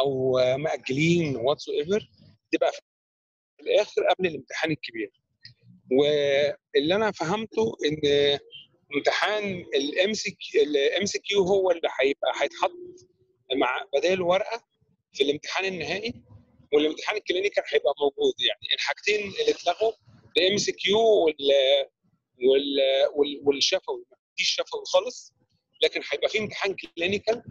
أو مأجلين whatsoever تبقى في الآخر قبل الامتحان الكبير. واللي أنا فهمته إن امتحان ال MC ال MCQ هو اللي هيبقى هيتحط مع بدال ورقه في الامتحان النهائي والامتحان ال clinical هيبقى موجود يعني. الحاجتين اللي اتلغوا ال MCQ وال وال- والشفوي مفيش شفوي خالص لكن هيبقى في امتحان clinical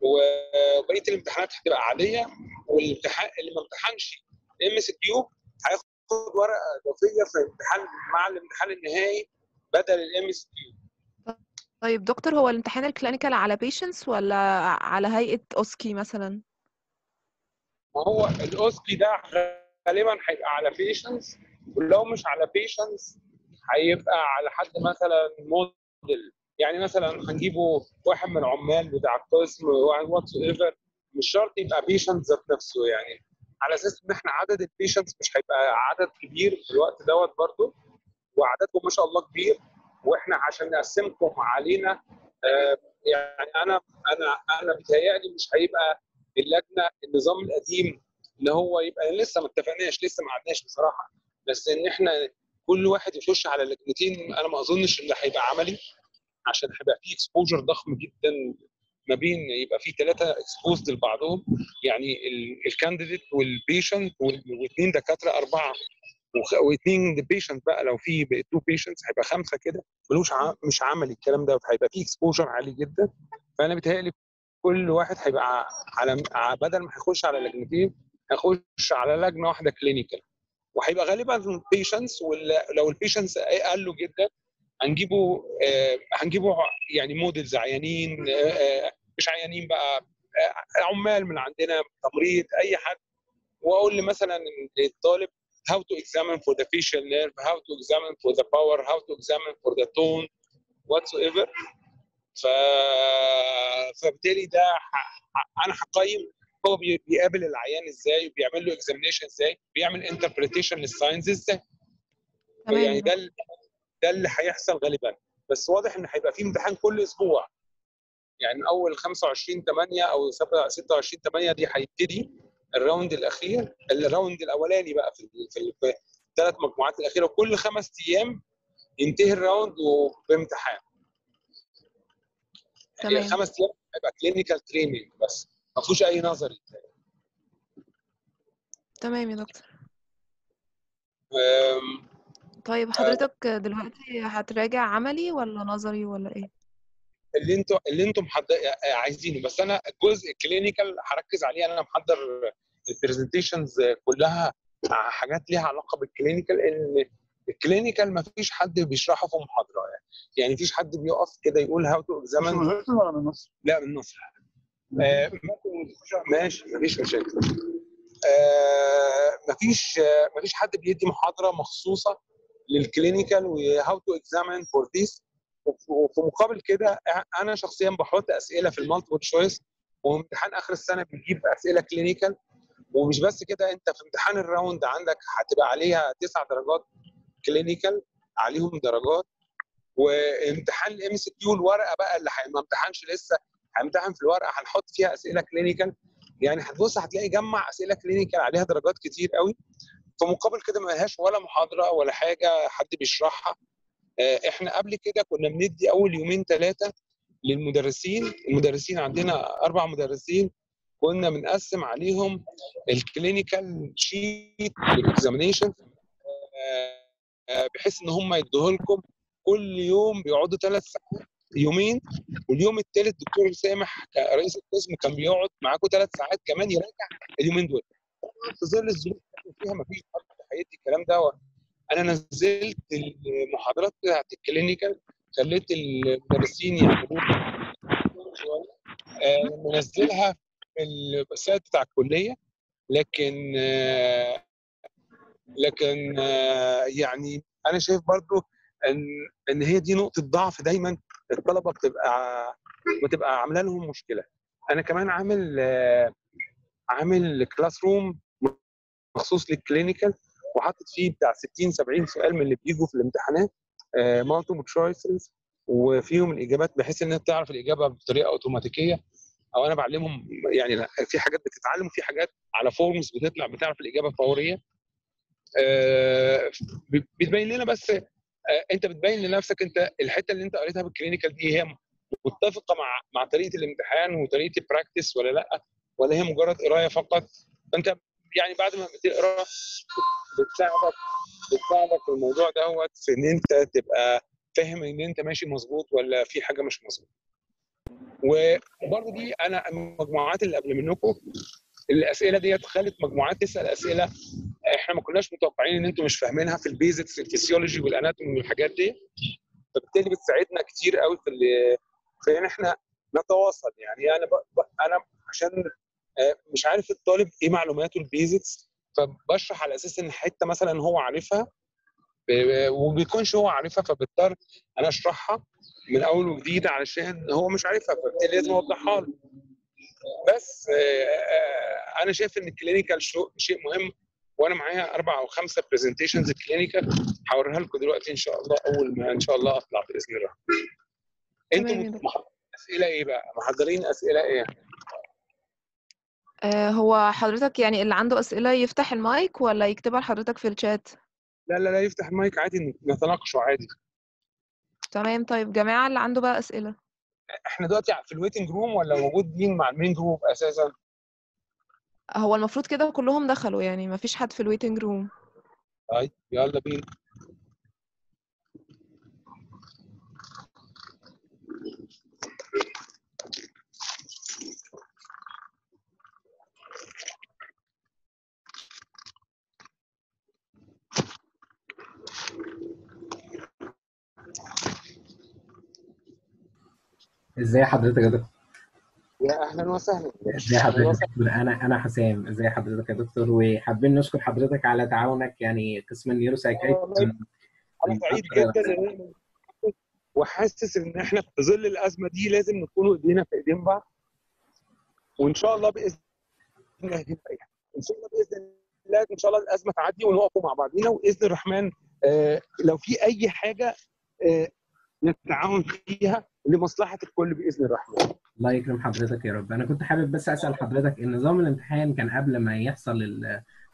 وبقية الامتحانات هتبقى عادية والامتحان اللي ما امتحنش MCQ هياخد ورقة إضافية في الامتحان مع الامتحان النهائي بدل ال MCQ طيب دكتور هو الامتحان ال clinical على patients ولا على هيئة OSCE مثلا؟ ما هو ال OSCE ده غالبا هيبقى على patients ولو مش على patients هيبقى على حد مثلا موديل يعني مثلا هنجيبه واحد من العمال بتاع القسم whatsoever مش شرط يبقى patient ذات نفسه يعني. على أساس إن إحنا عدد ال patients مش هيبقى عدد كبير في الوقت دوت برضه وعددكم ما شاء الله كبير وإحنا عشان نقسمكم علينا آه، يعني أنا أنا أنا بيتهيألي مش هيبقى اللجنه النظام القديم اللي هو يبقى لسه ما اتفقناش لسه ما قعدناش بصراحة. بس إن إحنا كل واحد يخش على لجنتين أنا ما أظنش ده هيبقى عملي. عشان هيبقى في exposure ضخم جدا ما بين يبقى في ثلاثة exposed لبعضهم. يعني ال candidate وال patient واثنين دكاترة أربعة واثنين patient بقى. لو في two patients هيبقى خمسة كده. ملوش ع- مش عملي الكلام ده. هيبقى فيه exposure عالي جدا. فأنا بيتهيألي كل واحد هيبقى على بدل ما هيخش على لجنتين هيخش على لجنة واحدة clinical وهيبقى غالبا patients ولو ال patients قلوا جدا هنجيبه آه، هنجيبه يعني models عيانين آه، آه، مش عيانين بقى عمال من عندنا تمريض أي حد. وأقول لي مثلا للطالب how to examine for the facial nerve, how to examine for the power, how to examine for the tone, whatsoever. ف... فبالتالي ده ح... أنا هقيم هو بي- بيقابل العيان إزاي وبيعمل له examination إزاي بيعمل interpretation لل signs إزاي. يعني ده ده اللي هيحصل غالبا. بس واضح إن هيبقى في امتحان كل أسبوع. يعني أول 25 8 أو 26 8 دي هيبتدي ال round الأخير ال round الأولاني بقى في في الثلاث مجموعات الأخيرة. وكل خمس أيام ينتهي ال round بامتحان يعني تمام. الخمس أيام هيبقى clinical training بس. ما فيهوش أي نظري. تمام يا دكتور. طيب حضرتك دلوقتي هتراجع عملي ولا نظري ولا إيه؟ اللي أنتوا اللي أنتم محضر... عايزينه. بس أنا الجزء ال clinical هركز عليه. أنا محضر ال presentations كلها حاجات ليها علاقة بال clinical إن ال clinical ما فيش حد بيشرحه في محاضرة. يعني يعني مفيش حد بيقف كده يقول how to examine من هيرتون ولا من مصر؟ لا من مصر. آه، ماشي مفيش مشاكل. آه، مفيش آه، مفيش حد بيدي محاضرة مخصوصة لل clinical و how to examine for this وفي مقابل كده أنا شخصيا بحط أسئلة في ال multiple choice وامتحان آخر السنة بيجيب أسئلة clinical ومش بس كده أنت في امتحان ال round عندك هتبقى عليها تسع درجات clinical عليهم درجات. وامتحان ال MCQ الورقة بقى اللي ما امتحنش لسه هيمتحن في الورقة هنحط فيها أسئلة clinical يعني هتبص هتلاقي جمع أسئلة clinical عليها درجات كتير قوي. في مقابل كده ما لهاش ولا محاضرة ولا حاجة حد بيشرحها. آه، إحنا قبل كده كنا بندي أول يومين ثلاثة للمدرسين. المدرسين عندنا أربع مدرسين. كنا بنقسم عليهم ال clinical sheet لل examination بحيث إن هم يدوه لكم كل يوم بيقعدوا ثلاث ساعات يومين. واليوم الثالث دكتور سامح رئيس القسم كان بيقعد معاكم ثلاث ساعات كمان يراجع اليومين دول. في ظل الظروف اللي فيها ما فيش حد هيدي الكلام ده. أنا نزلت المحاضرات بتاعت ال clinical خليت المدرسين يعملوها آه، منزلها في ال site بتاع الكلية. لكن آه، لكن آه، يعني أنا شايف برضو إن إن هي دي نقطة ضعف دايما الطلبة بتبقى بتبقى عاملة لهم مشكلة. أنا كمان عامل عامل classroom مخصوص لل clinical وحاطط فيه بتاع 60 70 سؤال من اللي بيجوا في الامتحانات multiple choices وفيهم الإجابات بحيث ان انت تعرف الإجابة بطريقة أوتوماتيكية. أو أنا بعلمهم يعني في حاجات بتتعلم وفي حاجات على forms بتطلع بتعرف الإجابة فورية. آه، بتبين لنا بس آه، أنت بتبين لنفسك أنت الحتة اللي أنت قريتها بال clinical دي هي متفقة مع مع طريقة الامتحان وطريقة ال practice ولا لأ؟ ولا هي مجرد قراية فقط؟ فأنت يعني بعد ما بتقرأ بتساعدك بتساعدك الموضوع دوت في إن أنت تبقى فاهم إن أنت ماشي مظبوط ولا في حاجة مش مظبوط وبرضه دي أنا المجموعات اللي قبل منكم الأسئلة ديت خلت مجموعات تسأل أسئلة إحنا ما كناش متوقعين إن أنتم مش فاهمينها في ال basics ال physiology وال anatomy والحاجات دي. فبالتالي بتساعدنا كتير قوي في في إن إحنا نتواصل. يعني أنا. أنا عشان مش عارف الطالب إيه معلوماته ال basics فبشرح على أساس إن حتة مثلا هو عارفها ب- وما بيكونش هو عارفها فبضطر أنا أشرحها من أول وجديد علشان هو مش عارفها فبالتالي لازم أوضحها له. بس آه، آه، أنا شايف إن ال clinical شو شيء مهم وأنا معايا أربع أو خمسة presentations clinical هوريها لكم دلوقتي إن شاء الله أول ما إن شاء الله أطلع بإذن الله. أنتوا أسئلة إيه بقى؟ محضرين أسئلة إيه؟ آه، هو حضرتك يعني اللي عنده أسئلة يفتح المايك ولا يكتبها لحضرتك في الشات؟ لا لا لا يفتح المايك عادي نتناقشوا عادي. تمام طيب جماعة اللي عنده بقى أسئلة. إحنا دلوقتي في ال waiting room ولا موجودين مع ال main group أساسا؟ هو المفروض كده كلهم دخلوا يعني مفيش حد في ال waiting room طيب يلا بينا. إزاي حضرتك يا دكتور؟ يا أهلا وسهلا. إزاي حضرتك؟ يا دكتور؟ أنا أنا حسام. إزاي حضرتك يا دكتور؟ وحابين نشكر حضرتك على تعاونك يعني قسم ال neuropsychiatry أنا سعيد جدا إن وحاسس إن إحنا في ظل الأزمة دي لازم نكون إيدينا في إيدين بعض. وإن شاء الله بإذن الله يعني. إن شاء الله بإذن الله إن شاء الله الأزمة تعدي ونقف مع بعضينا. واذن الرحمن آه، لو في أي حاجة آه، نتعاون فيها لمصلحة الكل بإذن الرحمن. الله يكرم حضرتك يا رب. أنا كنت حابب بس أسأل حضرتك إن نظام الامتحان كان قبل ما يحصل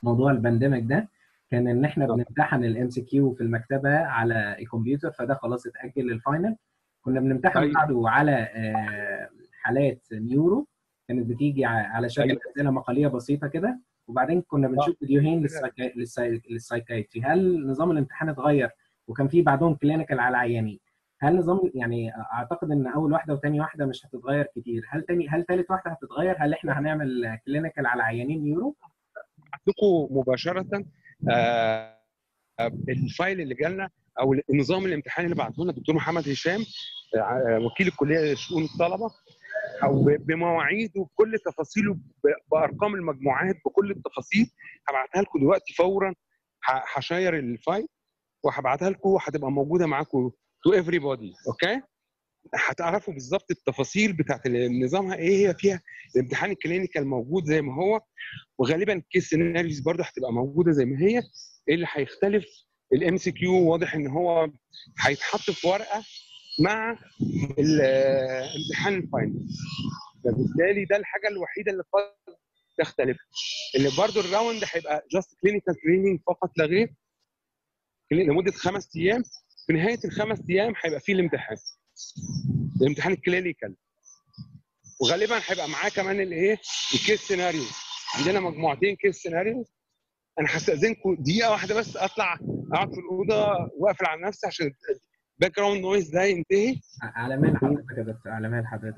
موضوع ال pandemic ده كان إن إحنا طبعا. بنمتحن ال MCQ في المكتبة على الكمبيوتر فده خلاص اتأجل لل final. كنا بنمتحن أيوة. بعده على آه، حالات neuro كانت بتيجي على شكل أيوة. أسئلة مقالية بسيطة كده. وبعدين كنا بنشوف فيديوهين لل psychia- لل psy- لل psychiatry هل نظام الامتحان اتغير وكان في بعدهم clinical على العيانين هل نظام يعني أعتقد إن أول واحدة وتاني واحدة مش هتتغير كتير. هل تاني هل تالت واحدة هتتغير؟ هل إحنا هنعمل clinical على عيانين neuro لكم مباشرة آه، ال file اللي جالنا أو النظام الامتحان اللي بعته لنا الدكتور محمد هشام آه، وكيل الكلية لشؤون الطلبة أو بمواعيده بكل تفاصيله بأرقام المجموعات بكل التفاصيل هبعتها لكم دلوقتي فورا ه share ال file وهبعتها لكم وهتبقى موجودة معاكم to everybody okay هتعرفوا بالظبط التفاصيل بتاعت نظامها إيه هي فيها. الامتحان ال clinical موجود زي ما هو وغالبا ال case scenarios برضه هتبقى موجودة زي ما هي. إيه اللي هيختلف؟ ال MCQ واضح إن هو هيتحط في ورقة مع الامتحان ال final. فبالتالي ده الحاجة الوحيدة اللي تختلف. اللي برضه ال round هيبقى just clinical training فقط لا غير. لمدة خمس أيام. في نهاية الخمس أيام هيبقى فيه الامتحان. الامتحان ال clinical. وغالبا هيبقى معاه كمان الايه ال case scenario عندنا مجموعتين case scenario أنا هستأذنكم دقيقة واحدة بس أطلع أقعد في الأوضة وأقفل على نفسي عشان ال background noise ده ينتهي. على مهل حضرتك يا دكتور على مهل حضرتك.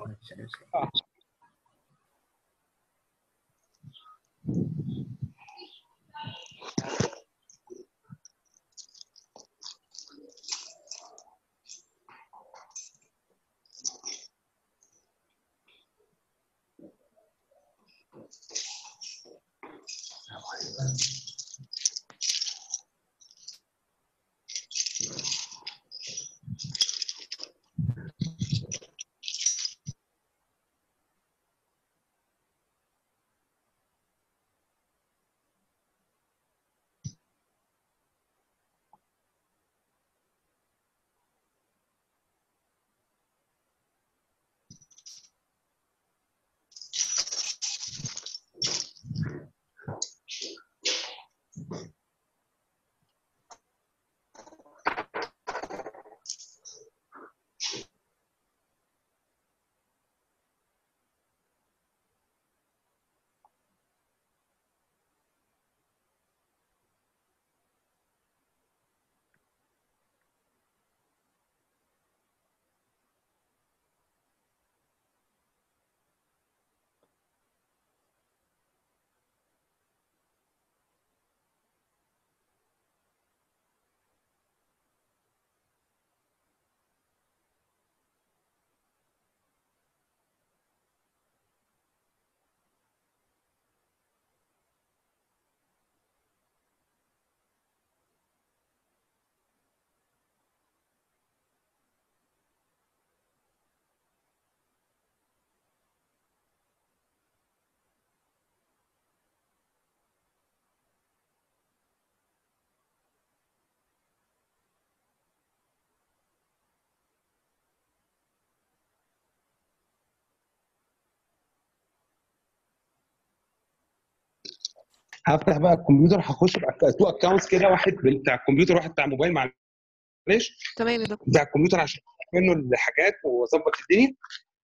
هفتح بقى الكمبيوتر هخش two accounts كده واحد بتاع الكمبيوتر واحد بتاع الموبايل معلش. تمام يا دكتور. بتاع الكمبيوتر عشان منه الحاجات وأظبط الدنيا.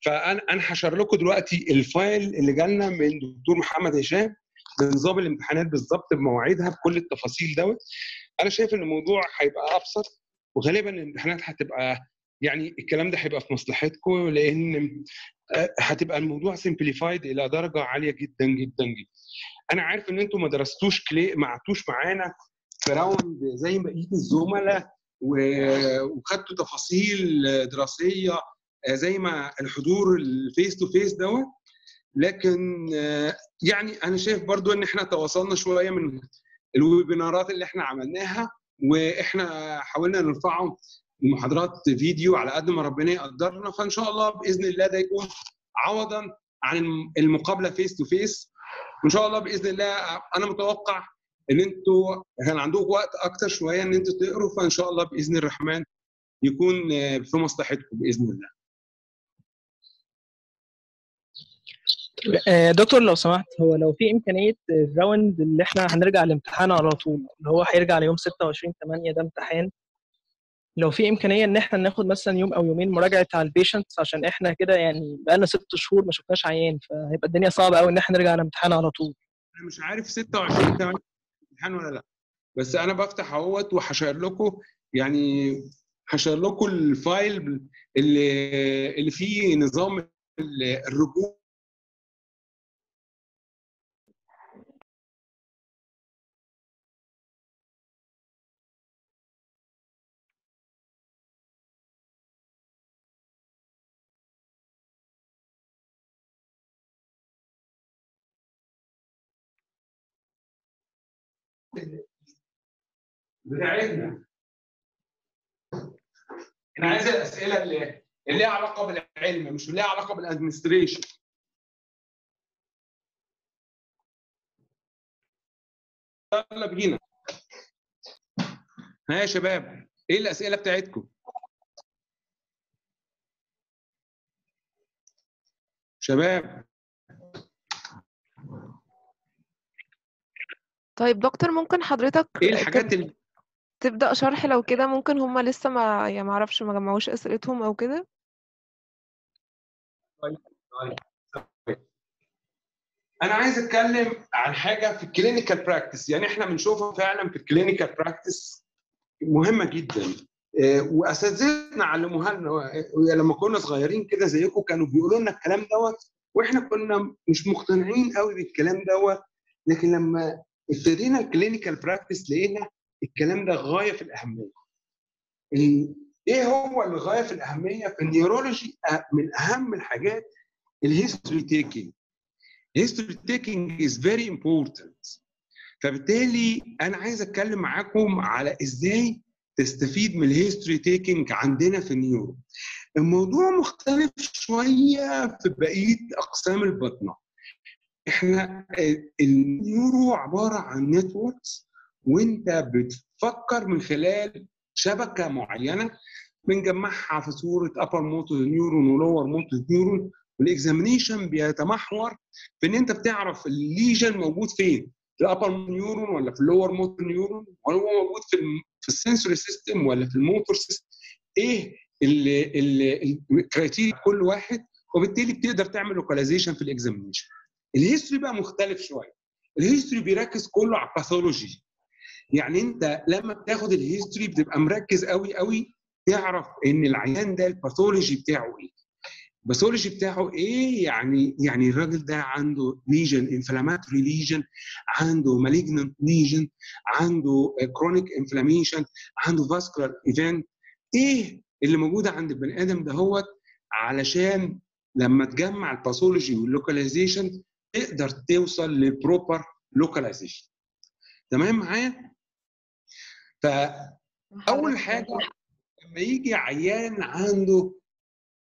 فأنا أنا ه share لكم دلوقتي ال file اللي جالنا من دكتور محمد هشام بنظام الامتحانات بالظبط بمواعيدها بكل التفاصيل دوت. أنا شايف إن الموضوع هيبقى أبسط وغالبا الامتحانات هتبقى يعني الكلام ده هيبقى في مصلحتكم لأن آه، هتبقى الموضوع simplified إلى درجة عالية جدا جدا جدا. أنا عارف ان أنتم ما درستوش كلي ما قعدتوش معانا في round زي بقيه الزملاء وخدتوا تفاصيل دراسية آه، زي ما الحضور ال face to face دوت. لكن آه، يعني أنا شايف برضو ان إحنا تواصلنا شوية من ال webinarات اللي إحنا عملناها وإحنا حاولنا نرفعه المحاضرات فيديو على قد ما ربنا يقدرنا. فان شاء الله بإذن الله ده يكون عوضا عن المقابلة face to face وإن شاء الله بإذن الله أنا متوقع إن أنتوا كان عندكم وقت أكتر شوية إن أنتوا تقروا فإن شاء الله بإذن الرحمن يكون آه، في مصلحتكم بإذن الله. آه، دكتور لو سمحت هو لو في إمكانية ال round اللي إحنا هنرجع الامتحان على طول اللي هو هيرجع ليوم 26 8 ده امتحان لو في إمكانية إن إحنا ناخد مثلا يوم أو يومين مراجعة على ال patients عشان إحنا كده يعني بقالنا ست شهور ما شفناش عيان فهيبقى الدنيا صعبة قوي إن إحنا نرجع الامتحان على طول. أنا مش عارف 26 8 امتحان ولا لأ. بس أنا بفتح أهوت وهشير لكم يعني هشير لكم الفايل اللي اللي فيه نظام ال- الرجوع بتاعتنا. أنا عايز الاسئله اللي اللي ليها علاقة بالعلم مش اللي ليها علاقة بالادمنستريشن يلا بينا. ها يا شباب إيه الأسئلة بتاعتكم؟ شباب. طيب دكتور ممكن حضرتك إيه الحاجات اللي تبدأ شرح لو كده ممكن هما لسه ما يعني معرفش ما جمعوش أسئلتهم أو كده؟ أنا عايز أتكلم عن حاجة في ال clinical practice يعني إحنا بنشوفها فعلا في ال clinical practice مهمة جدا. آه، وأساتذتنا علموها لنا آه، لما كنا صغيرين كده زيكم كانوا بيقولوا لنا الكلام دوت وإحنا كنا مش مقتنعين قوي بالكلام دوت. لكن لما ابتدينا ال clinical practice لقينا الكلام ده غاية في الأهمية. ال- إيه هو اللي غايه في الأهمية؟ في ال neurology من أهم الحاجات ال history taking. ال history taking is very important. فبالتالي أنا عايز أتكلم معاكم على إزاي تستفيد من ال history taking عندنا في ال neuro. الموضوع مختلف شوية في بقية أقسام البطنة. إحنا آه، ال neuro عبارة عن networks وانت بتفكر من خلال شبكة معينة بنجمعها في صورة upper motor neuron و lower motor neuron وال examination بيتمحور في إن أنت بتعرف ال lesion موجود فين في ال upper neuron ولا في ال lower motor neuron ولا هو موجود في في ال sensory system ولا في ال motor system إيه ال criteria كل واحد وبالتالي بتقدر تعمل localization في ال examination ال history بقى مختلف شوية. ال history بيركز كله على ال pathology يعني انت لما بتاخد ال history بتبقى مركز قوي قوي تعرف ان العيان ده ال pathology بتاعه إيه. ال pathology بتاعه إيه يعني يعني الراجل ده عنده lesion inflammatory lesion عنده malignant lesion عنده chronic inflammation عنده vascular event إيه اللي موجوده عند البني آدم دهوت علشان لما تجمع ال pathology وال localization تقدر توصل لل proper localization تمام معايا؟ فأول حاجة لما يجي عيان عنده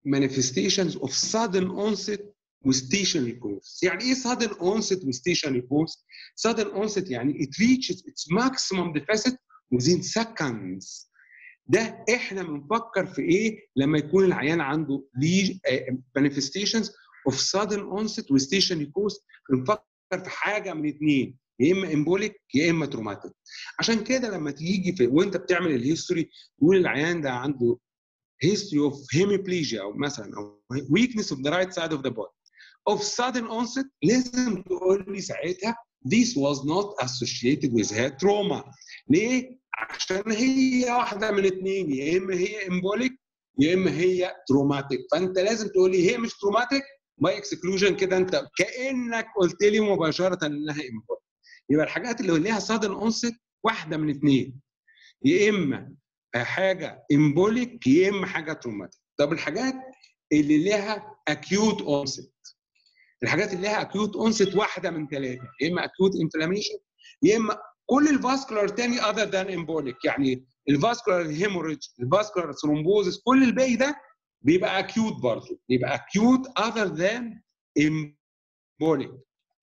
manifestations of sudden onset و stationary course يعني إيه sudden onset و stationary course sudden onset يعني it reaches its maximum deficit within seconds ده إحنا بنفكر في إيه لما يكون العيان عنده لي manifestations of sudden onset و stationary course بنفكر في حاجة من اثنين يا إما embolic يا إما traumatic عشان كده لما تيجي في وأنت بتعمل ال history تقول العيان ده عنده history of hemiplegia أو مثلا أو weakness of the right side of the body. Of sudden onset لازم تقول لي ساعتها this was not associated with head trauma. ليه؟ عشان هي واحدة من اثنين يا إما هي embolic يا إما هي traumatic فأنت لازم تقول لي هي مش traumatic by exclusion كده أنت كأنك قلت لي مباشرة إنها embolic يبقى الحاجات اللي ليها sudden onset واحدة من اثنين يا إما حاجة embolic يا إما حاجة traumatic طب الحاجات اللي لها acute onset الحاجات اللي لها acute onset واحدة من ثلاثة يا إما acute inflammation يا إما كل ال vascular تاني other than embolic يعني ال vascular hemorrhage ال vascular thrombosis كل الباقي ده بيبقى acute برضه. بيبقى acute other than embolic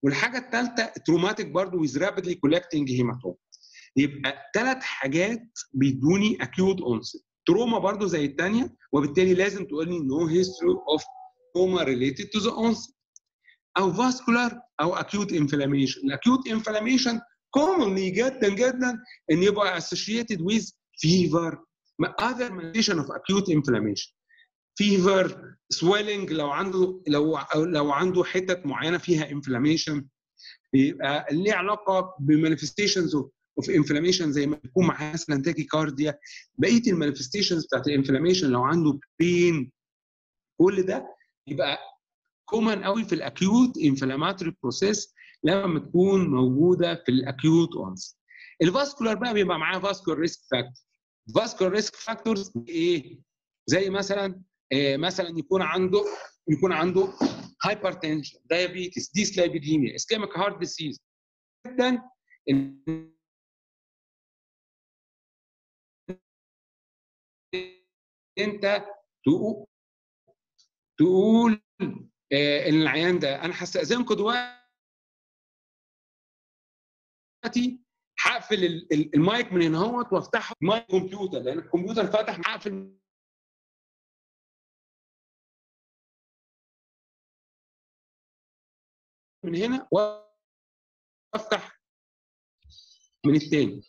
والحاجة الثالثه traumatic برضه with rapidly collecting hematoma يبقى ثلاث حاجات بيدوني acute onset trauma برضو زي الثانية وبالتالي لازم تقول لي no history of trauma related to the onset أو vascular أو acute inflammation ال acute inflammation commonly جدا جدا إن يبقى associated with fever other manifestation of acute inflammation. Fever swelling لو عنده لو لو عنده حتت معينة فيها inflammation يبقى ليه علاقة ب manifestations of inflammation زي ما يكون معاه مثلا tachycardia بقية ال manifestations بتاعت ال inflammation لو عنده pain كل ده يبقى common قوي في ال acute inflammatory process لما تكون موجودة في ال acute onset ال vascular بقى بيبقى معاه vascular risk factor vascular risk factors إيه؟ زي مثلا مثلا يكون عنده يكون عنده hypertension diabetes dyslipidemia ischemic heart disease جدا أنت تقول تقول آه إن العيان ده أنا هستأذنكم دلوقتي هقفل المايك من هنا وأفتحه مايك كمبيوتر لأن الكمبيوتر فتح هقفل من هنا وافتح من الثاني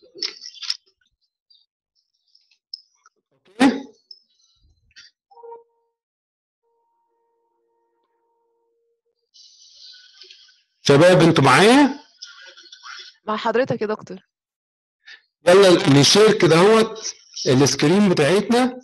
شباب أنتوا معايا؟ مع حضرتك يا دكتور. يلا نشير كده اهوت السكرين بتاعتنا.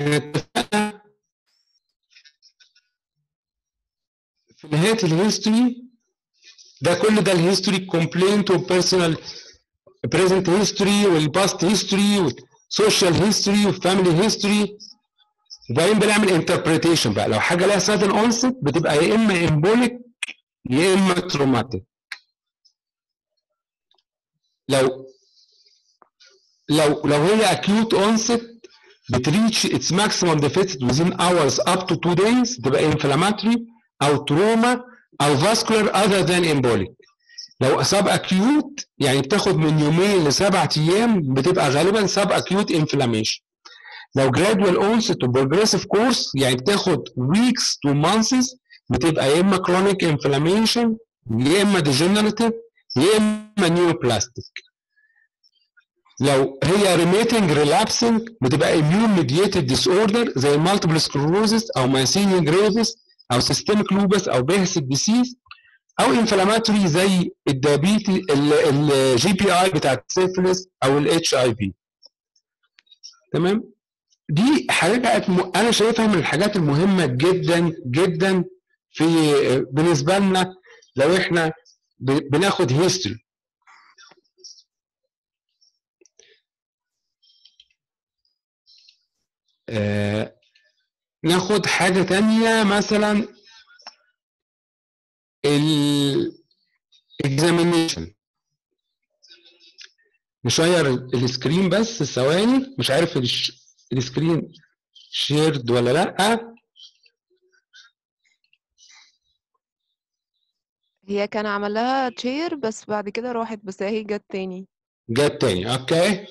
اتفقنا في نهاية الهيستوري ده كل ده الهيستوري كومبلينت وبيرسونال بريزنت هيستوري والباست هيستوري والسوشيال هيستوري والفاميلي هيستوري وبعدين بنعمل interpretation بقى. لو حاجة لها sudden onset بتبقى يا إما embolic يا إما traumatic لو لو لو هي acute onset بتريتش its maximum deficit within hours up to two days تبقى inflammatory او تروما او vascular other than embolic لو سب acute يعني بتاخد من يومين لسبعة ايام بتبقى غالبا سب acute inflammation لو gradual onset و progressive course يعني بتاخد weeks to months بتبقى يا اما chronic inflammation يا اما degenerative يا اما neoplastic لو هي remitting relapsing بتبقى immune mediated disorder زي multiple sclerosis أو myasthenia gravis أو systemic lupus أو Behcet disease أو inflammatory زي الديابيتي ال GPI بتاعت السيفلس أو ال HIV تمام دي حاجات. أنا شايفها من الحاجات المهمة جدا جدا في بالنسبة لنا لو إحنا بناخد history آه ناخد حاجة تانية مثلا ال examination. ن share ال screen بس ثواني. مش عارف ال screen shared ولا لأ. هي كان عمل لها ت share بس بعد كده راحت بس هي جت تاني. جت تاني. okay.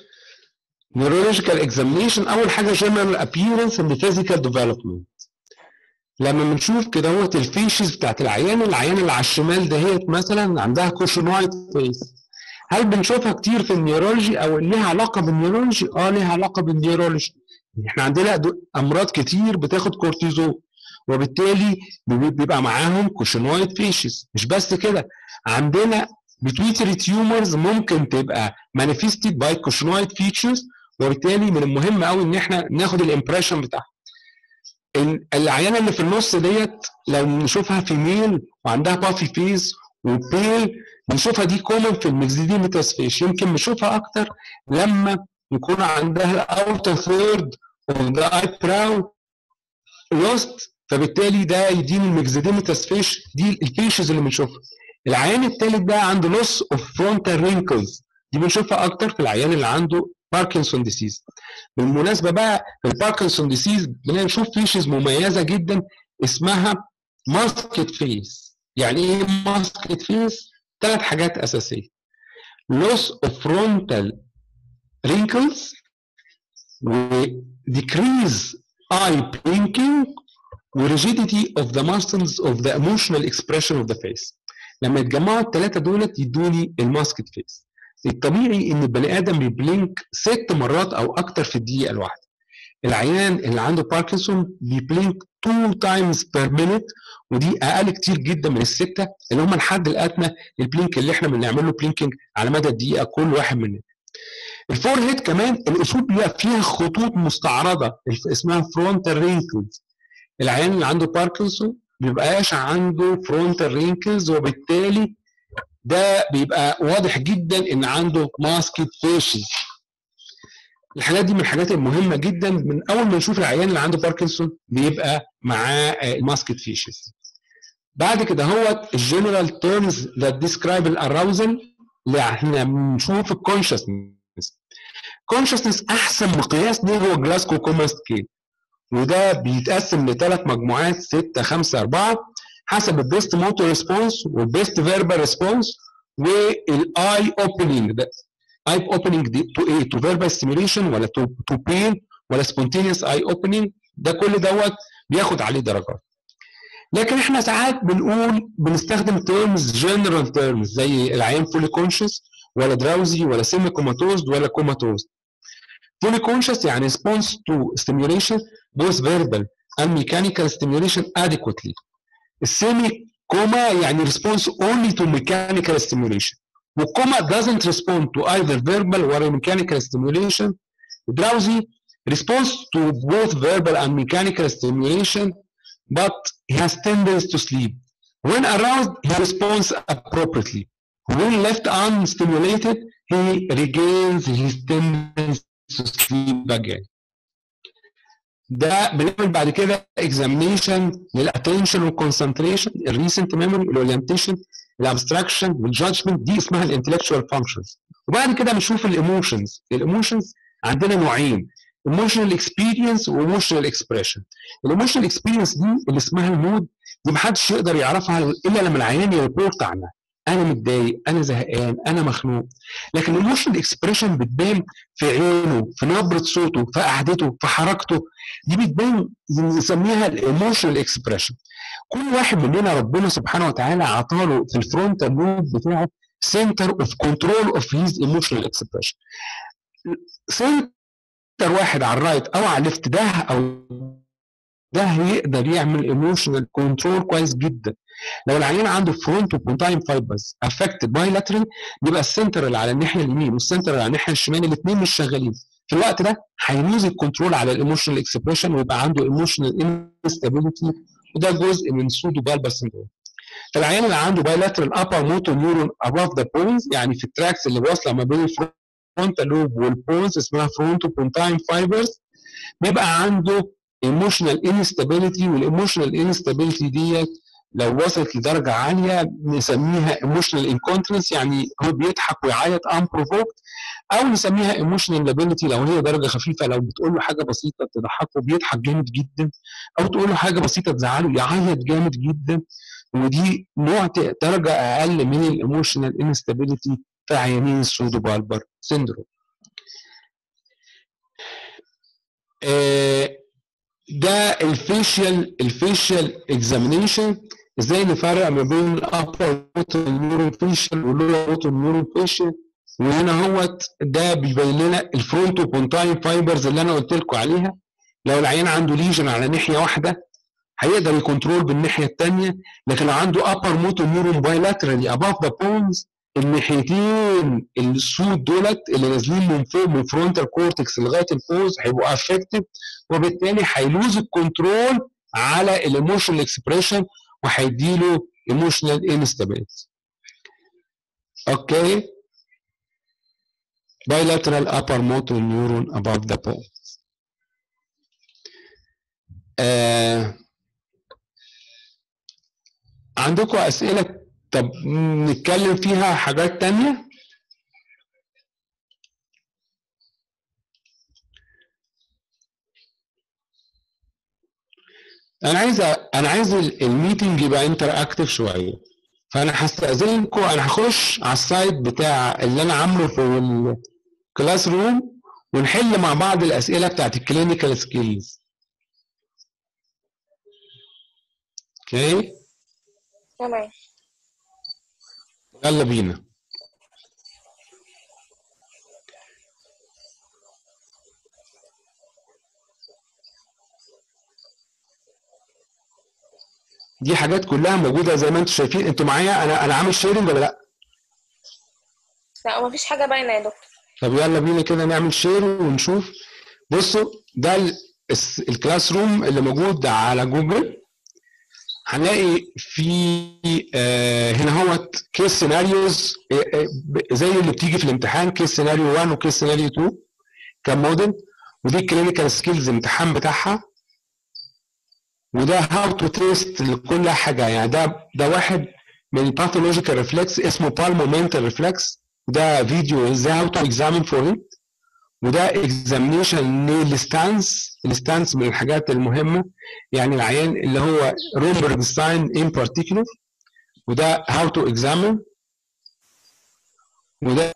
Neurological examination أول حاجة general appearance and physical development. لما بنشوف كده هو ال facies بتاعت العيان العيان اللي على الشمال دهيت مثلا عندها cushingoid face هل بنشوفها كتير في ال neurology أو ليها علاقة بال neurology؟ آه ليها علاقة بال neurology. إحنا عندنا أمراض كتير بتاخد كورتيزون وبالتالي بيبقى معاهم cushingoid facies مش بس كده عندنا pituitary tumors ممكن تبقى manifested by cushingoid features وبالتالي من المهم قوي إن إحنا ناخد ال impression بتاعها. ال- العيانة اللي في النص ديت لو نشوفها female وعندها puffy face و pale نشوفها دي common في ال myxedematous face. يمكن نشوفها أكتر لما يكون عندها ال outer third of the eyebrow lost فبالتالي ده يديني ال myxedematous face. دي ال facies اللي بنشوفها. العيان الثالث ده عنده loss of frontal wrinkles دي بنشوفها أكتر في العيان اللي عنده Parkinson disease بالمناسبة بقى ال Parkinson disease بنشوف facies مميزة جدا اسمها masked face يعني إيه masked face ثلاث حاجات أساسية. loss of frontal wrinkles و decrease eye blinking و rigidity of the muscles of the emotional expression of the face. لما يتجمعوا الثلاثه دولت يدوني ال masked face الطبيعي إن البني آدم بي blink ست مرات أو أكتر في الدقيقة الواحدة. العيان اللي عنده باركنسون بي blink 2 times per minute ودي أقل كتير جدا من الستة اللي هم الحد الادنى ال blink اللي إحنا بنعمل له blinking على مدى الدقيقة كل واحد مننا. ال forehead كمان الاصول بيبقى فيها خطوط مستعرضة اسمها frontal wrinkles العيان اللي عنده باركنسون بيبقاش عنده frontal wrinkles وبالتالي ده بيبقى واضح جدا إن عنده masked facies الحاجات دي من الحاجات المهمة جدا من أول ما نشوف العيان اللي عنده باركنسون بيبقى معاه ال masked facies بعد كده هو ال general terms that describe ال arousal اللي إحنا بنشوف ال consciousness consciousness أحسن مقياس ليه هو Glasgow Coma Scale وده بيتقسم لثلاث مجموعات 6 5 4 حسب ال best motor response وال best verbal response وال eye opening ده eye opening دي to إيه to verbal stimulation ولا to to pain ولا spontaneous eye opening ده كل دوت بياخد عليه درجات. لكن إحنا ساعات بنقول بنستخدم terms general terms زي العيان fully conscious ولا drowsy ولا semi-comatose ولا comatose fully conscious يعني response to stimulation both verbal and mechanical stimulation adequately. السيمي كوما يعني response only to mechanical stimulation والكوما doesn't respond to either verbal or mechanical stimulation drowsy responds to both verbal and mechanical stimulation but he has tendency to sleep when aroused he responds appropriately when left unstimulated he regains his tendency to sleep again ده بنعمل بعد كده examination للاتنشن والكونسنتريشن الريسنت ميموري الاورينتيشن الابستراكشن والجادجمنت دي اسمها الانتلكشوال فانكشنز وبعد كده بنشوف ال emotions ال emotions عندنا نوعين emotional experience و emotional expression ال emotional experience دي اللي اسمها ال mood دي محدش يقدر يعرفها إلا لما العيان ي report عنها. أنا متضايق أنا زهقان أنا مخنوق. لكن ال emotional expression بتبان في عينه في نبرة صوته في قعدته في حركته. دي بتبان نسميها ال emotional expression. كل واحد مننا ربنا سبحانه وتعالى عطاله في ال frontal lobe بتاعه center of control of his emotional expression center واحد على ال right أو على ال left ده أو ده هيقدر يعمل emotional control كويس جدا. لو العيان عنده fronto-pontine fibers affected bilateral بيبقى ال center اللي على الناحية اليمين وال center اللي على الناحية الشمال الاثنين مش شغالين. في الوقت ده هي lose ال control على ال emotional expression ويبقى عنده emotional instability وده جزء من pseudobulbar syndrome العيان اللي عنده bilateral upper motor neuron above the pons يعني في ال tracts اللي واصلة ما بين ال frontal lobe وال pons اسمها fronto-pontine fibers بيبقى عنده emotional instability وال emotional instability ديت لو وصلت لدرجة عالية نسميها emotional incontinence يعني هو بيضحك ويعيط unprovoked أو نسميها emotional lability لو هي درجة خفيفة لو بتقول له حاجة بسيطة تضحكه بيضحك جامد جدا أو تقول له حاجة بسيطة تزعله يعيط جامد جدا ودي نوع درجة أقل من ال emotional instability في عيانين ال pseudobulbar syndrome. ده ال facial ال facial examination إزاي نفرق ما بين ال upper motor neuron facial وال lower motor neuron facial وهنا هوت ده بيبين لنا ال fronto-pontine fibers اللي أنا قلت لكم عليها. لو العيان عنده lesion على ناحية واحدة هيقدر ي control بالناحية الثانية لكن لو عنده upper motor neuron bilaterally above the pons الناحيتين السود دولت اللي نازلين من فوق من frontal cortex لغاية ال pons هيبقوا affected وبالتالي هي lose ال control على ال emotional expression وهيديله emotional instability okay bilateral upper motor neuron above the pons آه عندكم أسئلة؟ طب نتكلم فيها حاجات تانية؟ أنا عايز أنا عايز ال- الـ meeting يبقى interactive شوية. فأنا هستأذنكم أنا هخش على ال site بتاع اللي أنا عامله في ال classroom ونحل مع بعض الأسئلة بتاعت ال clinical skills okay تمام. يلا بينا. دي حاجات كلها موجودة زي ما أنتم شايفين. أنتوا معايا؟ أنا أنا عامل sharing ولا لأ؟ لا مفيش حاجة باينة يا دكتور. طب يلا بينا كده نعمل share ونشوف. بصوا ده ال classroom اللي موجود على جوجل هنلاقي في آه، هنا هوت case scenarios زي اللي بتيجي في الامتحان case scenario 1 و case scenario 2 كموديل ودي ال clinical skills امتحان بتاعها. وده how to test لكل حاجة. يعني ده ده واحد من ال pathological reflex اسمه palmomental reflex ده فيديو إزاي how to examine for it وده examination لل stance. ال stance من الحاجات المهمة. يعني العيان اللي هو Romberg sign in particular وده how to examine وده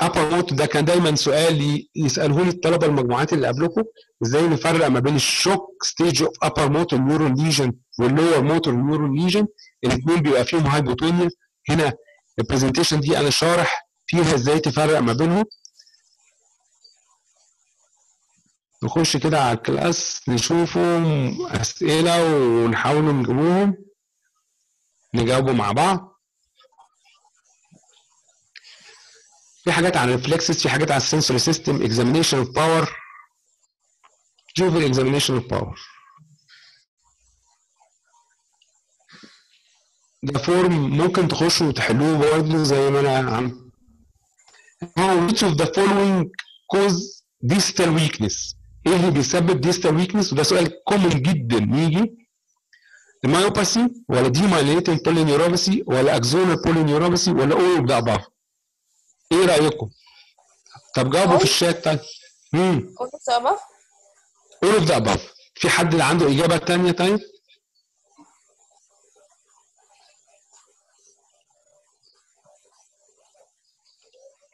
upper mot ده كان دايما سؤال ي- يسالوه لي الطلبة المجموعات اللي قبلكم إزاي نفرق ما بين ال shock stage of upper motor neuron lesion وال lower motor neuron lesion الاثنين بيبقى فيهم hypotonia هنا ال presentation دي أنا شارح فيها إزاي تفرق ما بينهم. نخش كده على ال class نشوفهم أسئلة ونحاول نجيبوهم نجاوبوا مع بعض. في حاجات عن ال reflexes في حاجات عن ال sensory system examination of power شوف ال examination of power ده form ممكن تخشوا وتحلوه برضه زي ما أنا عم which of the following cause distal weakness إيه اللي بيسبب distal weakness وده سؤال common جدا. يجي ال myopathy ولا demyelinating polyneuropathy ولا axonal polyneuropathy ولا of the above. إيه رأيكم؟ طب جاوبوا في الشات طيب. امم of the above في حد عنده إجابة تانية طيب؟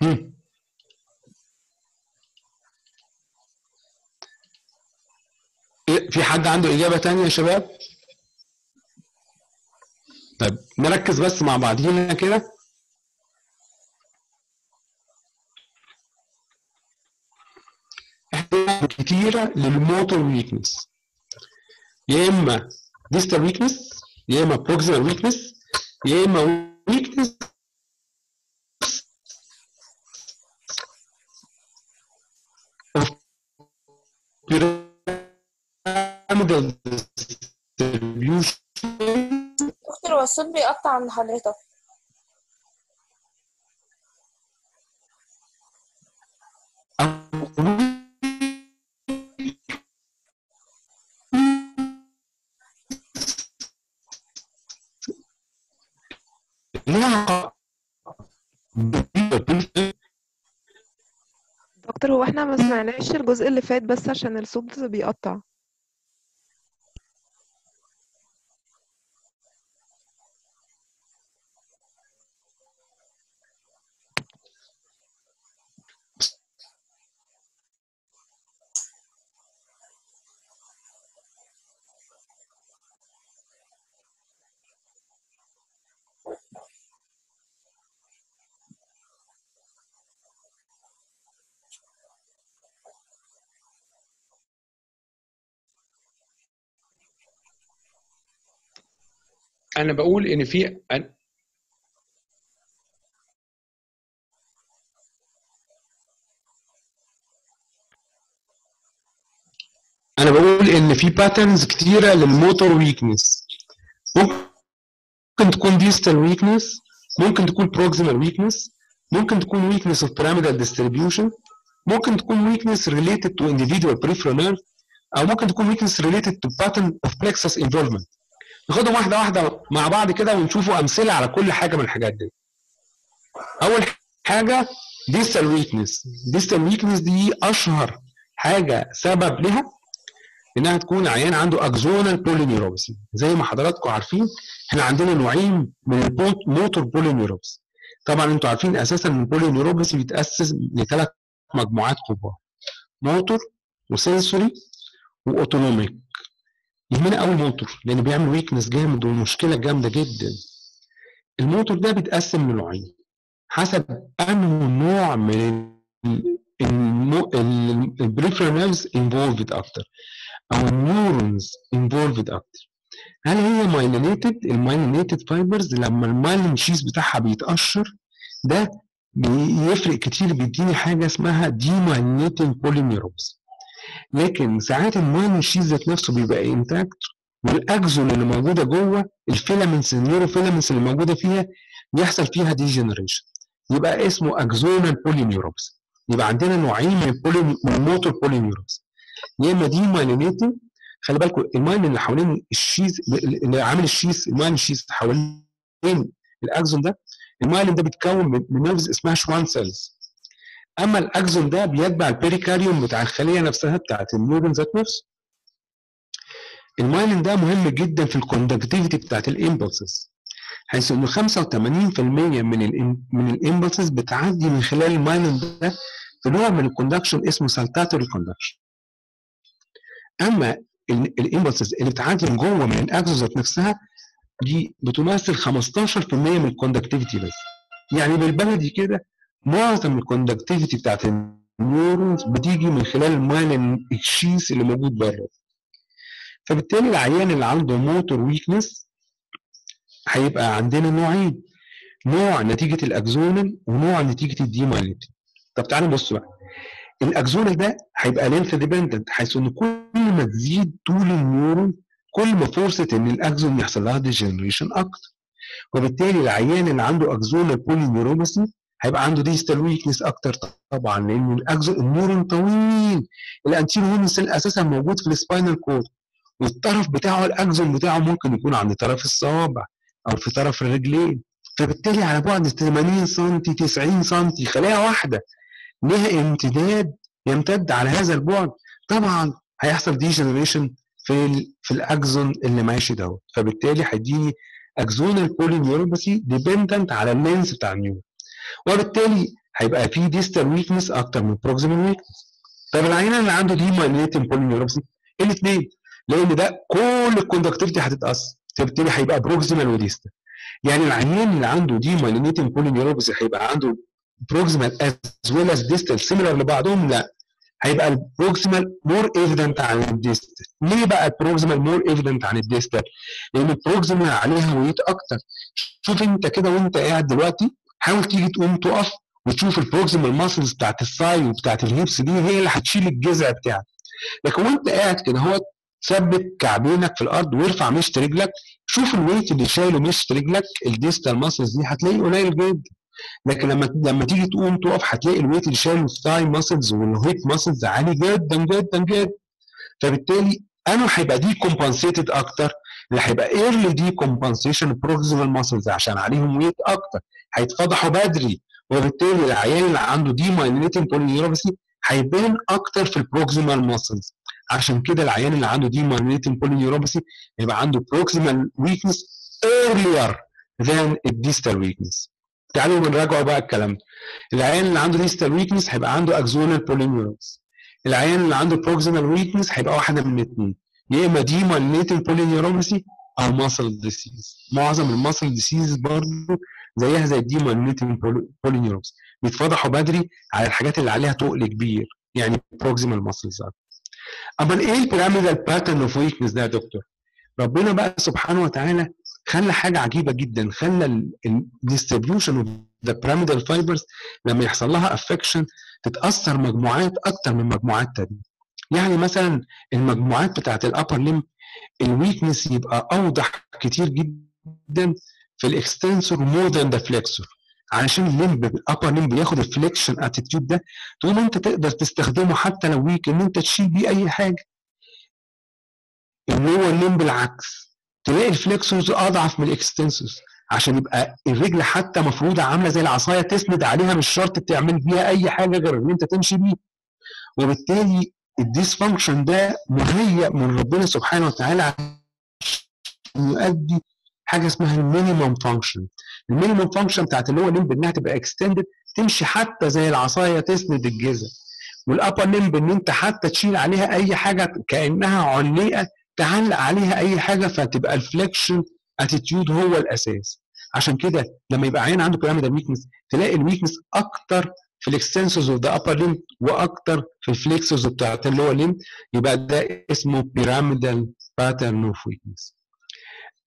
امم في حد عنده إجابة تانية يا شباب؟ طيب نركز بس مع بعضينا كده. كتيرة لل motor weakness يا إما distal weakness يا إما proximal weakness يا إما weakness دكتور هو الصوت بيقطع عند حضرتك. ما سمعناش الجزء اللي فات بس عشان الصوت بيقطع. أنا بقول إن في أن- أنا بقول إن في patterns كتيرة لل motor weakness ممكن تكون distal weakness ممكن تكون proximal weakness ممكن تكون weakness of pyramidal distribution ممكن تكون weakness related to individual peripheral أو ممكن تكون weakness related to pattern of plexus involvement. ناخدهم واحدة واحدة مع بعض كده ونشوفوا أمثلة على كل حاجة من الحاجات دي. أول حاجة distal weakness. distal weakness دي أشهر حاجة سبب لها إنها تكون عيان عنده axonal polyneuropathy زي ما حضراتكم عارفين إحنا عندنا نوعين من ال motor polyneuropathy طبعا أنتوا عارفين أساسا إن ال polyneuropathy بيتأسس لثلاث مجموعات كبار motor و sensory و autonomic يهمنا قوي الموتور لأن بيعمل weakness جامد ومشكلة جامدة جدا. الموتور ده بيتقسم لنوعين حسب انه نوع من ال peripheral nerves involved أكتر أو ال neurons involved أكتر. هل هي myelinated ال myelinated fibers لما ال myelin sheath بتاعها بيتقشر ده بيفرق كتير بيديني حاجة اسمها demyelinating polyneuropathy لكن ساعات ال myelin sheath ذات نفسه بيبقى intact وال axon اللي موجودة جوه ال filaments ال neurofilaments اللي موجودة فيها بيحصل فيها degeneration يبقى اسمه axonal polyneuropathy يبقى عندنا نوعين من ال poly ال motor polyneuropathy يا إما demyelinating خلي بالكم المايلين اللي حوالين ال sheath اللي عامل ال sheath ال myelin sheath حوالين ال axon ده المايلين ده بيتكون من nerves اسمها Schwann cells أما ال axon ده بيتبع ال perikaryon بتاع الخلية نفسها بتاعت ال neuron ذات نفسه المايلين ده مهم جدا في ال conductivity بتاعت ال impulses حيث إنه 85% من من ال impulses بتعدي من خلال المايلين ده في نوع من ال conduction اسمه saltatory conduction أما ال impulses اللي بتعدي من جوه من ال axon ذات نفسها دي بتمثل 15% من ال conductivity بس. يعني بالبلدي كده معظم ال conductivity بتاعت ال neurons بتيجي من خلال ال myelin ال sheath اللي موجود بره. فبالتالي العيان اللي عنده motor weakness هيبقى عندنا نوعين. نوع نتيجة ال axonal ونوع نتيجة ال demyelinating. طب تعالوا بصوا بقى. ال axonal ده هيبقى length dependent حيث إن كل ما تزيد طول ال neuron كل ما فرصة إن ال axon يحصل لها degeneration أكتر. وبالتالي العيان اللي عنده axonal polyneuropathy هيبقى عنده distal weakness أكتر طبعا لأن ال axon ال neuron طويل ال anterior horn cell أساسا موجود في ال spinal cord والطرف بتاعه ال axon بتاعه ممكن يكون عند طرف الصوابع أو في طرف الرجلين. فبالتالي على بعد 80 سم 90 سم خلايا واحدة لها امتداد يمتد على هذا البعد. طبعا هيحصل degeneration في في ال axon اللي ماشي دوت. فبالتالي هيديني axonal polyneuropathy dependent على ال length بتاع ال neuron وبالتالي هيبقى في distal weakness أكتر من proximal weakness طب العيان اللي عنده demyelinating polyneuropathy الاثنين لأن ده كل ال conductivity هتتأثر فبالتالي هيبقى proximal و distal يعني العيان اللي عنده de polyneuropathy هيبقى عنده proximal as well as distal similar لبعضهم؟ لا. هيبقى ال proximal more evident عن ال distal ليه بقى ال proximal more evident عن ال distal لأن ال proximal عليها weight أكتر. شوف أنت كده وأنت قاعد دلوقتي حاول تيجي تقوم تقف وتشوف ال proximal muscles بتاعت ال thigh وبتاعت ال hips دي هي اللي هتشيل الجذع بتاعك. لكن وانت قاعد كده هو ثبت كعبينك في الأرض وارفع مشط رجلك شوف ال weight اللي شايله مشط رجلك ال distal muscles دي هتلاقيه قليل جدا. لكن لما لما تيجي تقوم تقف هتلاقي ال weight اللي شايله ال thigh muscles وال hip muscles عالي جدا جدا جدا. فبالتالي أنا هيبقى decompensated أكتر اللي هيبقى early decompensation proximal muscles عشان عليهم weight أكتر. هيتفضحوا بدري وبالتالي العيان اللي عنده demyelinating polyneuropathy هيبان أكتر في ال proximal muscles عشان كده العيان اللي عنده demyelinating polyneuropathy يبقى عنده proximal weakness earlier than ال distal weakness تعالوا بنراجعوا بقى الكلام. ده العيان اللي عنده distal weakness هيبقى عنده axonal polyneuropathy العيان اللي عنده proximal weakness هيبقى واحدة من الاثنين يا اما demyelinating polyneuropathy أو muscle disease معظم ال muscle diseases برضه زيها زي ال demyelinating polyneuropathy بيتفضحوا بدري على الحاجات اللي عليها تقل كبير يعني proximal muscles امال إيه ال pyramidal pattern of weakness ده يا دكتور؟ ربنا بقى سبحانه وتعالى خلى حاجة عجيبة جدا خلى ال distribution of the pyramidal fibers لما يحصل لها affection تتأثر مجموعات أكتر من مجموعات تانية. يعني مثلا المجموعات بتاعت ال upper limb ال weakness يبقى أوضح كتير جدا في ال extensor more than the flexor علشان ال limb ال upper limb بياخد ال flexion attitude ده تقوم أنت تقدر تستخدمه حتى لو weak إن أنت تشيل بيه أي حاجة. ال lower limb بالعكس تلاقي ال flexors أضعف من ال extensors عشان يبقى الرجل حتى مفروضة عاملة زي العصاية تسند عليها مش شرط تعمل بيها أي حاجة غير إن أنت تمشي بيه وبالتالي ال dysfunction ده مهيأ من ربنا سبحانه وتعالى عشان يؤدي حاجة اسمها ال minimum function ال minimum function بتاعت ال lower limb إنها تبقى extended تمشي حتى زي العصاية تسند الجذع. وال upper limb إن أنت حتى تشيل عليها أي حاجة كأنها علقه تعلق عليها أي حاجة فتبقى ال flexion attitude هو الأساس. عشان كده لما يبقى عيان عنده pyramidal weakness تلاقي ال weakness أكتر في ال extensors of the upper limb وأكتر في ال flexors بتاعت ال lower limb يبقى ده اسمه pyramidal pattern of weakness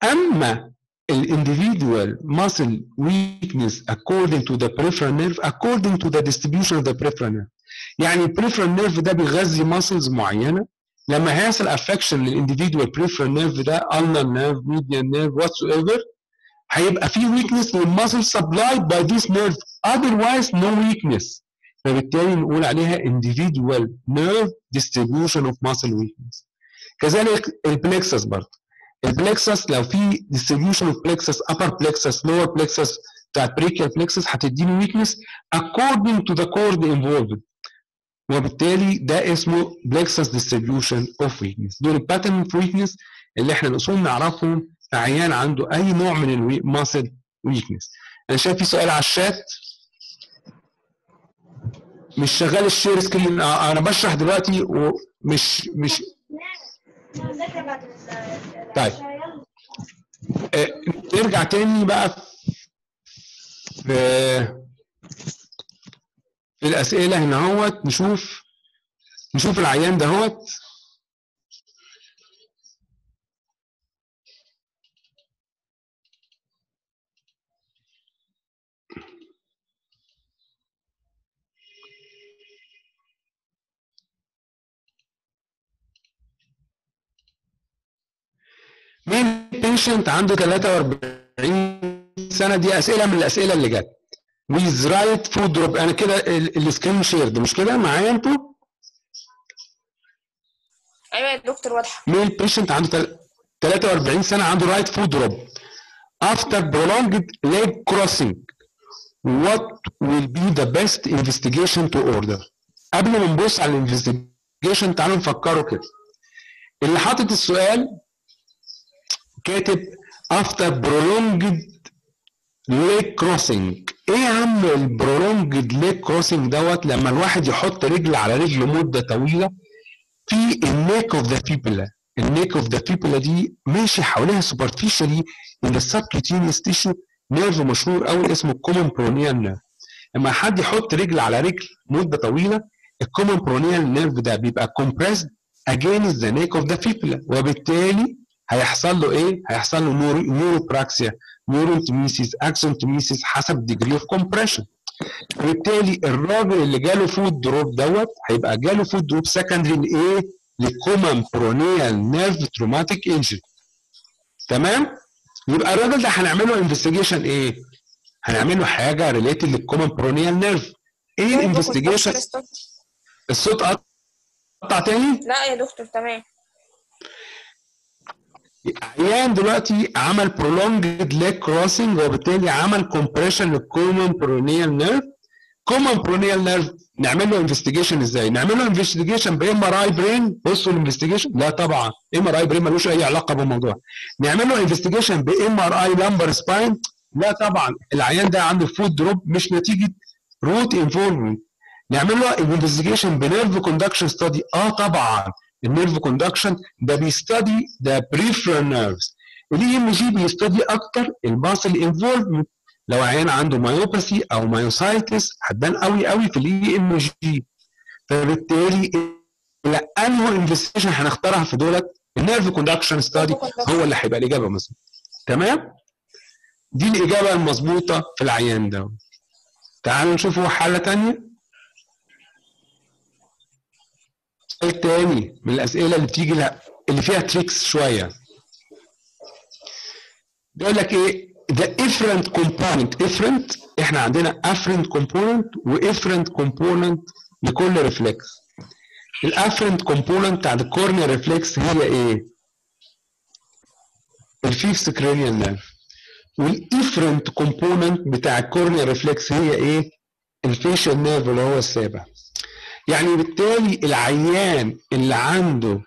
أما ال individual muscle weakness according to the peripheral nerve according to the distribution of the peripheral nerve. يعني ال peripheral nerve ده بيغذي muscles معينة. لما هيحصل affection لل individual peripheral nerve ده ulnar nerve median nerve whatsoever هيبقى في weakness لل muscle supplied by this nerve otherwise no weakness فبالتالي نقول عليها individual nerve distribution of muscle weakness كذلك ال plexus برضه ال plexus لو في distribution of plexus upper plexus lower plexus بتاعت brachial plexus هتديني weakness according to the cord involved وبالتالي ده اسمه plexus distribution of weakness دول ال pattern of weakness اللي إحنا الاصول نعرفهم عيان عنده أي نوع من ال muscle weakness أنا شايف في سؤال على الشات. مش شغال ال share screen. أنا بشرح دلوقتي ومش مش طيب. آه نرجع تاني بقى في في الأسئلة هنا أهوت. نشوف نشوف العيان ده أهوت. male patient عنده 43 سنة؟ دي أسئلة من الأسئلة اللي جت. with right foot drop أنا كده ال screen shared مش كده؟ معايا أنتوا؟ أيوه يا دكتور واضحة. male patient عنده تل- 43 سنة عنده right foot drop after prolonged leg crossing. What will be the best investigation to order? قبل ما نبص على ال investigation تعالوا نفكروا كده. اللي حاطط السؤال كاتب after prolonged leg crossing. إيه يا عم ال prolonged leg crossing دوت؟ لما الواحد يحط رجل على رجل مدة طويلة في ال neck of the fibula ال neck of the fibula دي ماشي حواليها superficially in the subcutaneous tissue nerve مشهور قوي اسمه ال common peroneal nerve لما حد يحط رجل على رجل مدة طويلة ال common peroneal nerve ده بيبقى compressed against the neck of the fibula وبالتالي هيحصل له إيه؟ هيحصل له neuro neuropraxia neurotmesis axonotmesis حسب degree of compression وبالتالي الراجل اللي جاله foot drop دوت هيبقى جاله foot drop secondary لايه؟ ل common peroneal nerve traumatic injury تمام؟ يبقى الراجل ده هنعمل له investigation إيه؟ هنعمل له حاجة related لل common peroneal nerve إيه ال investigation الصوت قطع تاني لا يا دكتور تمام عيان دلوقتي عمل prolonged leg crossing وبالتالي عمل compression لل common peroneal nerve common peroneal nerve نعمل له investigation إزاي؟ نعمل له investigation ب MRI brain بصوا ال investigation لا طبعا. MRI brain ملوش أي علاقة بالموضوع. نعمل له investigation ب MRI lumbar spine لا طبعا. العيان ده عنده foot drop مش نتيجة root involvement نعمل له investigation ب nerve conduction study آه طبعا. ال nerve conduction ده بي study ده peripheral nerves ال EMG بي study أكتر ال muscle involvement لو عيان عنده myopathy أو myositis هتبان قوي قوي في ال EMG فبالتالي لا انه investigation هنختارها في دولت ال nerve conduction study هو اللي هيبقى الإجابة مثلا. تمام؟ دي الإجابة المظبوطة في العيان ده. تعالوا نشوفوا حالة ثانية سؤال تاني من الأسئلة اللي بتيجي اللي فيها tricks شوية. بيقول لك إيه؟ The efferent component efferent إحنا عندنا afferent component و efferent component لكل reflex ال afferent component بتاع ال corneal reflex هي إيه؟ ال fifth cranial nerve وال efferent component بتاع ال corneal reflex هي إيه؟ ال facial nerve اللي هو السابع. يعني بالتالي العيان اللي عنده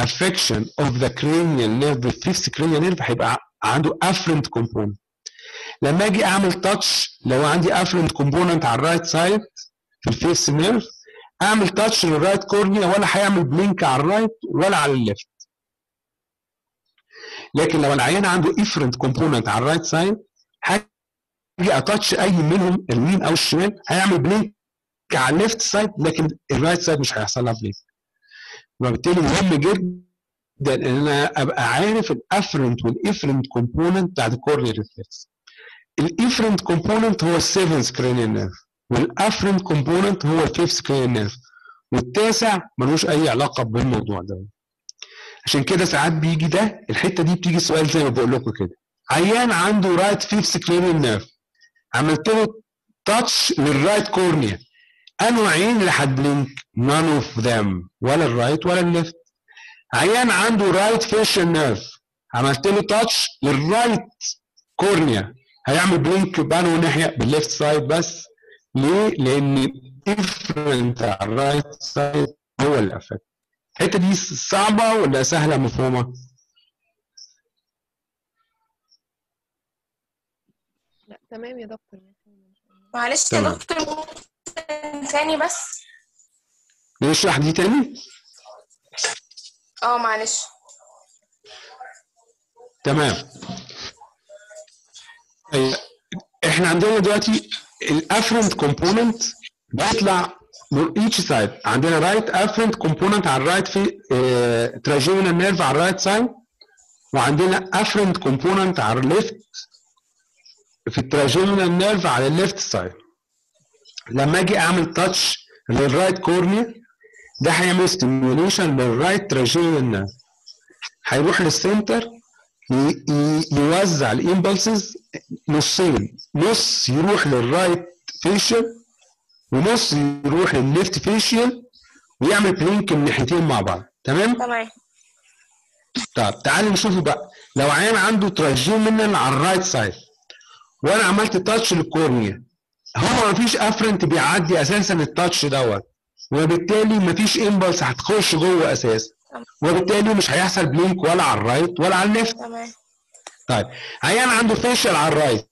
affection of the cranial nerve the fifth cranial nerve هيبقى عنده afferent component. لما أجي أعمل touch لو عندي afferent component على ال right side في ال fifth nerve أعمل touch لل right cornea ولا هيعمل blink على ال right ولا على ال left لكن لو العيان عنده efferent component على ال right side هاجي ا touch أي منهم اليمين أو الشمال هيعمل blink على ال left side لكن ال right side مش هيحصل لها blink وبالتالي مهم جدا إن أنا أبقى عارف ال afferent وال efferent component بتاعت ال corneal reflex ال efferent component هو ال seventh cranial nerve وال afferent component هو ال fifth cranial nerve والتاسع ملوش أي علاقة بالموضوع ده. عشان كده ساعات بيجي ده الحتة دي بتيجي سؤال زي ما بقول لكم كده. عيان عنده right fifth cranial nerve عملت له touch لل right cornea انه عين اللي هت blink none of them ولا ال right ولا ال left عيان عنده right facial nerve عملت له touch لل right cornea هيعمل blink بأنه ناحية بال left side بس. ليه؟ لأن ال efferent على ال right side هو اللي affected الحتة دي صعبة ولا سهلة مفهومة؟ لا تمام يا دكتور. معلش يا. دكتور. ثاني بس؟ نشرح دي تاني؟ آه معلش. تمام. طيب، إحنا عندنا دلوقتي ال afferent component بيطلع من each side عندنا right afferent component على ال right في trigeminal nerve على ال right side وعندنا afferent component على ال left في ال trigeminal nerve على ال left side لما أجي اعمل touch لل right cornea ده هيعمل stimulation لل right trigeminal nerve هيروح لل center يوزع ال impulses نصين. نص يروح لل right facial ونص يروح للل left facial ويعمل blink الناحيتين مع بعض. تمام؟ تمام. طب تعالوا نشوف بقى. لو عيان عنده trigeminal على ال right side وأنا عملت touch لل cornea هو مفيش afferent بيعدي أساسا ال touch دوت. وبالتالي مفيش impulse هتخش جوه أساسا. وبالتالي مش هيحصل blink ولا على ال right ولا على ال left تمام. طيب عيان عنده facial على ال right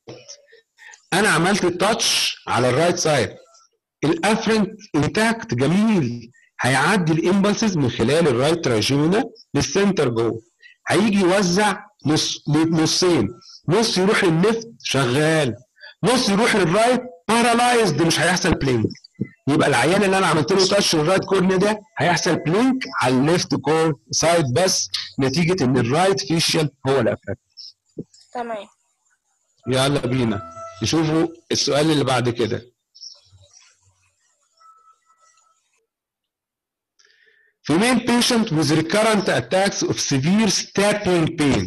أنا عملت touch على ال right side ال afferent intact جميل. هيعدي ال impulses من خلال ال right trigeminal لل center جوه. هيجي يوزع نص نصين. نص يروح للل left شغال. نص يروح لل right paralyzed مش هيحصل blink يبقى العيان اللي أنا عملت له touch لل right cornea ده هيحصل blink على ال left كور side بس نتيجة إن ال right facial هو ال affected تمام. يلا بينا. نشوفوا السؤال اللي بعد كده. في a male patient with recurrent attacks of severe stabbing pain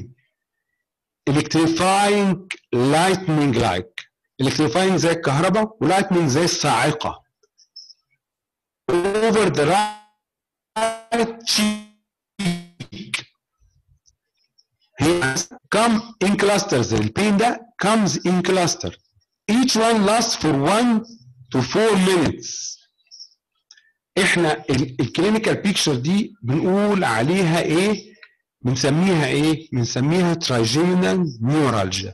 electrifying lightning like electrifying زي الكهرباء و lightning زي الصاعقة over the right cheek. هي come in clusters. ال pain ده comes in cluster. Each one lasts for 1 to 4 minutes. إحنا ال clinical picture دي بنقول عليها إيه؟ بنسميها إيه؟ بنسميها trigeminal neuralgia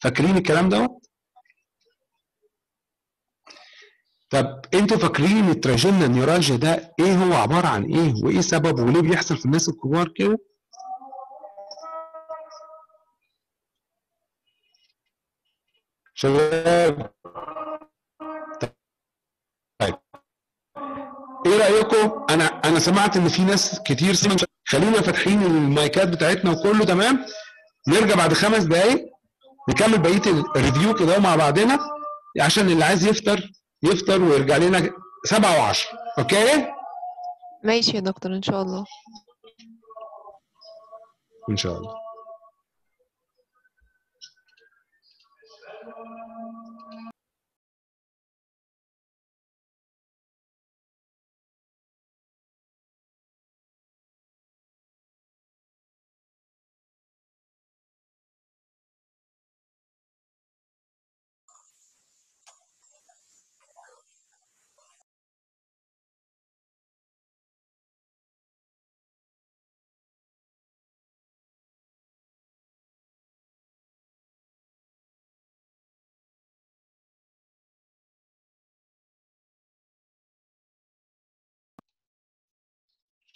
فاكرين الكلام دوت؟ طب أنتوا فاكرين ال trigeminal neuralgia ده إيه؟ هو عبارة عن إيه؟ وايه سببه؟ وليه بيحصل في الناس الكبار كده؟ شباب. طيب. إيه رأيكم؟ أنا أنا سمعت ان في ناس كتير سمع خلينا فاتحين ال mikes ات بتاعتنا وكله تمام؟ نرجع بعد خمس دقايق نكمل بقية ال review كده مع بعضنا عشان اللي عايز يفطر يفطر ويرجع لنا سبعة وعشرة okay؟ ماشي يا دكتور إن شاء الله. إن شاء الله.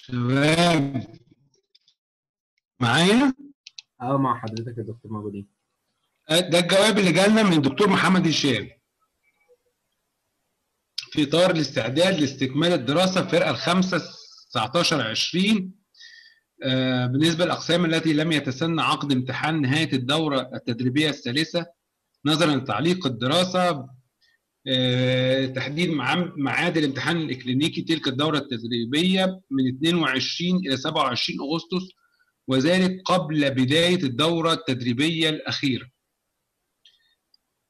شباب معايا؟ آه مع حضرتك يا دكتور موجودين. ده الجواب اللي جالنا من الدكتور محمد هشام. في إطار الاستعداد لاستكمال الدراسة الفرقه الخامسه 19 20 آه، بالنسبة للأقسام التي لم يتسنى عقد امتحان نهاية الدورة التدريبية الثالثة نظرا لتعليق الدراسة آه، تحديد مع- ميعاد الامتحان الإكلينيكي تلك الدورة التدريبية من 22 إلى 27 أغسطس وذلك قبل بداية الدورة التدريبية الأخيرة.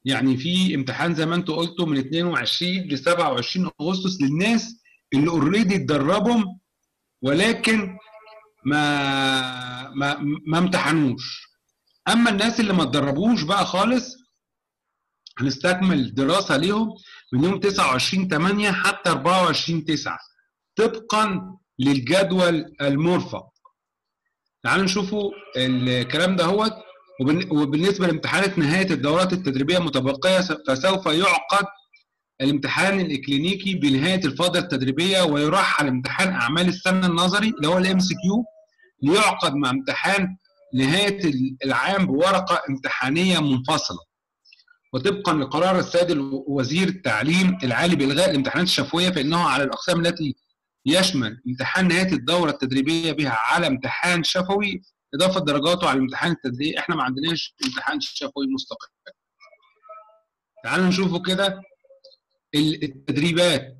يعني في امتحان زي ما أنتوا قلتوا من 22 ل 27 أغسطس للناس اللي اوريدي اتدربوا ولكن ما ما ما امتحنوش. أما الناس اللي ما اتدربوش بقى خالص هنستكمل دراسة ليهم من يوم 29 8 حتى 24 9 طبقا للجدول المرفق. تعالوا نشوفوا الكلام ده هوت وبالن- وبالنسبة لامتحانات نهاية الدورات التدريبية المتبقية س- فسوف يعقد الامتحان الإكلينيكي بنهاية الفترة التدريبية ويرحل امتحان أعمال السنة النظري اللي هو ال MCQ ليعقد مع امتحان نهاية ال- العام بورقة امتحانية منفصلة. وطبقا لقرار السيد ال- وزير التعليم العالي بإلغاء الامتحانات الشفوية فإنه على الأقسام التي يشمل امتحان نهاية الدورة التدريبية بها على امتحان شفوي إضافة درجاته على الامتحان التدريبي. إحنا ما عندناش امتحان شفوي مستقل. تعالوا نشوفوا كده ال- التدريبات.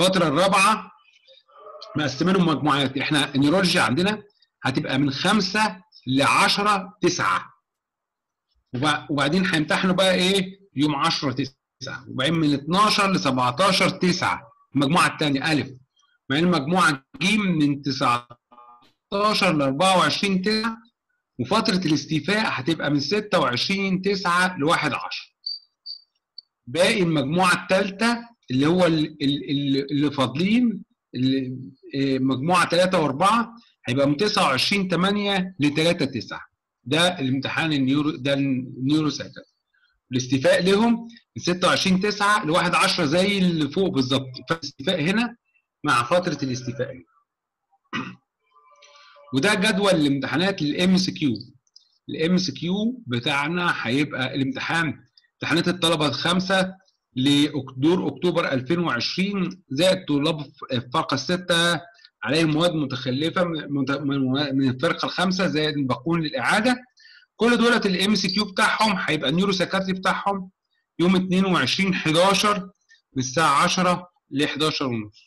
الفترة الرابعة مقسمينهم مجموعات. إحنا النيورولوجي عندنا هتبقى من خمسة ل 10 9 وبعدين هيمتحنوا بقى إيه؟ يوم 10 9 وبعدين من 12 ل 17 9 المجموعه الثانية ألف. بعدين المجموعة ج من 19 ل 24 9 وفترة الاستيفاء هتبقى من 26 9 ل 1 10 باقي المجموعة الثالثه اللي هو ال- ال- ال- اللي فاضلين إيه، مجموعة 3 و4 هيبقى من 29 8 ل 3 9 ده الامتحان ال neuro ده ال neuro cycle الاستيفاء لهم من 26 9 ل 1 10 زي اللي فوق بالظبط. فالاستيفاء هنا مع فترة الاستيفاء. وده جدول الامتحانات لل MCQ ال MCQ بتاعنا هيبقى الامتحان امتحانات الطلبة الخمسه لدور أكتوبر 2020 زائد طلاب الفرقة الستة عليهم مواد متخلفة من الفرقه الخامسة زائد الباقون للإعادة. كل دولت ال MCQ بتاعهم هيبقى ال neuropsychiatry بتاعهم يوم 22 11 من الساعة 10 ل 11 ونص.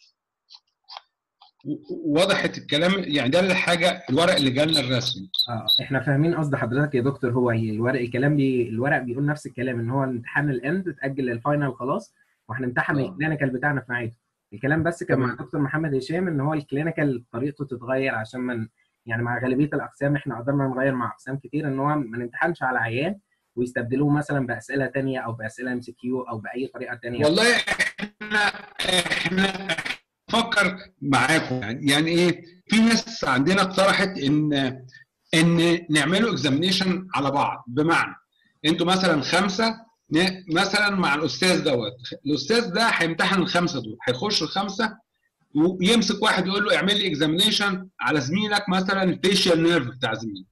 وضحت الكلام يعني ده الحاجة الورق اللي جالنا الرسمي. آه إحنا فاهمين قصد حضرتك يا دكتور هو الورق الكلام بي الورق بيقول نفس الكلام إن هو امتحان الاند اتاجل لل final خلاص وهنمتحن آه. ال clinical بتاعنا في ميعاده. الكلام بس كان مع. دكتور محمد هشام إن هو ال clinical طريقته تتغير عشان من يعني مع غالبية الأقسام إحنا قدرنا نغير مع أقسام كتير إن هو ما نمتحنش على عيان ويستبدلوه مثلا بأسئلة تانية أو بأسئلة MCQ أو بأي طريقة تانية. والله إحنا إحنا فكر معاكم. يعني يعني إيه؟ في ناس عندنا اقترحت ان إن نعملوا examination على بعض. بمعنى أنتوا مثلا خمسة مثلا مع الأستاذ دوت. الأستاذ ده هيمتحن الخمسة دول. هيخش الخمسة ويمسك واحد يقول له اعمل لي examination على زميلك مثلا ال facial nerve بتاع زميلك.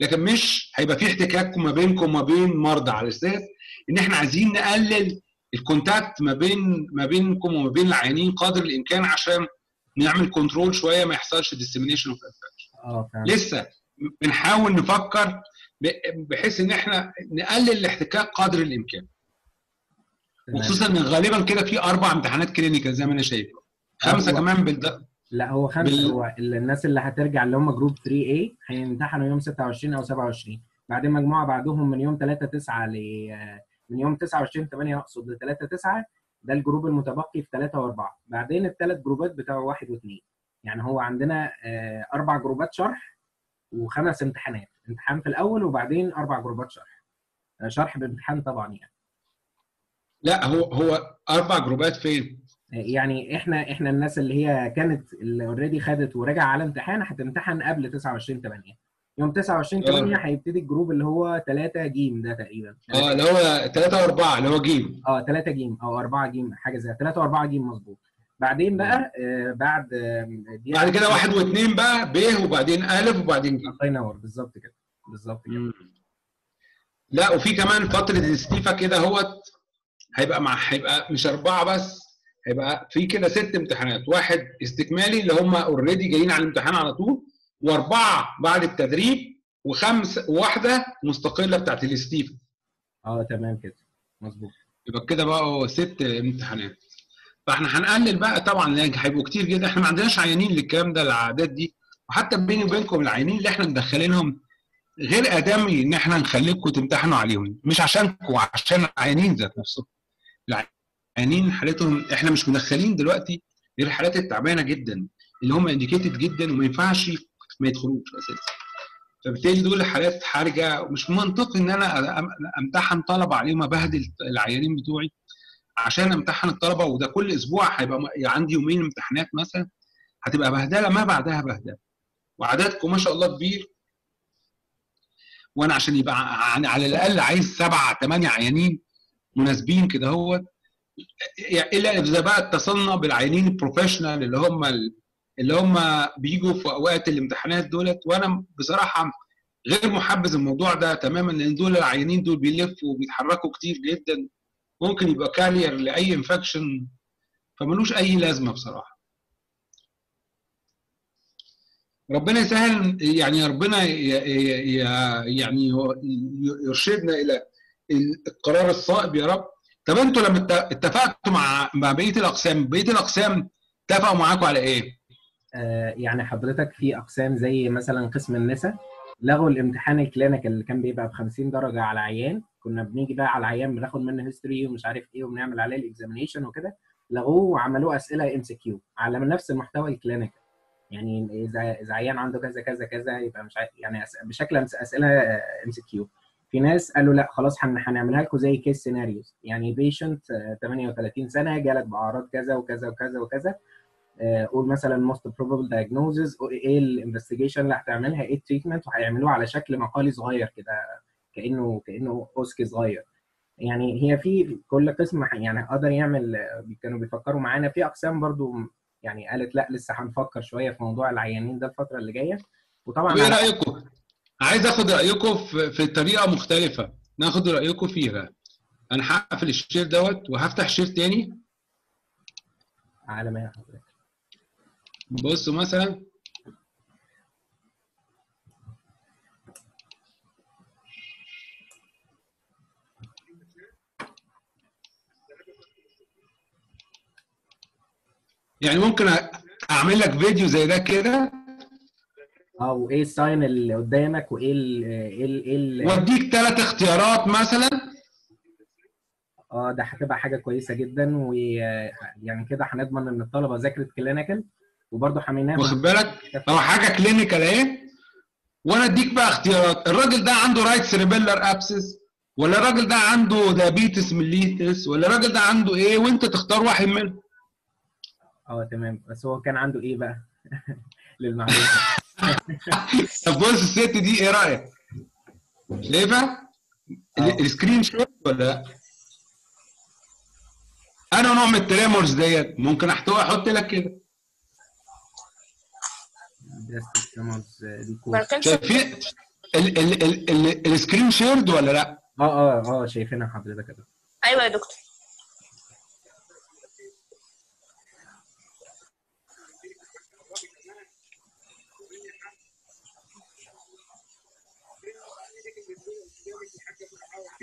لكن مش هيبقى في احتكاك ما بينكم وما بين مرضى على أساس إن إحنا عايزين نقلل ال contact ما بين ما بينكم وما بين العيانين قدر الإمكان عشان نعمل control شوية ما يحصلش dissemination of فعلا لسه بنحاول نفكر بحيث إن إحنا نقلل الاحتكاك قدر الإمكان. وخصوصا إن غالبا كده في أربع امتحانات clinical زي ما أنا شايف خمسة هو- كمان بالد... لا هو خمسة. بال- هو ال- الناس اللي هترجع اللي هم group 3A هيمتحنوا يوم 26 أو 27 بعدين مجموعة بعدهم من يوم 3 9 ل من يوم 29 8 أقصد ل 3 9 ده ال group المتبقي في 3 و4 بعدين الثلاث group ات بتاع واحد واثنين يعني هو عندنا آه، أربع group ات شرح وخمس امتحانات. امتحان في الأول وبعدين أربع group ات شرح. آه، شرح بامتحان طبعا يعني. لا هو هو أربع group ات فين؟ يعني إحنا إحنا الناس اللي هي كانت اللي already خدت ورجع على امتحان هتمتحن قبل 29 8 يوم 29 8 هيبتدي ال group اللي هو 3 جيم ده تقريبا. آه اللي هو ثلاثة وأربعة اللي هو جيم. آه 3 جيم أو 4 جيم حاجة زي 3 و4 جيم مظبوط. بعدين بقى آه بعد آه دي بعد كده واحد واثنين بقى ب وبعدين ألف وبعدين جيم الله ينور. بالظبط كده. بالظبط كده. لا وفي كمان فترة الاستيفا كده هوت هيبقى مع هيبقى مش أربعة بس هيبقى في كده ست امتحانات. واحد استكمالي اللي هم already جايين على الامتحان على طول وأربعة بعد التدريب وخمس واحدة مستقلة بتاعت الاستيفا. آه تمام كده. مظبوط. يبقى كده بقى ست امتحانات. فاحنا هنقلل بقى طبعا هيبقوا كتير جدا. إحنا ما عندناش عيانين للكلام ده الاعداد دي. وحتى بيني وبينكم العيانين اللي إحنا مدخلينهم غير آدمي إن إحنا نخليكم تمتحنوا عليهم. مش عشانكم عشان العيانين ذات نفسهم. العيانين حالتهم إحنا مش مدخلين دلوقتي غير الحالات التعبانة جدا اللي هم انديكيتد جدا وما ينفعش ما يدخلوش أساسا. فبالتالي دول حالات حرجة ومش منطقي إن أنا أمتحن طلبة عليهم ابهدل العيانين بتوعي. عشان امتحن الطلبة وده كل أسبوع هيبقى م- عندي يومين امتحانات مثلا هتبقى بهدلة ما بعدها بهدلة. وعددكم ما شاء الله كبير. وأنا عشان يبقى ع- على الأقل عايز سبعة ثمانيه عيانين مناسبين كده هو. إلا إذا بقى اتصلنا بالعيانين البروفيشنال اللي هم ال- اللي هم بيجوا في اوقات الامتحانات دولت. وأنا بصراحة غير محبذ الموضوع ده تماما لأن دول العيانين دول بيلفوا وبيتحركوا كتير جدا. ممكن يبقى carrier لأي infection فملوش أي لازمة بصراحة. ربنا يسهل يعني ربنا يعني يرشدنا إلى القرار الصائب يا رب. طب أنتوا لما ات- اتفقتوا مع مع بقية الأقسام بقية الأقسام اتفقوا معاكم على إيه؟ آه، يعني حضرتك في أقسام زي مثلا قسم النساء؟ لغوا الامتحان ال clinical اللي كان بيبقى ب 50 درجة على عيان. كنا بنيجي بقى على العيان بناخد منه history ومش عارف إيه وبنعمل عليه ال examination وكده. لغوه وعملوه أسئلة MCQ على نفس المحتوى ال clinical. يعني اذا إذا عيان عنده كذا كذا كذا يبقى مش عارف يعني بشكل أسئلة MCQ في ناس قالوا لا خلاص هن- هنعملها لكم زي case scenarios يعني patient 38 سنة جالك بأعراض كذا وكذا وكذا وكذا. قول مثلا most probable diagnosis إيه ال investigation اللي هتعملها إيه ال treatment وهيعملوه على شكل مقالي صغير كده كأنه كأنه OSCE صغير. يعني هي في كل قسم يعني قدر يعمل آه، كانوا بيفكروا معانا. في أقسام برضو يعني قالت لا لسه هنفكر شوية في موضوع العيانين ده الفترة اللي جاية. وطبعا طب إيه رأيكم؟ عايز آخد رأيكم في, طريقة مختلفة ناخد رأيكم فيها. أنا هقفل ال share دوت وهفتح share تاني. على ما حضرتك بصوا مثلا. يعني ممكن أعمل لك فيديو زي ده كده. آه وايه ال sign اللي قدامك وإيه ال إيه ال إيه ال وأديك ثلاث اختيارات مثلا. آه ده هتبقى حاجة كويسة جدا ويعني كده هنضمن إن الطلبة ذاكرت clinical. وبرضه حميناهم واخد بالك؟ هو حاجة clinical اهي. وأنا اديك بقى اختيارات. الراجل ده عنده right cerebellar abscess ولا الراجل ده عنده diabetes mellitus ولا الراجل ده عنده إيه؟ وانت تختار واحد منهم. آه تمام. بس هو كان عنده إيه بقى؟ للمعلومة. طب بص الست دي إيه رأيك؟ شايفها؟ ال- السكرين share ولا؟ لا؟ أنا نوع من ال tremors ديت ممكن احتوي أحط لك كده. Tremors، آه، دي شايفين ال- ال- ال- ال- السكرين شيرد ولا لا؟ آه آه آه شايفينها حضرتك كده. أيوه يا دكتور.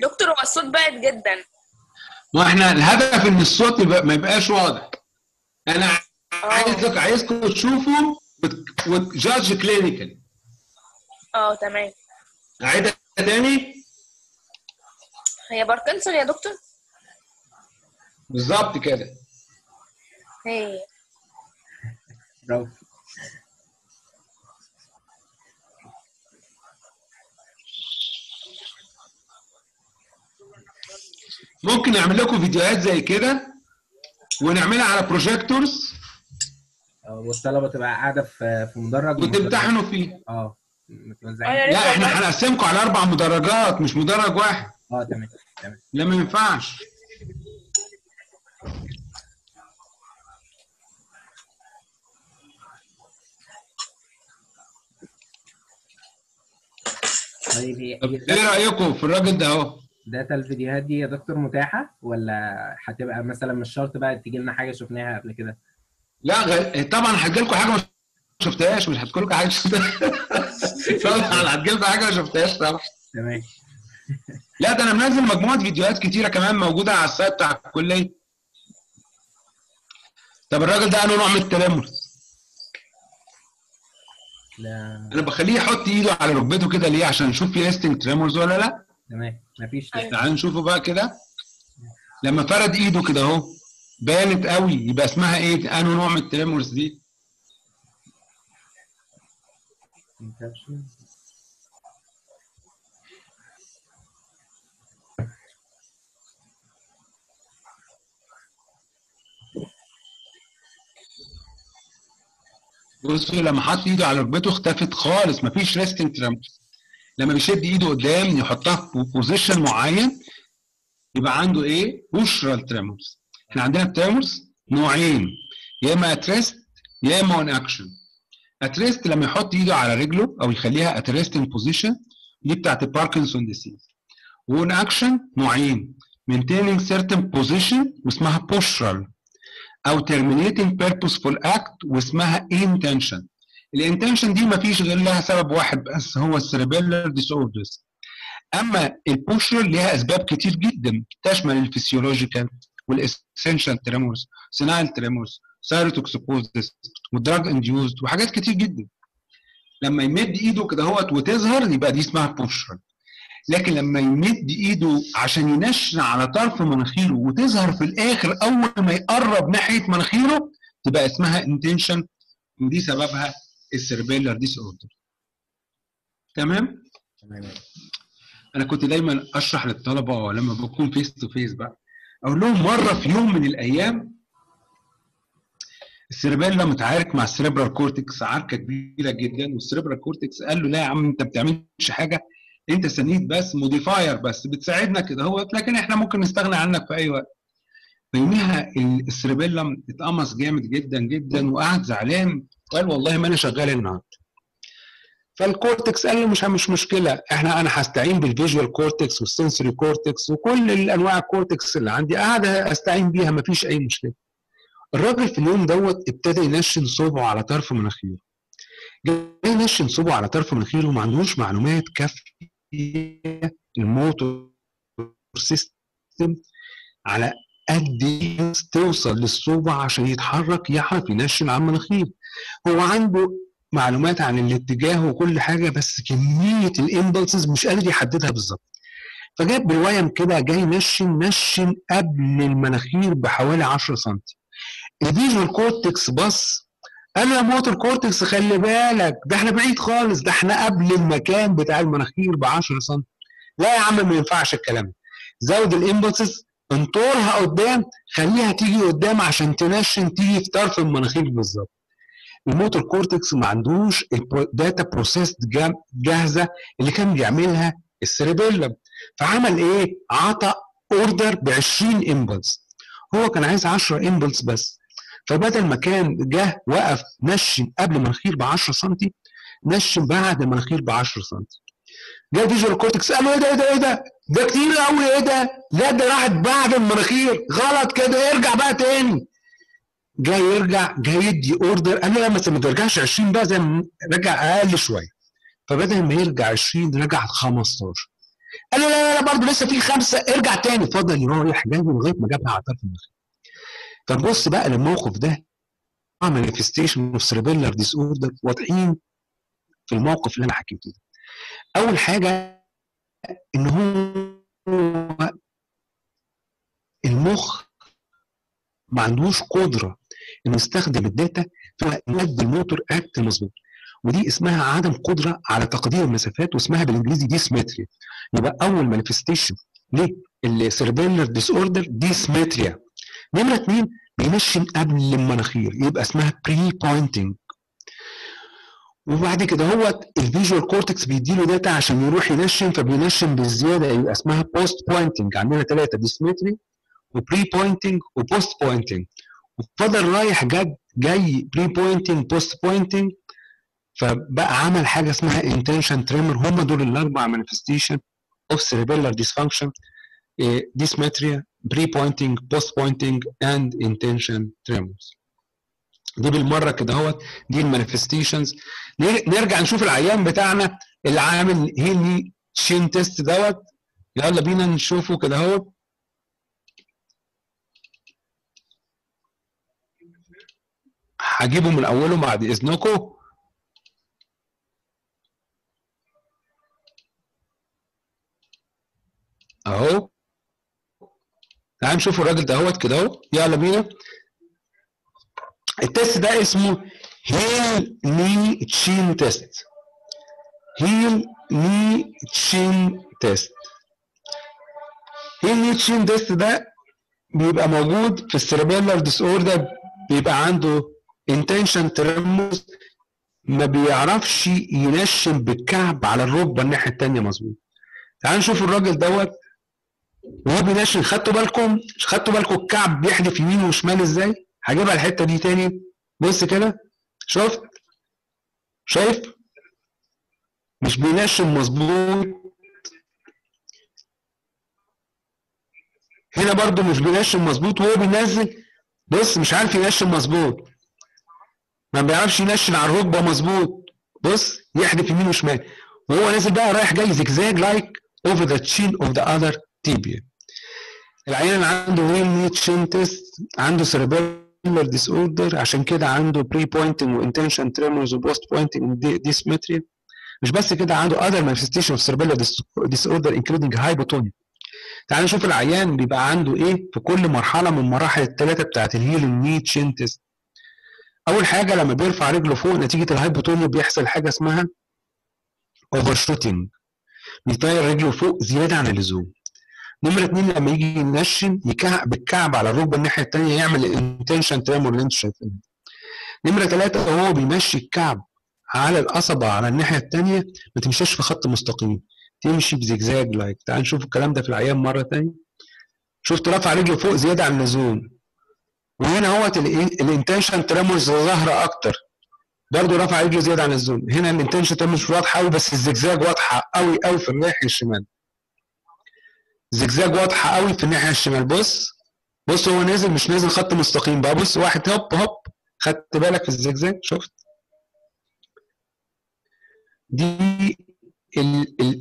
دكتور هو الصوت بعد جدا. ما إحنا الهدف إن الصوت يبقى ما يبقاش واضح. أنا عايزك عايزكم تشوفوا وتجادج كلينيكال آه تمام. اعيدها تاني؟ هي باركنسون يا دكتور؟ بالظبط كده. هي. برافو. ممكن نعمل لكم فيديوهات زي كده ونعملها على projectors والطلبة تبقى قاعدة في في مدرج وتمتحنوا فيه؟ آه ريت لا إحنا. هنقسمكم على أربع مدرجات مش مدرج واحد. آه تمام تمام. لا ما ينفعش. طيب إيه رأيكم في الراجل ده اهو؟ داتا الفيديوهات دي يا دكتور متاحة ولا هتبقى مثلا مش شرط بقى تيجي لنا حاجة شفناها قبل كده؟ لا. طبعا هتجي لكم حاجة ما شفتهاش مش هتجي لكم حاجة طبعا هتجي لكم حاجة ما شفتهاش طبعا. تمام. لا ده أنا منزل مجموعة فيديوهات كتيرة كمان موجودة على ال site بتاع الكلية. طب الراجل ده انه نوع من ال tremors لا. أنا بخليه يحط إيده على ركبته كده ليه؟ عشان نشوف في resting tremors ولا لا. تمام. مفيش تعال نشوفه بقى كده. لما فرد إيده كده أهو. بانت قوي. يبقى اسمها إيه؟ انه نوع من ال tremors دي؟ بصوا لما حط ايده على ركبته اختفت خالص. مفيش resting tremors لما بيشد ايده قدام يحطها في position معين يبقى عنده إيه؟ postural tremors إحنا عندنا ال tremors نوعين يا إما at rest يا إما on action at rest لما يحط إيده على رجله أو يخليها at resting position دي بتاعت ال Parkinson disease و on action نوعين maintaining certain position واسمها postural أو terminating purposeful act واسمها intention. ال intention دي مفيش غير لها سبب واحد بس هو ال cerebellar disorders أما ال postural ليها أسباب كتير جدا تشمل ال physiological وال essential tremors senile tremors thyrotoxicosis وال drug induced وحاجات كتير جدا. لما يمد إيده كده هوت وتظهر يبقى دي اسمها postural لكن لما يمد إيده عشان ينشن على طرف مناخيره وتظهر في الآخر أول ما يقرب ناحية مناخيره تبقى اسمها intention ودي سببها ال cerebellar disorder تمام؟ تمام. أنا كنت دايما أشرح للطلبة لما بكون face to face بقى. أقول لهم مرة في يوم من الأيام ال cerebellum متعارك مع ال cerebral cortex عركة كبيرة جدا وال cerebral cortex قال له لا يا عم أنت ما بتعملش حاجة أنت سنيد بس modifier بس بتساعدنا كده هو لكن إحنا ممكن نستغنى عنك في أي وقت. فيوميها ال cerebellum اتقمص جامد جدا جدا وقعد زعلان وقال والله ما أنا شغال النهارده. فال cortex قال له مش مش مشكلة إحنا أنا هستعين بال visual cortex وال sensory cortex وكل الأنواع ال cortex اللي عندي قاعد أستعين بيها مفيش أي مشكلة. الراجل في اليوم دوت ابتدى ينشن صوبعه على طرف مناخيره جاي ينشن صوبعه على طرف مناخيره وما عندوش معلومات كافية الموتور system على قد إيه توصل للصوبع عشان يتحرك يعرف ينشن على المناخير هو عنده معلومات عن الاتجاه وكل حاجة بس كمية ال impulses مش قادر يحددها بالظبط. فجاب بالويم كده جاي نشن نشن قبل المناخير بحوالي 10 سم ال visual cortex بص قال له يا motor cortex خلي بالك ده إحنا بعيد خالص ده إحنا قبل المكان بتاع المناخير ب 10 سم لا يا عم ما ينفعش الكلام ده. زود ال impulses انطرها قدام خليها تيجي قدام عشان تنشن تيجي في طرف المناخير بالظبط. ال motor cortex ما عندوش data process جاهزة اللي كان بيعملها ال cerebellum فعمل إيه؟ عطى order ب 20 impulse هو كان عايز 10 impulse بس فبدل ما كان جه وقف نشن قبل المناخير ب 10 سم نشن بعد المناخير ب 10 سم جه visual cortex قال له إيه ده إيه ده إيه ده؟ ده كتير قوي إيه ده؟ لا ده راحت بعد المناخير غلط كده ارجع بقى تاني جاي يرجع جاي يدي order قال له لا ما ترجعش 20 بقى زي رجع أقل شوية. فبدل ما يرجع 20 رجع 15 قال له لا لا لا برضه لسه في خمسة. ارجع تاني. فضل رايح جاي لغاية ما جابها على طرف المناخير فنبص بقى للموقف ده. manifestation of cerebellar disorder واضحين في الموقف اللي أنا حكيته ده. أول حاجة إن هو المخ ما عندوش قدرة إنه يستخدم ال data في يؤدي ال motor act مظبوط. ودي اسمها عدم قدرة على تقدير المسافات واسمها بالإنجليزي dysmetria يبقى أول manifestation لل cerebellar disorder dysmetria نمرة اثنين بينشن قبل المناخير يبقى اسمها pre-pointing وبعد كده هو ال visual cortex بيديله data عشان يروح ينشن فبينشن بالزيادة يبقى اسمها post-pointing عندنا ثلاثة dysmetria و pre-pointing و post-pointing وفضل رايح جد جاي pre-pointing post-pointing فبقى عمل حاجة اسمها intention tremor. هم دول الأربع manifestation of cerebellar dysfunction dysmetria pre-pointing post-pointing and intention tremors. دي بالمرة كده اهوت دي ال manifestations. نرجع نشوف العيان بتاعنا اللي عامل heel knee shin test دوت. يلا بينا نشوفه كده اهوت. هجيبه من أوله بعد إذنكم. أهو. تعال نشوف الراجل ده أهوت كده أهو. يلا بينا. ال test ده اسمه heel knee shin test. heel knee shin test. heel knee shin test ده بيبقى موجود في ال cerebellar disorder بيبقى عنده intention tremors ما بيعرفش ينشن بالكعب على الركبة الناحية الثانية مظبوط. تعال نشوف الراجل دوت. وهو بينشن خدتوا بالكم؟ خدتوا بالكم الكعب بيحدف يمين وشمال إزاي؟ هجيبها الحتة دي تاني. بص كده. شفت؟ شايف؟ مش بينشن مظبوط. هنا برضو مش بينشن مظبوط وهو بينزل. بص مش عارف ينشن مظبوط. ما بيعرفش ينشن على الركبة مظبوط. بص يحدف يمين وشمال. وهو نازل بقى رايح جاي zigzag-like over the chin of the other tibia. العيان اللي عنده heel-knee-shin test عنده cerebellar disorder عشان كده عنده pre-pointing و intention tremors و past pointing dysmetria مش بس كده عنده other manifestation of cerebellar disorder including hypotonia. تعال نشوف العيان بيبقى عنده إيه في كل مرحلة من مراحل الثلاثه بتاعت ال heel-knee-shin test أول حاجة لما بيرفع رجله فوق نتيجة ال hypotonia بيحصل حاجة اسمها overshooting بيطير رجله فوق زيادة عن اللزوم. نمرة اتنين لما يجي ينشن يكعب بالكعب على الركبة الناحية التانية يعمل ال intention tremor اللي أنتوا شايفينه. نمرة تلاتة وهو بيمشي الكعب على القصبة على الناحية التانية ما تمشيش في خط مستقيم. تمشي ب zigzag-like تعال نشوف الكلام ده في العيان مرة تانية. شفت رفع رجله فوق زيادة عن اللزوم. وهنا هوت ال intention tremors ظاهرة أكتر. برضه رفع رجله زيادة عن اللزوم هنا ال intention tremors واضحة أوي بس الزجزاج واضحة أوي أوي في الناحية الشمال. زجزاج واضحة قوي في الناحية الشمال. بص بص هو نازل مش نازل خط مستقيم بقى. بص واحد هوب هوب خدت بالك في الزجزاج؟ شفت؟ دي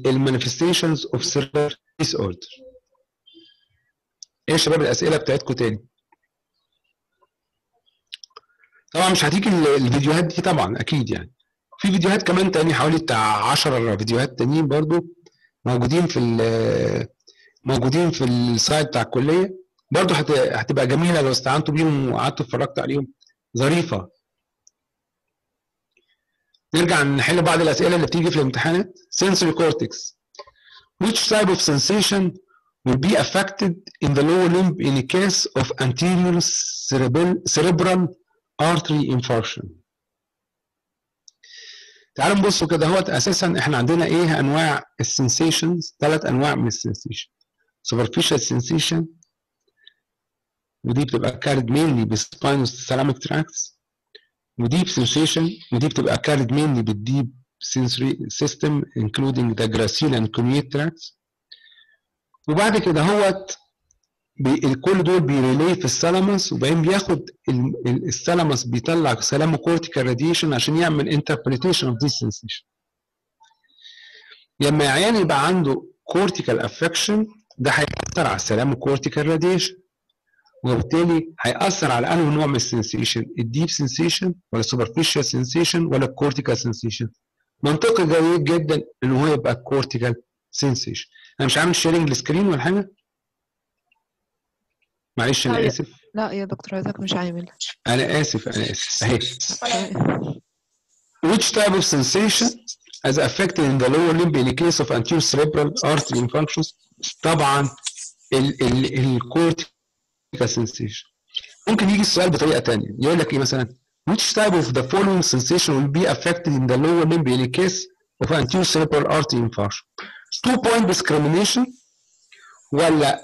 ال manifestations of cerebellar disorder إيه يا شباب الأسئلة بتاعتكم تاني؟ طبعا مش هتيجي ال- الفيديوهات دي طبعا أكيد يعني. في فيديوهات كمان تاني حوالي بتاع 10 فيديوهات تانيين برضو موجودين في موجودين في السايت بتاع الكلية. برضو هت- هتبقى جميلة لو استعنتوا بيهم وقعدتوا اتفرجت عليهم. ظريفة. نرجع نحل بعض الأسئلة اللي بتيجي في الامتحانات. Sensory cortex. Which type of sensation will be affected in the lower limb in a case of anterior cerebral artery infarction تعالوا نبصوا كده هو أساسا إحنا عندنا إيه انواع السنسيشنز ثلاث انواع من السنسيشن superficial sensation ودي بتبقى carried mainly بالspinous thalamic tracts وديب sensation ودي بتبقى carried mainly بالdeep sensory system including the gracile and cuneate tracts وبعد كده هوت بي- كل دول بي relay في ال thalamus وبعدين بياخد ال- ال- ال thalamus بيطلع thalamocortical radiation عشان يعمل interpretation of this sensation لما عيان يبقى عنده cortical affection ده هيأثر على ال thalamocortical radiation وبالتالي هيأثر على أنه نوع من ال sensation ال deep sensation ولا ال superficial sensation ولا ال cortical sensation منطقي جيد جدا ان هو يبقى cortical sensation أنا مش عامل sharing ال screen ولا حاجة؟ معلش أنا طيب. اسف لا يا دكتور حضرتك مش عامل أنا اسف أنا اسف اهي which type of sensation is affected in the lower limb in the case of anterior cerebral artery infarctions طبعا ال ال ال cortical sensation ممكن يجي السؤال بطريقه ثانية يقول لك إيه مثلا which type of the following sensation will be affected in the lower limb in the case of anterior cerebral artery infarction two point discrimination ولا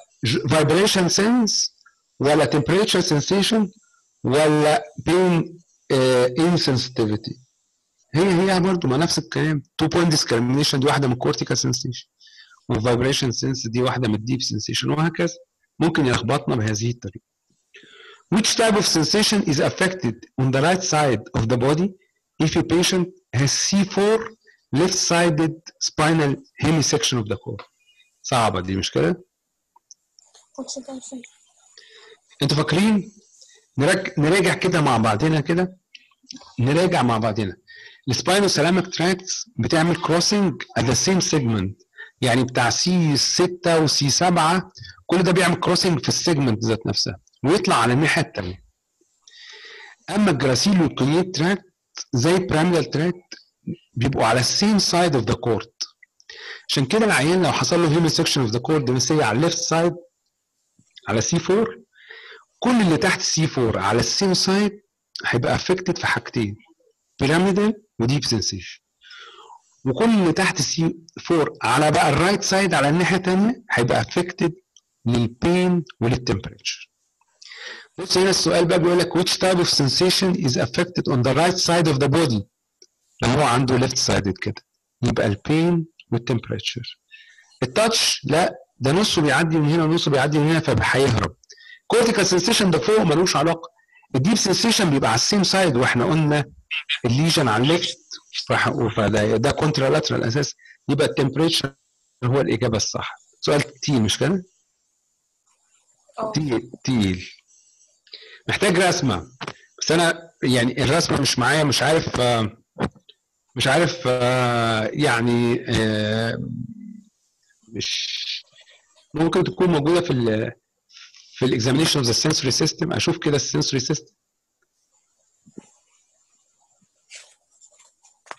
vibration sense ولا temperature sensation ولا pain uh, insensitivity هي هي برضه ما نفس الكلام two point discrimination دي واحدة من cortical sensation والvibration sense دي واحدة من الديب sensation وهكذا ممكن يلخبطنا بهذه الطريقة which type of sensation is affected on the right side of the body if a patient has C4 left-sided spinal hemisection of the cord صعبه دي مش كده أنتوا فاكرين. نراجع كده مع بعضنا كده؟ نراجع مع بعضنا ال spinothalamic tracts بتعمل crossing at the same segment. يعني بتاع C 6 و C 7 كل ده بيعمل crossing في ال segment ذات نفسها ويطلع على الناحية الثانية أما ال gracile وال cuneate tract زي ال pyramidal tract بيبقوا على ال same side of the cord عشان كده العيان لو حصل له hemisection of the cord ده على ال left side على C 4 كل اللي تحت C 4 على ال same side هيبقى affected في حاجتين pyramidal و deep sensation وكل اللي تحت C 4 على بقى ال right side على الناحية الثانية هيبقى affected لل pain ولل temperature بص هنا السؤال بقى بيقول لك which type of sensation is affected on the right side of the body هو عنده left sided كده. يبقى ال pain وال temperature ال touch لا ده نصه بيعدي من هنا ونصه بيعدي من هنا فهيهرب cortical sensation ده فوق ملوش علاقة. ال deep sensation بيبقى على ال same side وإحنا قلنا ال lesion على ال left فده ده contralateral أساسا. يبقى ال temperature هو الإجابة الصح. سؤال تقيل مش كده؟ تقيل تقيل. محتاج رسمة. بس أنا يعني الرسمة مش معايا مش عارف مش عارف يعني آه، مش ممكن تكون موجودة في في ال examination of the sensory system أشوف كده ال sensory system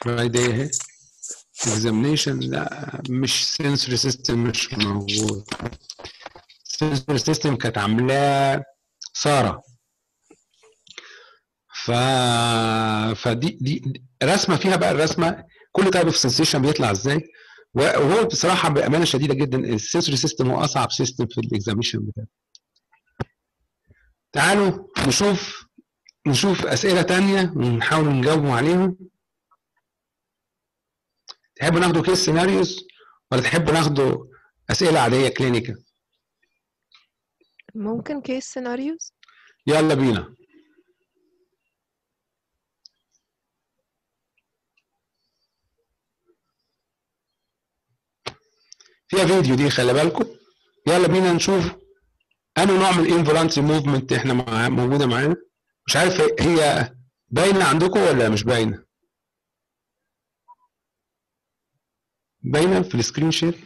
right اهي examination لا مش sensory system مش موجود. Sensory system كانت عاملاه سارة. ف فدي دي رسمة فيها بقى الرسمة. كل type of sensation بيطلع إزاي؟ وهو بصراحة بأمانة شديدة جدا ال sensory system هو أصعب system في ال examination بتاعه. تعالوا نشوف نشوف أسئلة تانية ونحاول نجاوبوا عليهم. تحبوا ناخدوا case scenarios ولا تحبوا ناخدوا أسئلة عادية clinical ممكن case scenarios يلا بينا. فيها فيديو دي خلي بالكم. يلا بينا نشوف أنه نوع من ال involuntary movement إحنا مع موجودة معانا؟ مش عارف هي- باينة عندكم ولا مش باينة؟ باينة في ال screen share؟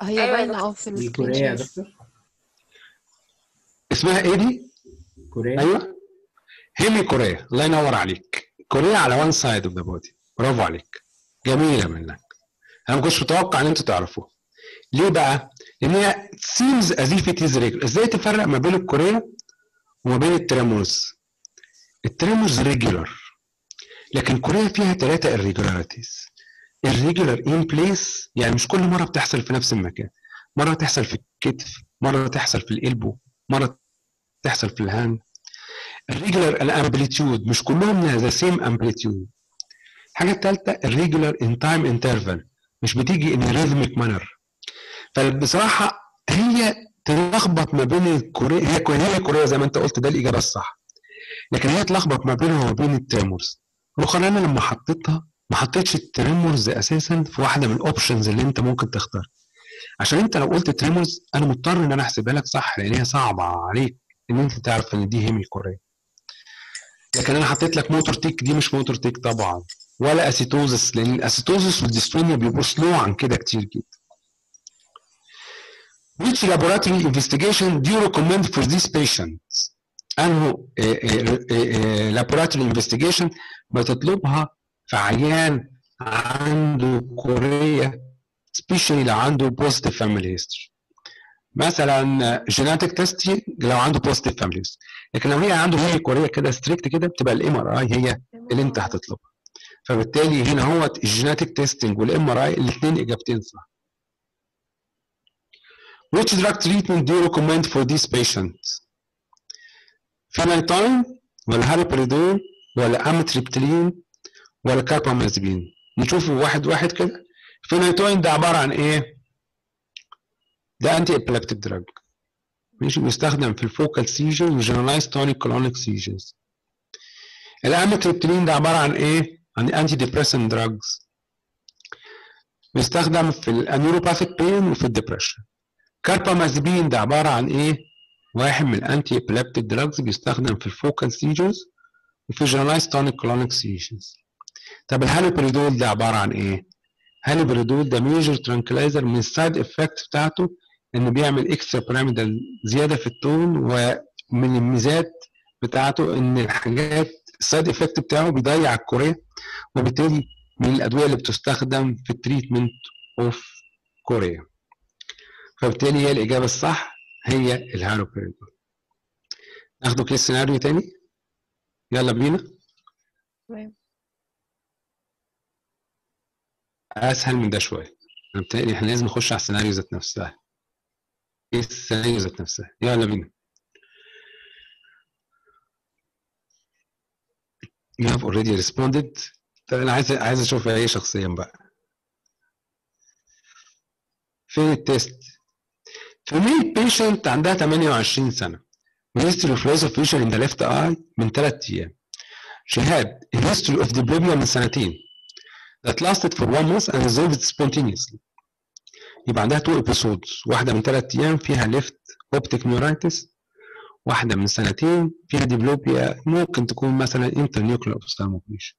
هي أيوة باينة آه. في ال screen share. دكتور. اسمها إيه دي؟ chorea أيوه. hemichorea الله ينور عليك. chorea على one side of the body برافو عليك. جميلة منك. أنا ما كنتش متوقع إن أنتوا تعرفوها. ليه بقى؟ لأن هي seems as if it is إزاي تفرق ما بين ال chorea وما بين ال tremors ال tremors regular لكن chorea فيها ثلاثة irregularities. irregular in place يعني مش كل مرة بتحصل في نفس المكان. مرة تحصل في الكتف مرة تحصل في الركبة مرة تحصل في ال hand irregular amplitude مش كلهم the same amplitude الحاجة الثالثه irregular in time interval مش بتيجي in rhythmic manner فبصراحة هي تلخبط ما بين ال chorea هي هي chorea زي ما انت قلت ده الإجابة الصح. لكن هي تلخبط ما بينها وما بين ال tremors. أنا لما حطيتها ما حطيتش ال tremors أساسا في واحدة من ال options اللي انت ممكن تختار عشان انت لو قلت tremors أنا مضطر إن أنا أحسبها لك صح لأن هي صعبة عليك إن انت تعرف إن دي hemichorea. لكن أنا حطيت لك motor tic دي مش motor tic طبعا. ولا athetosis لأن ال athetosis وال dystonia بيبقوا slow عن كده كتير جدا. Which laboratory investigation do you recommend for these patients؟ أنه laboratory investigation بتطلبها في عيان عنده chorea specially لو عنده positive family history مثلا genetic test لو عنده positive family لكن لو هي عنده hemichorea كده strict كده بتبقى ال MRI هي اللي انت هتطلبها. فبالتالي هنا هو ال genetic testing وال MRI الاثنين إجابتين صح. Which drug treatment do you recommend for these patients؟ phenytoin ولا هالوبريدول ولا amitriptyline ولا كاربامازبين نشوف واحد واحد كده فينايتاين ده عبارة عن إيه؟ ده antiepileptic drug ماشي بيستخدم في ال focal seizure و generalized tonic clonic seizures ال amitriptyline ده عبارة عن إيه؟ عن antidepressant drugs بيستخدم في ال neuropathic pain وفي ال depression carbamazepine ده عبارة عن إيه؟ واحد من ال antiepileptic drugs بيستخدم في ال focal seizures وفي generalized tonic clonic seizures طب الهالوبريدول ده عبارة عن إيه؟ هالوبريدول ده major tranquilizer من ال side effect بتاعته إنه بيعمل extrapyramidal زيادة في ال tone ومن الميزات بتاعته إن الحاجات ال side effect بتاعه بيضيع ال chorea وبالتالي من الأدوية اللي بتستخدم في ال treatment of chorea فبالتالي هي الإجابة الصح هي الهالوبريدول ناخده case scenario تاني؟ يلا بينا. تمام. أسهل من ده شوية. أنا بتهيألي إحنا لازم نخش على السيناريو ذات نفسها. إيه السيناريو ذات نفسها. يلا بينا. You have already responded. طب أنا عايز عايز أشوف إيه شخصيا بقى؟ فين ال test في female patient عندها 28 سنة. و history of loss of vision in the left eye من ثلاث أيام. She had history of diplopia من سنتين. that lasted for 1 month and resolved spontaneously يبقى عندها two episodes واحدة من ثلاث أيام فيها left optic neuritis واحدة من سنتين فيها diplopia ممكن تكون مثلا internuclear ophthalmoplegia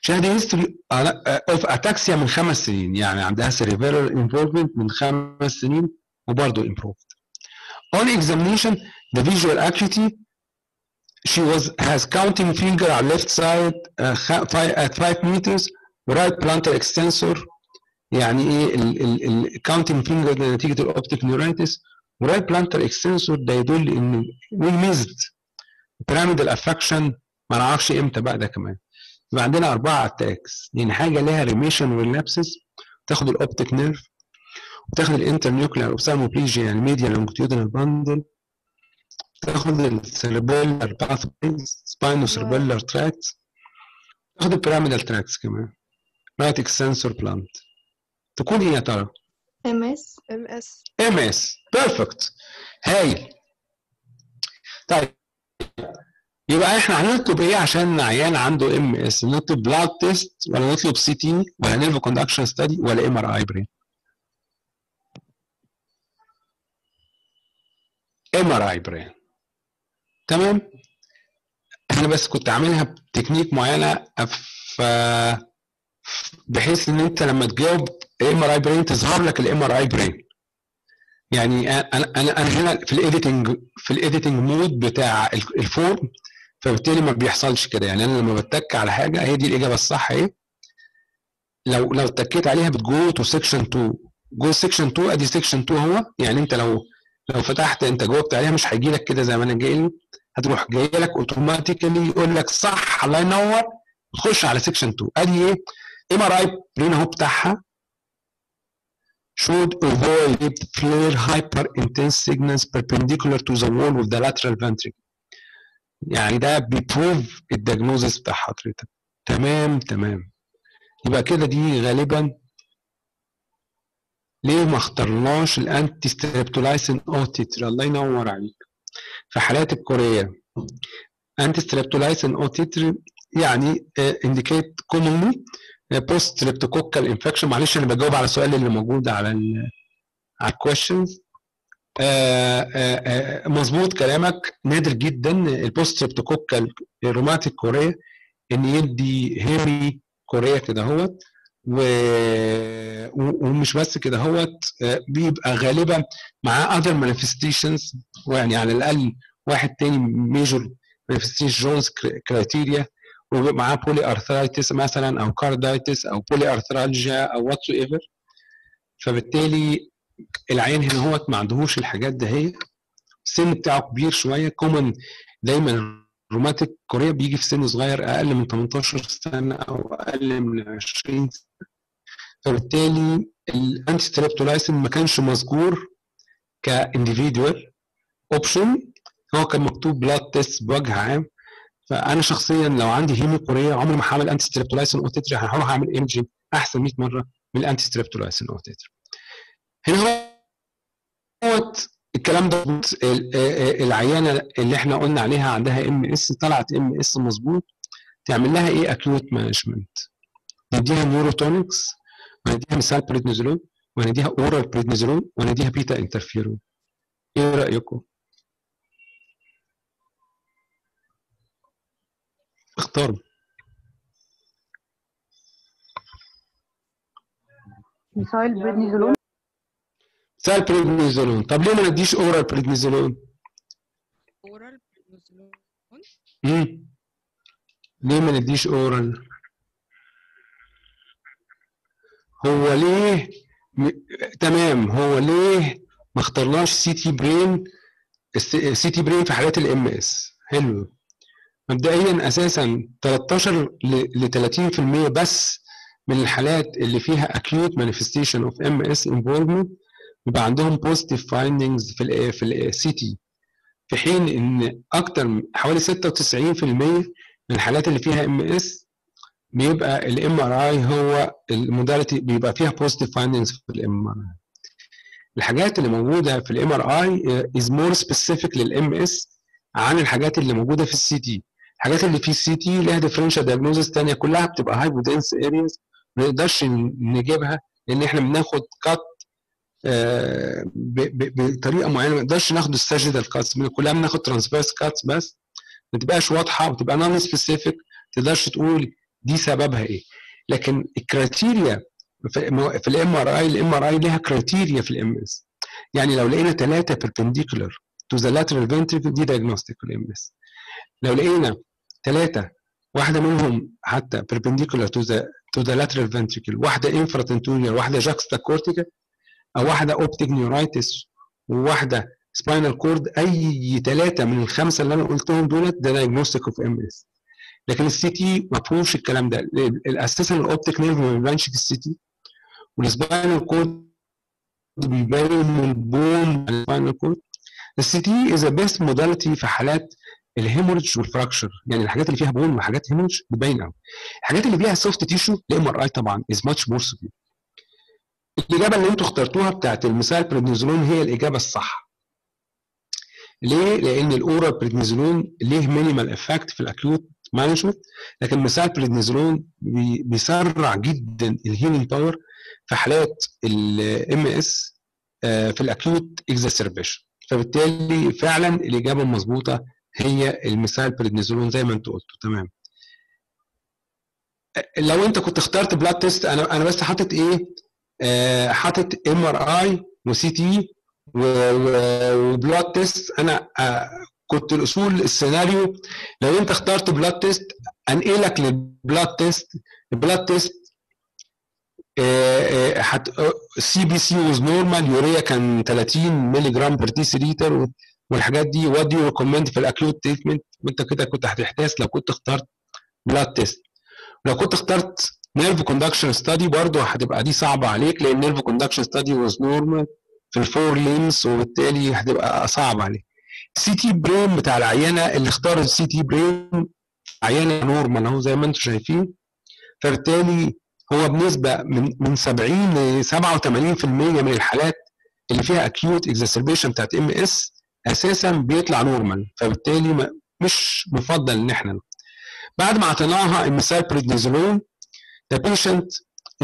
She had history of ataxia من خمس سنين. يعني عندها cerebellar involvement من خمس سنين وبرضه improved. On examination the visual acuity she was has counting finger على left side uh, fi- at 5 meters right plantar extensor يعني إيه ال counting finger ده نتيجه ال optic neuritis و right plantar extensor ده يدل إن we missed pyramidal affection ما نعرفش إمتى بقى ده كمان. يبقى عندنا أربعة attacks يعني حاجة ليها remission و relapses تاخد ال optic nerve وتاخد ال internuclear ophthalmoplegia يعني medial longitudinal bundle. تاخد ال cerebellar path spinocerebellar tracts تاخد ال pyramidal tracts كمان. right extensor plantar. تكون إيه يا ترى؟ MS. MS. MS. Perfect هايل. طيب. يبقى إحنا هنطلب إيه عشان عيان عنده MS؟ نطلب blood test ولا نطلب CT ولا nerve conduction study ولا MRI brain MRI brain تمام؟ أنا بس كنت عاملها بتكنيك معينة ف بحيث إن أنت لما تجاوب MRI brain تظهر لك ال MRI brain يعني أنا أنا أنا هنا في ال editing في ال editing mode بتاع ال- ال form فبالتالي ما بيحصلش كده. يعني أنا لما ب tick على حاجة هي دي الإجابة الصح اهي لو لو اتick يت عليها بت go to section 2 go section 2 أدي section 2 اهو يعني أنت لو لو فتحت انت جاوبت عليها مش هيجي لك كده زي ما أنا جاي لي هتروح جاي لك automatically يقول لك صح الله ينور. تخش على section 2 ادي إيه؟ MRI brain اهو بتاعها. Showed ovoid FLAIR hyperintense signals perpendicular to the wall of the lateral ventricle. يعني ده بي prove ال diagnosis بتاع حضرتك تمام تمام. يبقى كده دي غالبا ليه ما اخترناش ال anti-streptolysin O titer الله ينور عليك. في حالات ال chorea anti-streptolysin O titer يعني indicate commonly post-streptococcal infection معلش أنا بجاوب على السؤال اللي موجود على على ال questions مظبوط كلامك. نادر جدا ال post-streptococcal rheumatic chorea إن يدي hemichorea كده أهوت. و... ومش بس كده اهوت آه، بيبقى غالبا معاه other manifestations يعني على الأقل واحد تاني major manifestation Jones criteria وبيبقى معاه polyarthritis مثلا أو carditis أو polyarthralgia أو whatsoever فبالتالي العيان هنا هوت ما عندهوش الحاجات ده هي. السن بتاعه كبير شوية common دايما ال rheumatic chorea بيجي في سن صغير أقل من 18 سنة أو أقل من 20 سنه فبالتالي ال anti-streptolysin ما كانش مذكور ك individual option هو كان مكتوب blood test بوجه عام. فأنا شخصيا لو عندي hemichorea عمري ما هعمل anti-streptolysin O titer هروح أعمل imaging أحسن 100 مرة من ال anti-streptolysin O titer هنا هو الكلام ده. ال- ال- العيانة اللي إحنا قلنا عليها عندها MS طلعت MS مظبوط. تعمل لها إيه؟ acute management نديها neurotonics ونديها methylprednisolone ونديها oral prednisolone ونديها beta interferon. إيه رأيكم؟ اختاروا. methylprednisolone methylprednisolone طب ليه ما نديش oral prednisolone oral prednisolone امم ليه ما نديش oral؟ هو ليه م... تمام هو ليه ما اخترناش CT brain CT brain في حالات ال MS. حلو. مبدئيا أساسا 13 ل 30% بس من الحالات اللي فيها acute manifestation of MS involvement بيبقى عندهم positive findings في ال في ال CT في حين إن أكتر حوالي 96% من الحالات اللي فيها MS بيبقى ال MRI هو ال modality بيبقى فيها positive findings في ال MRI الحاجات اللي موجودة في ال MRI is more specific لل MS عن الحاجات اللي موجودة في ال CT الحاجات اللي في ال CT لها differential diagnosis تانية كلها بتبقى hypodense areas ما نقدرش نجيبها لأن إحنا بناخد cut بطريقة معينة ما نقدرش ناخد ال sagittal cuts كلها بناخد transverse cuts بس. ما تبقاش واضحة وتبقى nonspecific ما تقدرش تقول دي سببها إيه؟ لكن ال criteria في ال MRI ال MRI ليها criteria في ال MS يعني لو لقينا ثلاثة perpendicular to the lateral ventricle دي diagnostic في ال MS لو لقينا ثلاثة واحدة منهم حتى perpendicular to the to the lateral ventricle واحدة infratentorial واحدة juxtacortical أو واحدة optic neuritis وواحدة spinal cord أي ثلاثة من الخمسة اللي أنا قلتهم دولت ده diagnostic of MS لكن ال CT ما فيهوش الكلام ده. أساسا ال optic nerve ما بيبانش في ال CT وال spinal cord بيبان من ال bone ال spinal cord. ال CT is best modality في حالات ال hemorrhage وال fracture. يعني الحاجات اللي فيها bone وحاجات hemorrhage بتبين قوي الحاجات اللي فيها soft tissue ال MRI طبعا is much more superior الإجابة اللي أنتوا اخترتوها بتاعت ال methylprednisolone هي الإجابة الصح. ليه؟ لأن ال oral prednisolone ليه minimal effect في ال acute management لكن methylprednisolone بي بيسرع جدا ال healing power في حالات ال MS في ال acute exacerbation فبالتالي فعلا الإجابة المظبوطة هي ال methylprednisolone زي ما انت قلت تمام. لو انت كنت اخترت blood test أنا أنا بس حاطط إيه؟ آه حاطط MRI و CT و blood test أنا آه كنت الأصول السيناريو لو أنت اخترت blood test انقلك لل blood test ال blood test ال CBC was normal urea كان 30 مللي جرام per deciliter والحاجات دي what do recommend في ال acute treatment وأنت كده كنت هتحتاس لو كنت اخترت blood test لو كنت اخترت nerve conduction study برضه هتبقى دي صعبة عليك لأن nerve conduction study was normal في ال four limbs وبالتالي هتبقى صعب عليك. ال CT brain بتاع العيانة اللي اختار ال CT brain عينه normal أهو زي ما أنتم شايفين. فبالتالي هو بنسبة من من 70 ل 87% من الحالات اللي فيها acute exacerbation بتاعت MS أساسا بيطلع normal فبالتالي مش مفضل إن إحنا. بعد ما اعطيناها المثال prednisolone the patient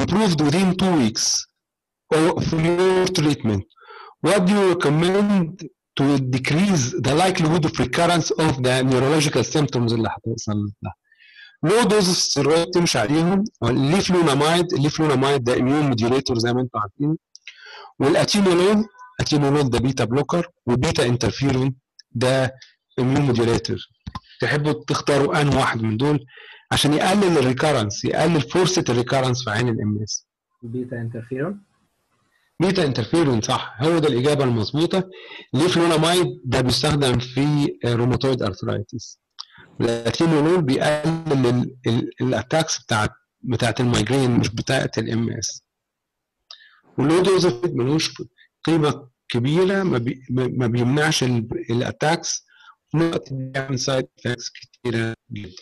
improved within two weeks. Of your treatment. What do you recommend to decrease the likelihood of recurrence of the neurological symptoms اللي هتوصل لها. low dose steroid تمشي عليهم. ال leflunomide ال leflunomide ده immune modulator زي ما أنتم عارفين. وال atenolol atenolol ده beta blocker و beta interferon ده immune modulator تحبوا تختاروا أنهي واحد من دول عشان يقلل ال recurrence يقلل فرصة ال recurrence في عيان ال MS. beta interferon beta interferon صح. هو ده الإجابة المظبوطة. leflunomide ده بيستخدم في rheumatoid arthritis ال atenolol بيقلل ال attacks بتاعت بتاعت ال migraine مش بتاعت ال MS وال low dose steroid ملوش قيمة كبيرة ما, بي ما بيمنعش ال attacks بيعمل side effects كتيرة جدا.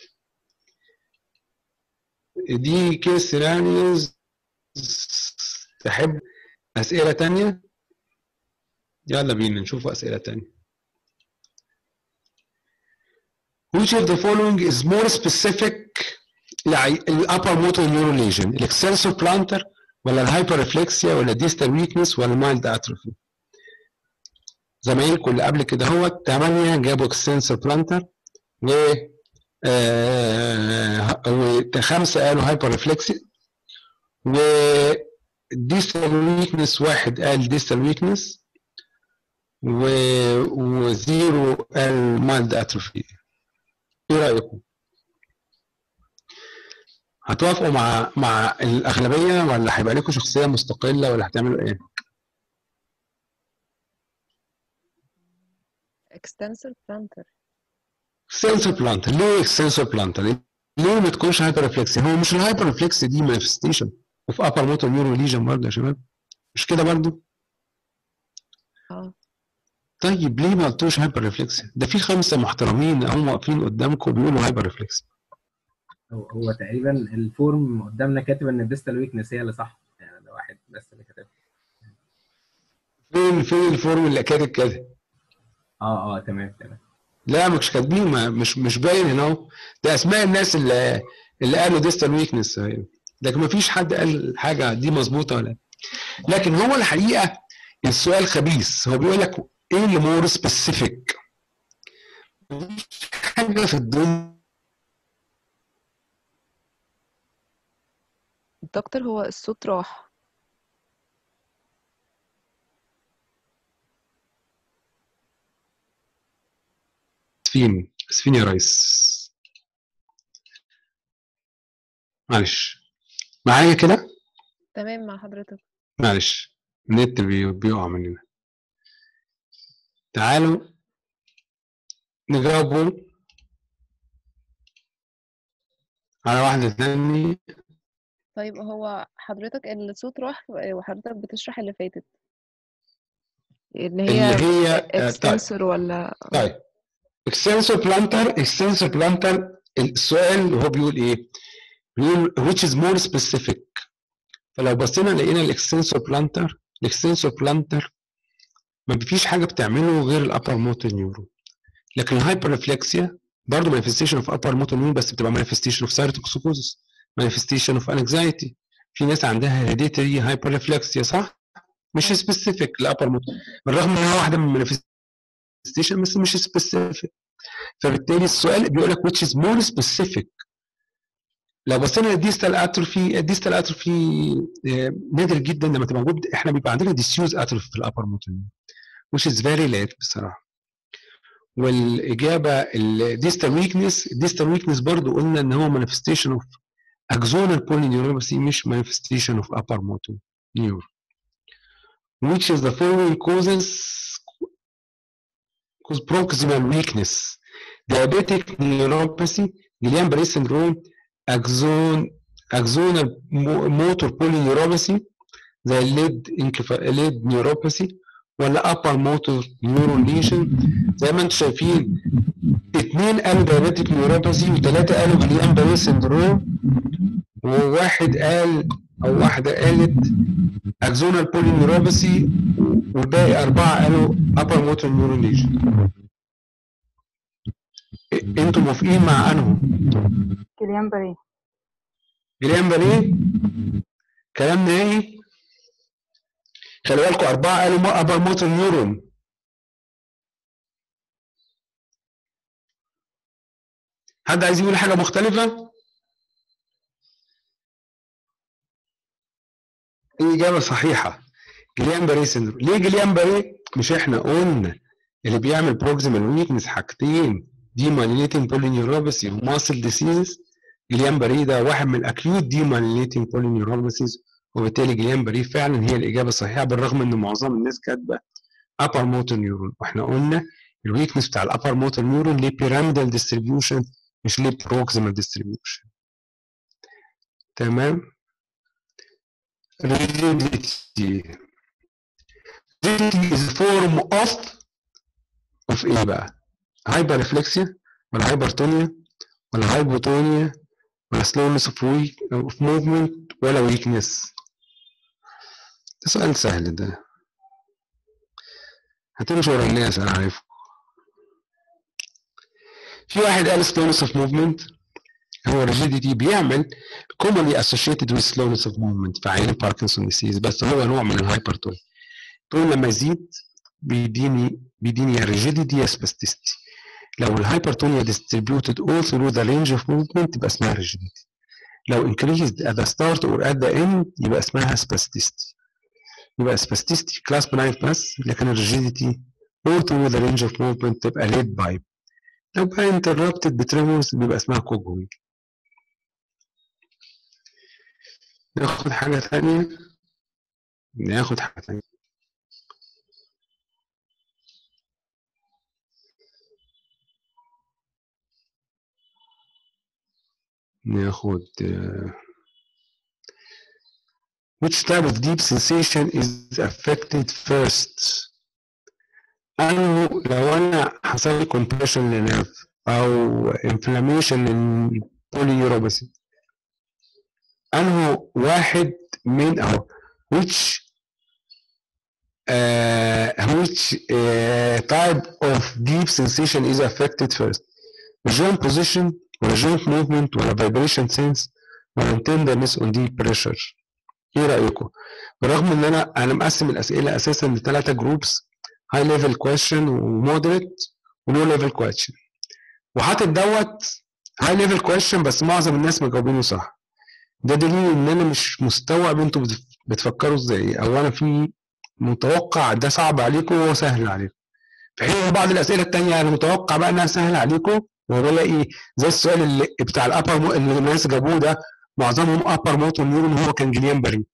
دي case scenarios تحب أسئلة تانية؟ يلا بينا نشوف أسئلة تانية. Which of the following is more specific لل upper motor neuron lesion ال extensor plantar ولا ال hyperreflexia ولا ال distal weakness ولا ال mild atrophy زمايلكم اللي قبل كده هو 8 جابوا extensor plantar و آه وخمسه قالوا hyperreflexia و distal weakness واحد قال distal weakness و... و zero قال mild atrophy إيه رأيكم؟ هتوافقوا مع مع الأغلبية ولا هيبقى لكم شخصية مستقلة ولا هتعملوا إيه؟ extensor plantar extensor plantar ليه extensor plantar؟ ليه ما تكونش hyperreflexia؟ هو مش ال hyperreflexia دي manifestation of upper motor neuron lesion برضه يا شباب. مش كده برضه؟ آه. طيب ليه ما قلتوش hyperreflexia؟ ده في خمسة محترمين هم واقفين قدامكم بيقولوا hyperreflexia هو هو تقريبا ال form قدامنا كاتب إن ال distal weakness هي اللي صح. يعني ده واحد بس اللي كاتب فين فين ال form اللي كاتب كده؟ آه آه تمام تمام. لا مش كاتبين ما- مش مش باين هنا أهو. ده أسماء الناس اللي اللي قالوا distal weakness لكن ما فيش حد قال حاجة دي مظبوطة ولا لكن هو الحقيقة السؤال خبيث. هو بيقول لك إيه اللي more specific حاجة في الدنيا. دكتور هو الصوت راح. اسفين اسفين يا ريس. معلش. معايا كده؟ تمام مع حضرتك. معلش النت بي- بيقع مننا. تعالوا نجاوبوا على واحدة تانية. طيب هو حضرتك الصوت راح وحضرتك بتشرح اللي فاتت. اللي اللي هي هي آه، طيب. extensor ولا؟ طيب extensor plantar extensor plantar السؤال هو بيقول إيه؟ Which is more specific? فلو بصينا لقينا ال extensor plantar ال extensor plantar ما فيش حاجة بتعمله غير ال upper motor neuron لكن ال hyperreflexia برضه manifestation of upper motor neuron بس بتبقى manifestation of thyrotoxicosis manifestation of anxiety في ناس عندها hereditary hyperreflexia صح؟ مش specific ل upper motor بالرغم انها واحدة من manifestation بس مش specific. فبالتالي السؤال بيقول لك which is more specific لو بصينا لل distal atrophy ال distal atrophy نادر جدا لما تبقى موجود إحنا بيبقى عندنا disuse atrophy في ال upper motor which is very late بصراحه والاجابه الديستال ويكنس الديستال ويكنس برضو قلنا ان هو manifestation of axonal polyneuropathy مش manifestation of upper motor neuron which is the following causes cause proximal weakness diabetic neuropathy Guillain-Barré syndrome اكزون أكزون موتور بولي نيوروباثي زي ال lead انكفا ال lead neuropathy ولا upper motor neuron lesion زي ما أنتم شايفين اثنين قالوا diabetic neuropathy وثلاثه قالوا Guillain-Barré syndrome وواحد قال أو واحدة قالت axonal polyneuropathy وباقي أربعة قالوا upper motor neuron lesion أنتوا موافقين مع انهم كيليان باري جريان باريه كلام نهائي؟ خلي بالكم أربعة قالوا upper motor neuron حد عايز يقول حاجة مختلفة؟ الإجابة صحيحة. Guillain-Barré syndrome ليه جليان باريه؟ مش إحنا قلنا اللي بيعمل proximal weakness حاجتين. demyelinating polyneuropathy و muscle diseases Guillain-Barré ده واحد من ال acute demyelinating polyneuropathies وبالتالي جليان باريه فعلا هي الإجابة الصحيحة بالرغم إن معظم الناس كاتبة upper motor neuron. وإحنا قلنا ال weakness بتاع ال upper motor neuron ليه pyramidal distribution مش ليه proximal distribution تمام؟ Rigidity. Rigidity is a form of of إيه بقى؟ hyperreflexia ولا hypertonia ولا hypotonia ولا slowness of weak of movement ولا weakness ده سؤال سهل ده. هتمشوا ورا الناس أنا عارفه. في واحد قال slowness of movement هو rigidity بيعمل commonly associated with slowness of movement في عيان Parkinson disease بس هو نوع من ال hypertonia طول لما يزيد بيديني بيديني يا rigidity يا spasticity لو الهايبرتونيا distributed all through the range of movement يبقى اسمها rigidity لو increased at the start or at the end يبقى اسمها spasticity يبقى spasticity class benign بس لكن الريجيديتي all through the range of movement تبقى lead by لو بقى interrupted بتريمورز بيبقى اسمها كوجوينج ناخد حاجة تانية ناخد حاجة تانية ناخد uh, which type of deep sensation is affected first أنه لو أنا حصل لي compression لنيرف أو inflammation للبولينيوروباثي أنه واحد من أو which uh, which uh, type of deep sensation is affected first joint position ولا joint movement ولا vibration sense ولا tenderness on deep pressure. إيه رأيكم؟ برغم إن أنا أنا مقسم الأسئلة أساسا لثلاثة groups high level question و moderate و low level question وحاطط دوت high level question بس معظم الناس مجاوبينه صح. ده دليل إن أنا مش مستوعب أنتوا بتفكروا إزاي. أو أنا في متوقع ده صعب عليكم وهو سهل عليكم. في حين بعض الأسئلة الثانية أنا متوقع بقى إنها سهلة عليكم وبلاقي زي السؤال اللي بتاع ال upper mo... اللي الناس جابوه ده معظمهم upper motor neuron هو كان جليان بري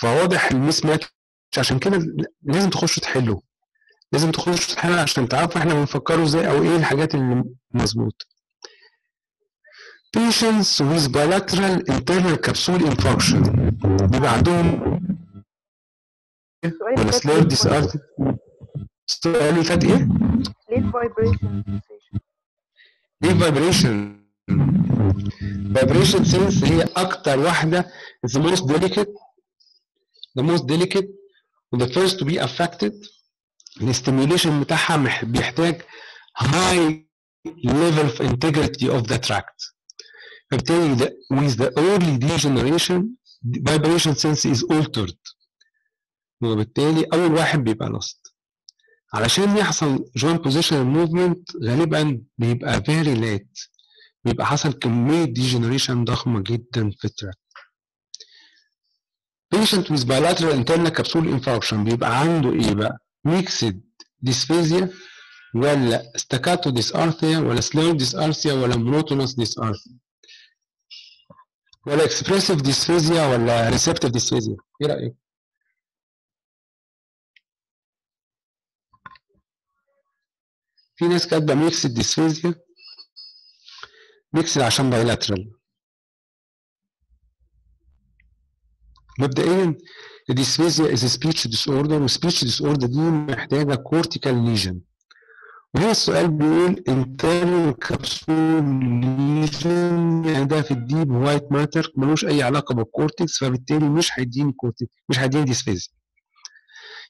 فواضح ال mismatch عشان كده لازم تخشوا تحلوا. لازم تخشوا تحلوا عشان تعرفوا إحنا بنفكروا إزاي أو إيه الحاجات اللي مظبوطه patients with bilateral internal capsule infarction. بيبقى عندهم ولا slurred dys... السؤال اللي فات إيه؟ ليه vibration إيه vibration vibration sense هي أكتر واحدة is the most delicate the most delicate the first to be affected الاستيميوليشن بتاعها بيحتاج high level of integrity of the tract فبالتالي with the early degeneration vibration sense is altered وبالتالي اول واحد بيبقى lost علشان يحصل joint position movement غالبا بيبقى very late بيبقى حصل كمية degeneration ضخمة جدا في التراك patient with bilateral internal capsule infarction بيبقى عنده إيه بقى mixed dysphasia ولا staccato dysarthria ولا slow dysarthria ولا monotonous dysarthria ولا expressive dysphasia ولا receptive dysphasia إيه رأيك؟ في ناس كاتبه mixed dysphasia mixed عشان bilateral مبدئيا ال dysphasia is speech disorder وال speech disorder دي محتاجة cortical lesion وهنا السؤال بيقول internal capsule lesion يعني ده في ال deep white matter ملوش أي علاقة بال cortex فبالتالي مش هيديني cortex مش هيديني dysphasia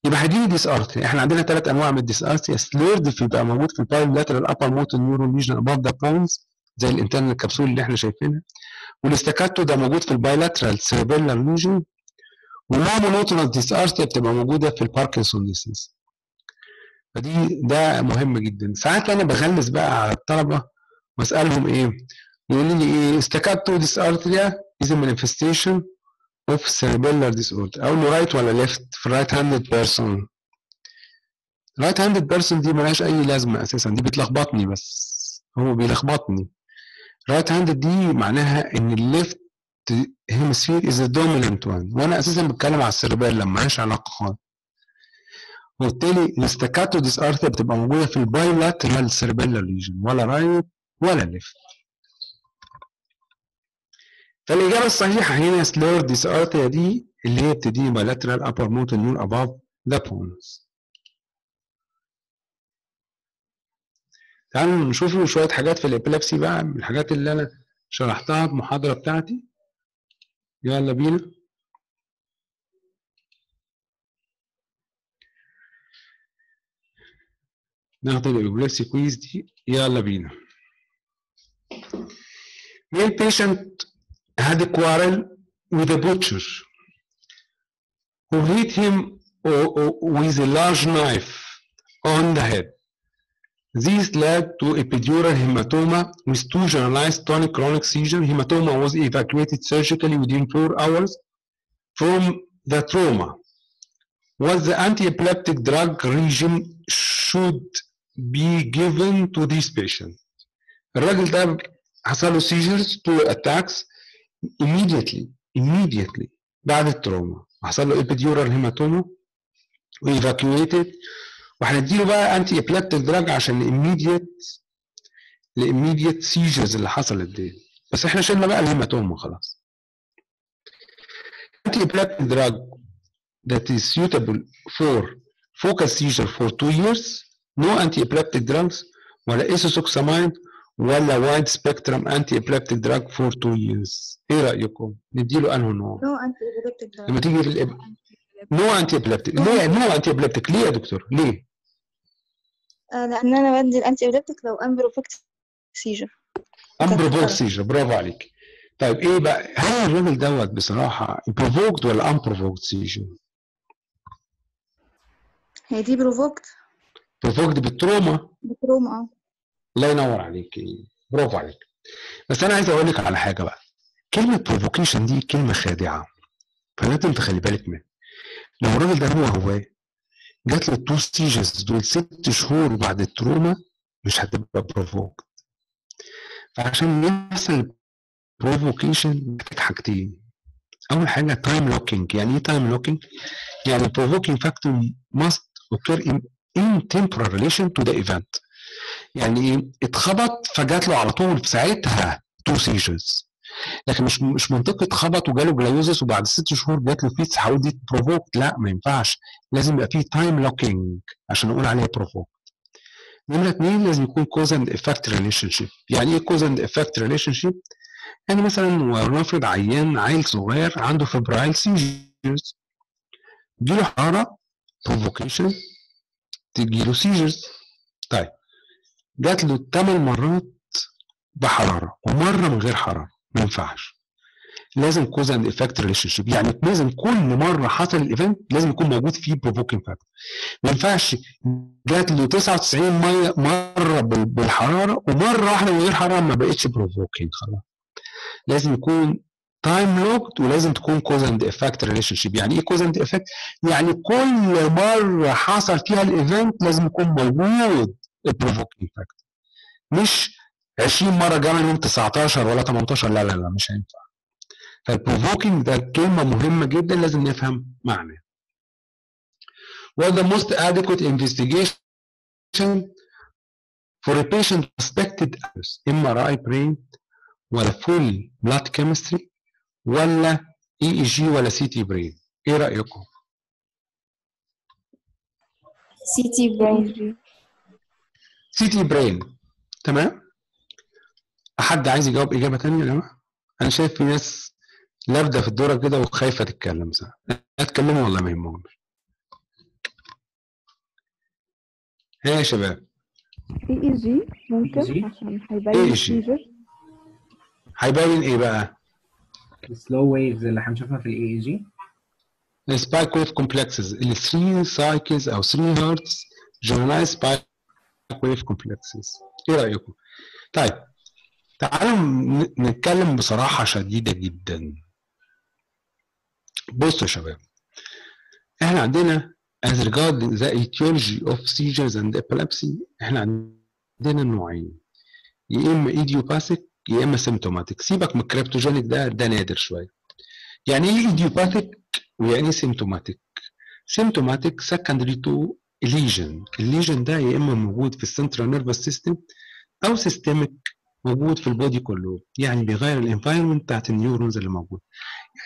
يبقى هيديني dysarthria إحنا عندنا ثلاث أنواع من ال dysarthria slurred بيبقى موجود في ال bilateral upper motor neuron lesion above the pons زي ال internal capsule اللي إحنا شايفينها. وال staccato ده موجود في ال bilateral cerebellar lesion وال monotonal dysarthria بتبقى موجودة في ال Parkinson disease فدي ده مهم جدا. ساعات أنا بغلس بقى على الطلبة وأسألهم إيه يقولوا لي إيه staccato dysarthria is manifestation of cerebellar disorder. أقول له right ولا left في ال right handed person right handed person دي ملهاش أي لازمة أساسا. دي بتلخبطني بس. هو بيلخبطني. right handed دي معناها إن ال left hemisphere is dominant one وأنا أساسا بتكلم على ال cerebellum مالهاش علاقة خالص. وبالتالي ال staccato dysarthria بتبقى موجودة في ال bilateral cerebellar lesion ولا right ولا left فالإجابة الصحيحة هنا slurred dysarthria دي اللي هي بتدي bilateral upper motor neuron above the pons. تعالوا نشوف شوية حاجات في ال epilepsy بقى من الحاجات اللي أنا شرحتها في المحاضرة بتاعتي. يلا بينا. ناخد ال epilepsy quiz دي يلا بينا. Male patient had a quarrel with a butcher who hit him o- o- with a large knife on the head. This led to epidural hematoma with two generalized tonic clonic seizure. Hematoma was evacuated surgically within four hours from the trauma. What the anti-epileptic drug regime should be given to this patient? الراجل ده حصل له seizures two attacks immediately immediately بعد ال trauma حصل له epidural hematoma و evacuated وهنديله بقى anti epileptic drug عشان immediate ال immediate seizures اللي حصلت دي بس إحنا شلنا بقى ال hematoma خلاص anti epileptic drug that is suitable for focal seizure for two years no anti-epileptic drugs ولا ethosuximide ولا wide spectrum anti epileptic drug for two years. إيه رأيكم؟ نديله أنه نوع نو انتي ابيليبتيك لما تيجي في ال ep... no anti epileptic ليه نو انتي ابليبتيك ليه يا دكتور؟ ليه؟ لأن أنا بدي ال anti epileptic لو unprovoked seizure. unprovoked seizure. برافو عليك. طيب إيه بقى؟ هل الراجل دوت بصراحة provoked ولا unprovoked seizure هي دي provoked provoked بال trauma؟ ب trauma آه. الله ينور عليك. برافو عليك. بس أنا عايز أقول لك على حاجة بقى. كلمة provocation دي كلمة خادعة. فلازم تخلي بالك منها. لو الراجل ده هو هو جات له ال two seizures دول ست شهور بعد ال trauma مش هتبقى provoked فعشان يحصل provocation محتاج حاجتين. أول حاجة time locking يعني إيه time locking يعني factor must occur in, in temporal relation to the event. يعني إيه؟ اتخبط فجات له على طول في ساعتها two seizures لكن مش مش منطقي اتخبط وجاله gliosis وبعد ست شهور جات له fits هقول دي provoked لا ما ينفعش. لازم يبقى فيه time locking عشان نقول عليها provoked نمرة اتنين لازم يكون cause and effect relationship يعني إيه cause and effect relationship يعني مثلا ولنفرض عيان عيل صغير عنده febrile seizures تجيله حرارة provocation تجيله seizures طيب جات له 8 مرات بحرارة ومرة من غير حرارة ما ينفعش. لازم cause and effect relationship يعني لازم كل مرة حصل ال event لازم يكون موجود فيه provoking factor ما ينفعش جات له 99 مية مرة بال- بالحرارة ومرة واحدة من غير حرارة ما بقتش provoking خلاص. لازم يكون time locked ولازم تكون cause and effect relationship يعني إيه cause and effect يعني كل مرة حصل فيها ال event لازم يكون موجود. ال provoking factor مش 20 مرة جه من يوم 19 ولا 18 لا لا لا مش هينفع. فالبروفوكينج ده كلمة مهمة جدا لازم نفهم معناه What the most adequate investigation for a patient suspected as MRI brain ولا full blood chemistry ولا EEG ولا CT brain. إيه رأيكم؟ CT brain CT brain تمام؟ حد عايز يجاوب إجابة تانية يا جماعة؟ أنا شايف في ناس لابدة في الدرة كده وخايفة تتكلم صح؟ اتكلموا والله ما يهمهمش ها يا شباب EEG ممكن؟ عشان هيبين. ال seizure هيبين إيه بقى؟ ال slow waves اللي هنشوفها في ال EEG ال spike wave complexes ال 3 cycles أو 3 hertz generalized spike wave complexes إيه رأيكم؟ طيب تعالوا نتكلم بصراحة شديدة جدا. بصوا يا شباب إحنا عندنا as regard the etiology of seizures and epilepsy إحنا عندنا نوعين. يا إما idiopathic يا إما symptomatic. سيبك من ال cryptogenic ده ده نادر شوية. يعني إيه idiopathic ويعني إيه symptomatic symptomatic secondary to lesion. ال lesion ده يا إما موجود في ال central nervous system أو systemic موجود في ال body كله يعني بيغير ال environment بتاعت ال neurons اللي موجود.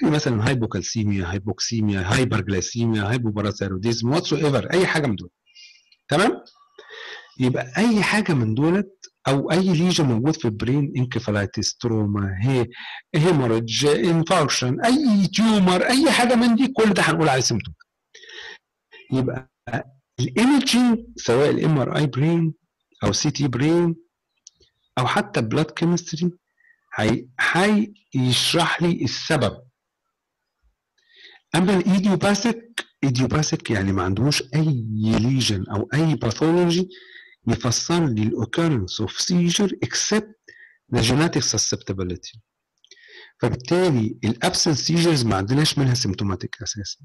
يعني مثلا hypocalcemia hypoxemia hyperglycemia hypoparathyroidism whatsoever أي حاجة من دول. تمام؟ يبقى أي حاجة من دولت أو أي lesion موجود في ال brain encephalitis trauma هي hemorrhage infarction أي tumor أي حاجة من دي كل ده هنقول عليه symptomatic يبقى ال imaging سواء ال MRI brain أو CT brain أو حتى blood chemistry هي هيشرح لي السبب. أما ال idiopathic idiopathic يعني ما عندوش أي lesion أو أي pathology يفسر لي ال occurrence of seizure except the genetic susceptibility. فبالتالي ال absence seizures ما عندناش منها symptomatic أساسا.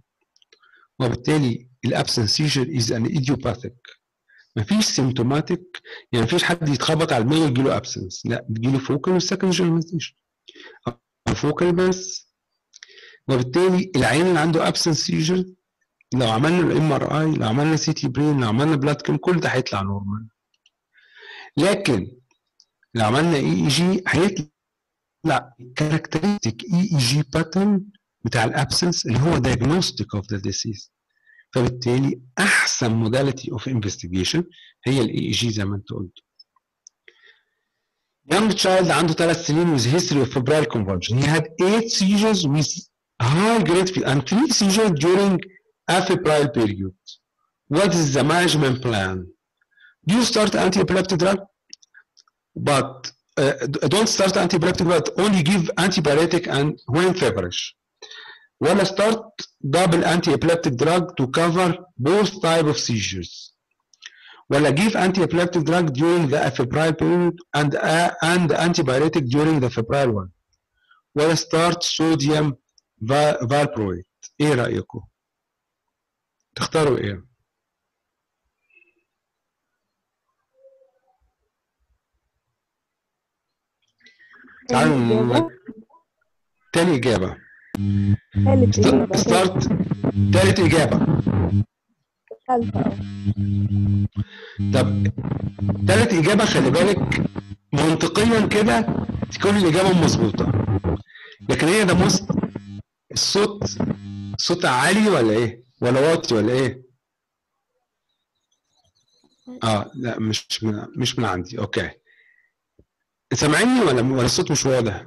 وبالتالي ال absence seizure is an idiopathic مفيش symptomatic يعني مفيش حد يتخبط على دماغه يجيله absence لا بتجيله focal with secondary generalization أو focal بس وبالتالي العيان اللي عنده absence seizure لو عملنا ال MRI لو عملنا سي تي برين لو عملنا blood chemistry كل ده هيطلع normal لكن لو عملنا EEG هيطلع characteristic EEG pattern بتاع الابسنس اللي هو diagnostic اوف ذا ديسيز فبالتالي احسن موداليتي اوف انفستيجيشن هي الاي اي جي زي ما انت قلت young child عنده ثلاث سنين with history of febrile convulsion he had eight seizures with high grade fever and three seizures during a febrile period what is the management plan do you start anti-epileptic drug but uh, don't start antibiotic but only give antibiotic and when feverish ولا start double anti-epileptic drug to cover both type of seizures ولا give anti-epileptic drug during the febrile period and uh, and antibiotic during the febrile one ولا start sodium va- valproate ايه رأيكم تختاروا ايه تعالوا ن- تاني إجابة ثالث إجابة ستارت. تالت إجابة. طب تالت إجابة خلي بالك منطقيا كده تكون الإجابة مظبوطة. لكن هي ده مص الصوت صوت عالي ولا إيه؟ ولا واطي ولا إيه؟ آه لا مش من مش من عندي. أوكي. سامعيني ولا ولا الصوت مش واضح؟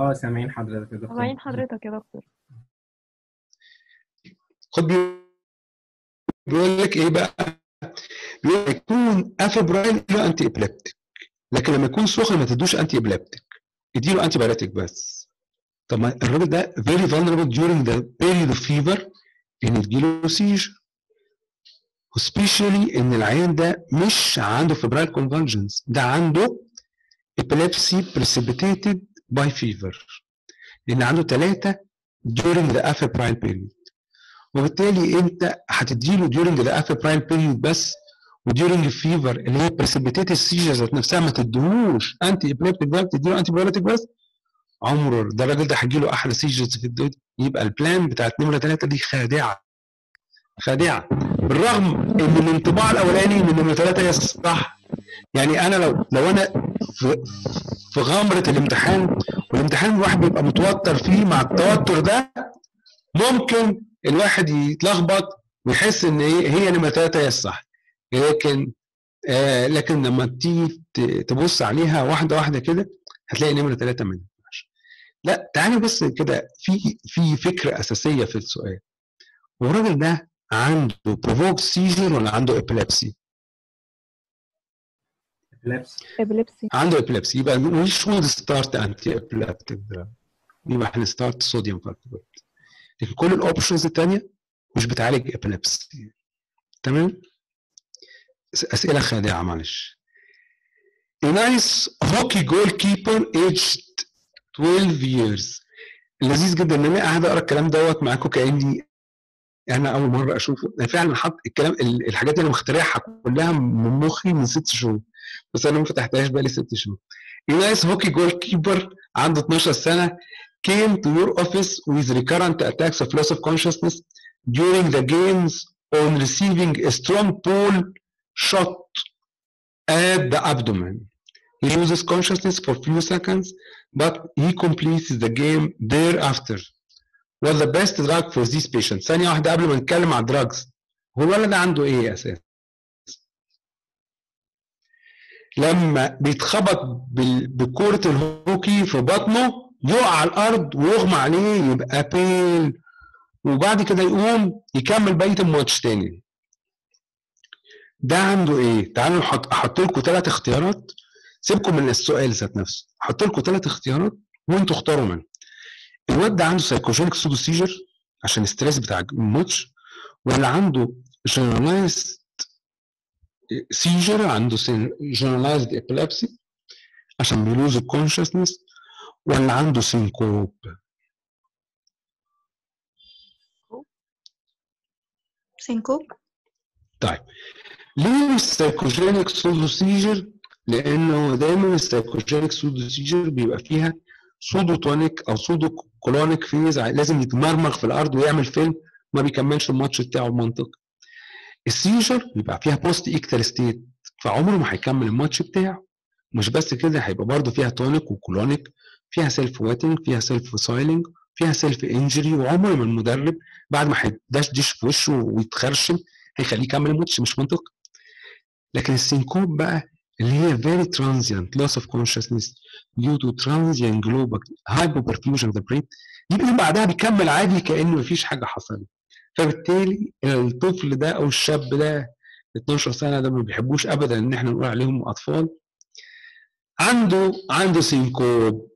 آه سامعين حضرتك يا دكتور. سامعين حضرتك يا دكتور. خد بي- بيقول لك إيه بقى؟ بيقول لك يكون afebrile له antiepileptic لكن لما يكون سخن ما تدوش antiepileptic اديله antibiotic بس. طب ما الراجل ده very vulnerable during the period of fever إن تجيله seizure. Especially إن العيان ده مش عنده febrile convulsions ده عنده epilepsy precipitated by fever. لأن عنده ثلاثة during the afebrile period. وبالتالي أنت هتديله during the afebrile period بس و during ال fever اللي هي precipitated seizure ذات نفسها ما تديهوش. antiepileptic drug تديله antibiotic بس. عمره ده الراجل ده هيجيله أحلى seizures في الدنيا. يبقى ال plan بتاعت نمره ثلاثة دي خادعة. خادعة. بالرغم إن الانطباع الأولاني إن نمره ثلاثة هي الصح. يعني أنا لو لو أنا في, غمرة الامتحان والامتحان الواحد بيبقى متوتر فيه مع التوتر ده ممكن الواحد يتلخبط ويحس إن إيه هي ثلاثة هي الصح. لكن آه لكن لما تيجي تبص عليها واحدة واحدة كده هتلاقي نمرة ثلاثة ينفعش لا تعالى بس كده في في فكرة أساسية في السؤال. هو الراجل ده عنده provoked seizure ولا عنده epilepsy؟ epilepsy epilepsy عنده epilepsy يبقى we should start antiepileptic drug يبقى هن start sodium valproate لكن كل ال options الثانية مش بتعالج epilepsy تمام؟ أسئلة خادعة معلش. An ice hockey goalkeeper aged 12 years. لذيذ جدا إن أنا قاعد أقرأ الكلام دوت معاكم كأني أنا أول مرة أشوفه. أنا فعلا حط الكلام الحاجات اللي أنا مخترعها كلها من مخي من ست شهور. بس أنا ما فتحتهاش بقالي ست شهور A nice hockey goalkeeper عنده 12 سنه came to your office with recurrent attacks of loss of consciousness during the games on receiving a strong pull shot at the abdomen. He loses consciousness for few seconds, but he completes the game thereafter. What the best drug for these patients? ثانية واحدة قبل ما نتكلم على drugs. هو الولد ده عنده إيه أساسا؟ لما بيتخبط بكرة الهوكي في بطنه يقع على الأرض ويغمى عليه يبقى pale وبعد كده يقوم يكمل بقية الماتش تاني. ده عنده إيه؟ تعالوا نحط أحط لكم ثلاث اختيارات سيبكم من السؤال ذات نفسه أحط لكم ثلاث اختيارات وانتوا اختاروا منهم الواد ده عنده psychogenic pseudo seizure عشان ال stress بتاع الماتش ولا عنده generalized seizure عنده generalized epilepsy عشان بي lose ال consciousness ولا عنده syncope syncope طيب ليه ال psychogenic pseudo seizure؟ لأنه دايما ال psychogenic pseudo seizure بيبقى فيها pseudo tonic أو pseudo clonic phase لازم يتمرمغ في الأرض ويعمل فيلم ما بيكملش الماتش بتاعه المنطقي. ال seizure بيبقى فيها post ictal state فعمره ما هيكمل الماتش بتاعه. مش بس كده هيبقى برضه فيها tonic و clonic فيها self wetting فيها self soiling فيها self injury وعمر ما المدرب بعد ما هيدشدش في وشه ويتخرشم هيخليه يكمل الماتش مش منطقي لكن ال syncope بقى اللي هي very transient loss of consciousness due to transient global hypoperfusion of the brain دي بعدها بيكمل عادي كأن مفيش حاجة حصلت فبالتالي الطفل ده أو الشاب ده 12 سنة ده ما بيحبوش أبدا إن إحنا نقول عليهم أطفال. عنده عنده syncope.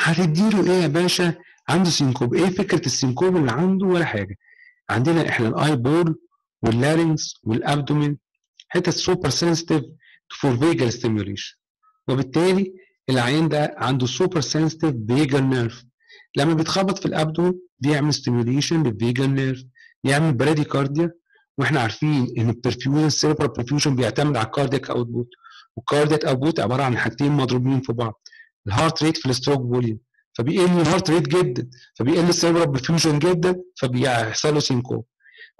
هتديله إيه يا باشا؟ عنده syncope. إيه فكرة ال syncope اللي عنده؟ ولا حاجة. عندنا إحنا ال eyeball وال larynx وال abdomen حتت super sensitive for vagal stimulation وبالتالي العيان ده عنده super sensitive vagal nerve لما بيتخبط في ال abdomen بيعمل stimulation لل vagal nerve يعمل bradycardia وإحنا عارفين إن ال perfusion ال cerebral perfusion بيعتمد على ال cardiac output وال cardiac output عبارة عن حاجتين مضروبين في بعض ال heart rate في ال stroke volume فبيقل ال heart rate جدا فبيقل ال cerebral perfusion جدا فبيحصل له syncope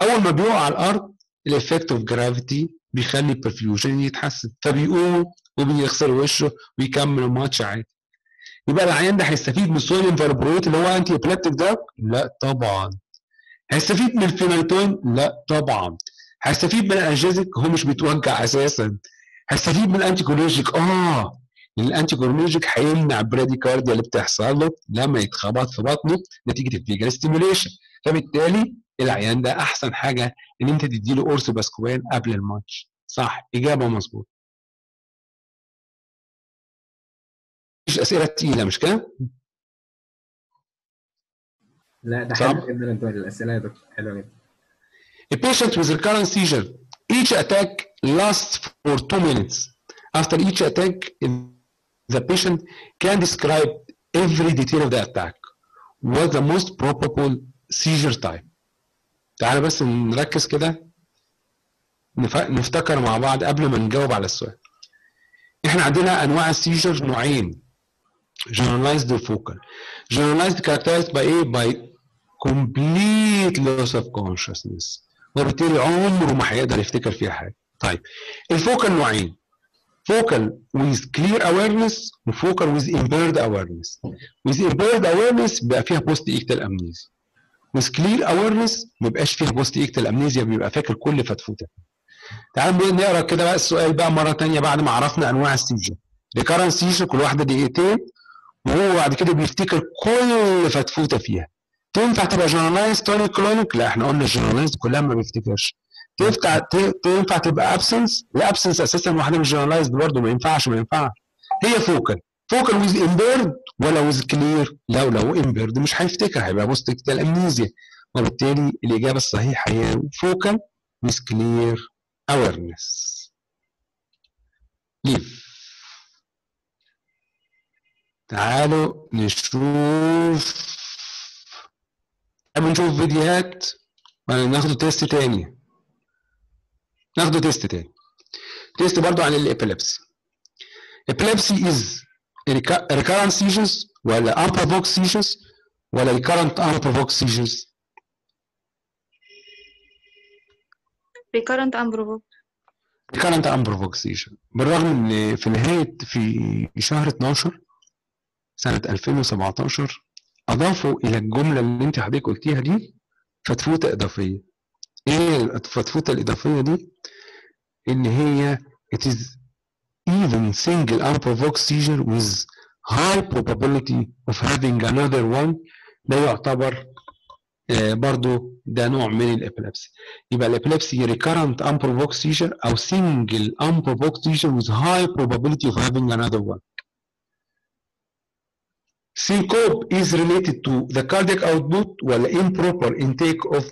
أول ما بيقع على الأرض ال effect of gravity بيخلي ال perfusion يتحسن. فبيقوم وبيغسل وشه ويكمل الماتش عادي. يبقى العيان ده هيستفيد من ال sodium valproate اللي هو anti epileptic drug؟ لا طبعا. هيستفيد من الفينايتون؟ لا طبعا. هيستفيد من ال analgesic هو مش بيتوجع أساسا. هيستفيد من ال anticholinergic آه. لأن ال anticholinergic هيمنع ال bradycardia اللي بتحصل له لما يتخبط في بطنه نتيجة ال vagal stimulation. فبالتالي العيان ده أحسن حاجة إن أنت تديله قرص بسكوان قبل الماتش. صح إجابة مظبوط مفيش أسئلة تقيلة مش كده؟ لا ده؟ حلو جدا الاسئله يا دكتور حلوة جدا A patient with recurrent seizure, each attack lasts for two minutes. After each attack, the patient can describe every detail of the attack. What the most probable seizure type. تعالى بس نركز كده نف- نفتكر مع بعض قبل ما نجاوب على السؤال. إحنا عندنا انواع السيجر نوعين generalized focal. Generalized characterized by إيه؟ by complete loss of consciousness. وبالتالي عمره ما هيقدر يفتكر فيها حاجة. طيب الفوكال نوعين فوكال with clear awareness وفوكال with impaired awareness. with impaired awareness بيبقى فيها post ictal amnesia. with clear awareness ما بيبقاش فيها post ictal amnesia بيبقى فاكر كل فتفوتة. تعالوا نقرأ كده بقى السؤال بقى مرة ثانية بعد ما عرفنا أنواع ال seizure. recurrent seizure كل واحدة دقيقتين وهو بعد كده بيفتكر كل فتفوتة فيها. تنفع تبقى generalized tonic clonic لا إحنا قلنا ال generalized كلها ما بيفتكرش. تنفع تنفع تبقى absence ال absence أساسا واحدة مش generalized برضه ما ينفعش ما ينفعش. هي focal focal with impaired ولا with clear لو لو impaired مش هيفتكر هيبقى post ictal amnesia وبالتالي الإجابة الصحيحة هي focal with clear awareness ليف تعالوا نشوف تحب نشوف فيديوهات ناخده تيست تاني ناخده test تاني test برضو عن ال epilepsy epilepsy is recu- recurrent seizures ولا unprovoked seizures ولا recurrent unprovoked seizures recurrent unprovoked recurrent unprovoked seizure بالرغم ان في نهايه في شهر 12 سنه 2017 اضافوا إلى الجمله اللي انت حضرتك قلتيها دي فتفوته اضافيه إيه الفتفوته الاضافيه دي ان هي it is even single unprovoked seizure with high probability of having another one ده يعتبر آه، برضو ده نوع من الابيلابسي يبقى الابيلابسي recurrent unprovoked seizure أو single unprovoked seizure with high probability of having another one syncope is related to the cardiac output ولا improper intake of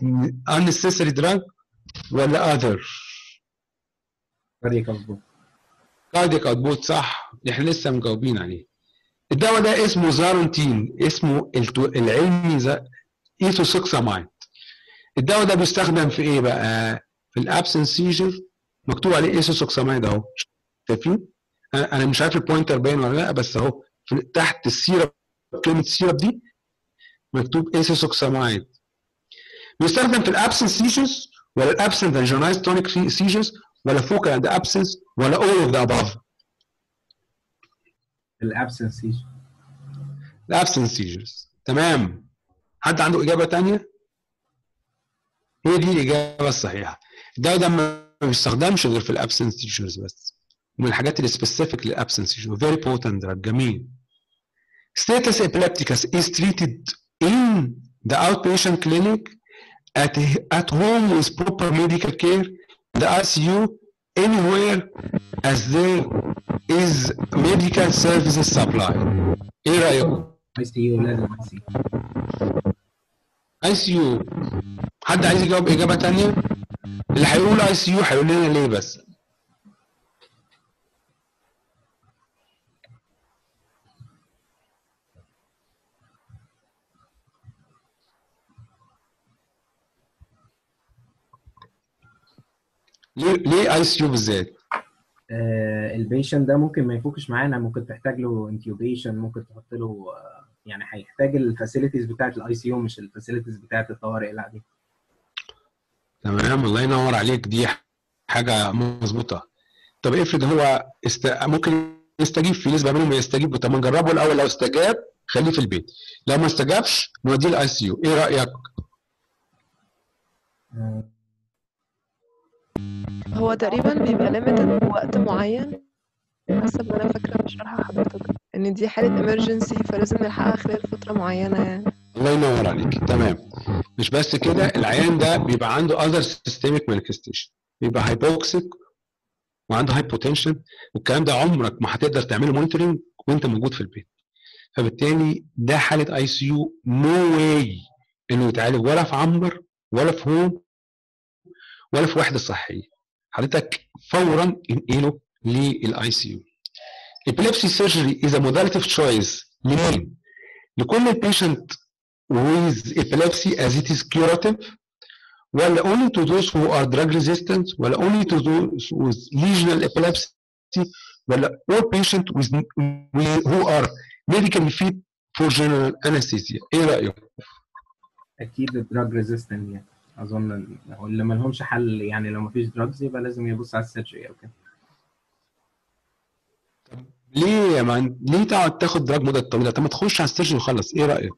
unnecessary drug ولا other cardiac مظبوط cardiac output صح. إحنا لسه مجاوبين عليه. الدواء ده اسمه Zarontin اسمه العلمي ethosuximide الدواء ده بيستخدم في إيه بقى؟ في ال absence seizure مكتوب عليه ethosuximide أهو. شايفين؟ أنا مش عارف ال pointer باين ولا لأ بس أهو تحت ال syrup كلمه ال syrup دي مكتوب ethosuximide بيستخدم في ال absence seizures ولا ال absent and generalized tonic seizures ولا focal and absence ولا all of the above. ال absence seizure ال absence seizures تمام. حد عنده إجابة تانية؟ هي دي الإجابة الصحيحة. الدواء ده ما بيستخدمش غير في الابسنس سيجرز بس. من الحاجات السبيسيفيك للابسنس سيجر فيري بوتنت جميل. status epilepticus is treated in the outpatient clinic at, at home with proper medical care the ICU anywhere as there is medical services supply ايه رايكم اي سي يو لازم اي سي اي سي يو حد عايز يجاوب اجابه تانية اللي هيقول اي سي يو هيقول لنا ليه بس ليه ليه ICU بالذات؟ آه ال patient ده ممكن ما يفوقش معانا ممكن تحتاج له intubation ممكن تحط له آه، يعني هيحتاج ال facilities بتاعت ال ICU مش ال facilities بتاعت الطوارئ لا دي. تمام الله ينور عليك دي حاجة مظبوطة. طب افرض هو است... ممكن يستجيب في نسبة منهم يستجيب. طب ما نجربه الأول لو استجاب خليه في البيت. لو ما استجابش نوديه ال ICU إيه رأيك؟ آه، هو تقريبا بيبقى limited بوقت معين حسب ما أنا فاكرة من شرح حضرتك إن دي حالة emergency فلازم نلحقها خلال فترة معينة يعني. الله ينور عليك. تمام. مش بس كده العيان ده بيبقى عنده other systemic manifestation. بيبقى hypoxic وعنده hypotension والكلام ده عمرك ما هتقدر تعمله monitoring وأنت موجود في البيت. فبالتالي ده حالة ICU no way إنه يتعالج ولا في عنبر ولا في home ولا في وحده صحيه حضرتك فورا انقله لل ICU epilepsy surgery is a modality of choice لمين؟ لكل البيشنت with epilepsy as it is curative ولا only to those who are drug resistant ولا only to those with lesional epilepsy ولا all patient with, who are medically fit for general anesthesia إيه رايك؟ أكيد الدراج ريزيستنت يعني أظن هو اللي ما لهمش حل يعني لو ما فيش دراجز يبقى لازم يبص على السيرجري أو كده. ليه يا man؟ ليه تقعد تاخد drug مدة طويلة؟ طب ما تخش على ال surgery وخلص. إيه رأيك؟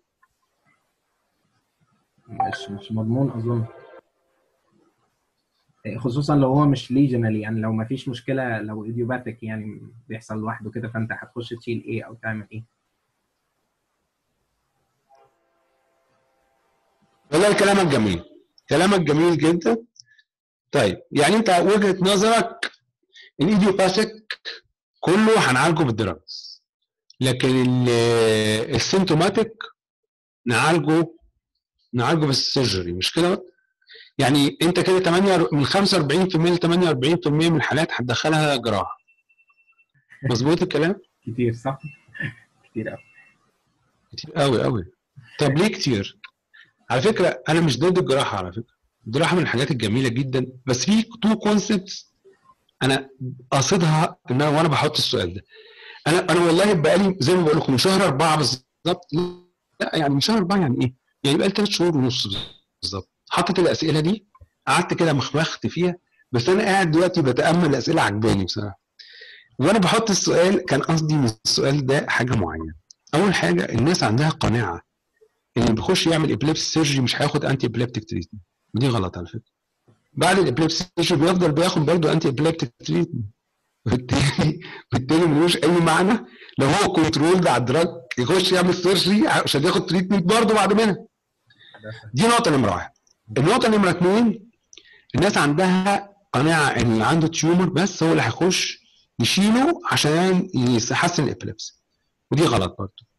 مش مش مضمون أظن. خصوصا لو هو مش lesional يعني لو ما فيش مشكلة لو idiopathic يعني بيحصل لوحده كده فأنت هتخش تشيل إيه أو تعمل إيه والله كلامك جميل. كلامك جميل جدا. طيب يعني انت وجهة نظرك ال idiopathic كله هنعالجه بال drugs لكن ال- ال symptomatic نعالجه نعالجه بال surgery مش كده؟ يعني انت كده 8 من 45% ل 48% من الحالات هتدخلها جراحة. مظبوط الكلام؟ كتير صح؟ كتير قوي كتير قوي قوي طب ليه كتير؟ على فكرة أنا مش ضد الجراحة على فكرة. الجراحة من الحاجات الجميلة جدا. بس في two concepts أنا قاصدها إن أنا وأنا بحط السؤال ده. أنا أنا والله بقالي زي ما بقول لكم شهر أربعة بالظبط. لا يعني من شهر أربعة يعني إيه؟ يعني بقالي ثلاث شهور ونص بالظبط. حطيت الأسئلة دي قعدت كده مخمخت فيها. بس أنا قاعد دلوقتي بتأمل الأسئلة عجباني بصراحة. وأنا بحط السؤال كان قصدي من السؤال ده حاجة معينة. أول حاجة الناس عندها قناعة اللي بيخش يعمل epilepsy surgery مش هياخد antiepileptic treatment ودي غلط على فكرة. بعد ال epilepsy surgery بيفضل بياخد برضه antiepileptic treatment بالتالي بالتالي ملوش أي معنى. لو هو controlled على ال drug يخش يعمل surgery عشان ياخد treatment برضه بعد منها. دي نقطة نمرة واحد. النقطة نمرة اثنين الناس عندها قناعة إن اللي عنده tumor بس هو اللي هيخش يشيله عشان يحسن ال epilepsy ودي غلط برضه.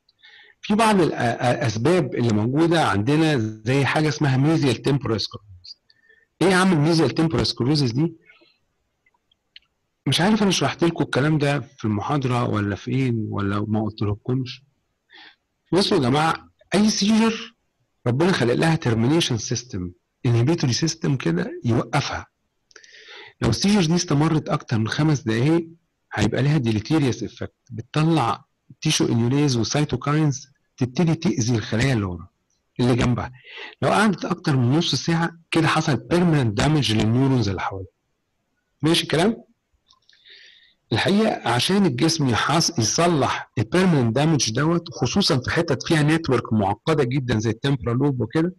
في بعض الأسباب اللي موجودة عندنا زي حاجة اسمها mesial temporal sclerosis إيه يا عم ال mesial temporal sclerosis دي؟ مش عارف أنا شرحت لكم الكلام ده في المحاضرة ولا فين ولا ما قلت لكمش بصوا يا جماعة أي seizure ربنا خلق لها termination system inhibitory system كده يوقفها. لو ال seizure دي استمرت أكتر من خمس دقائق هيبقى لها deleterious effect بتطلع tissue annuli و cytokines تبتدي تأذي الخلايا اللي ورا اللي جنبها. لو قعدت أكتر من نص ساعة كده حصل permanent damage لل neurons اللي حواليها ماشي الكلام؟ الحقيقة عشان الجسم يحص يصلح ال permanent damage دوت خصوصا في حتت فيها network معقدة جدا زي ال temporal lobe وكده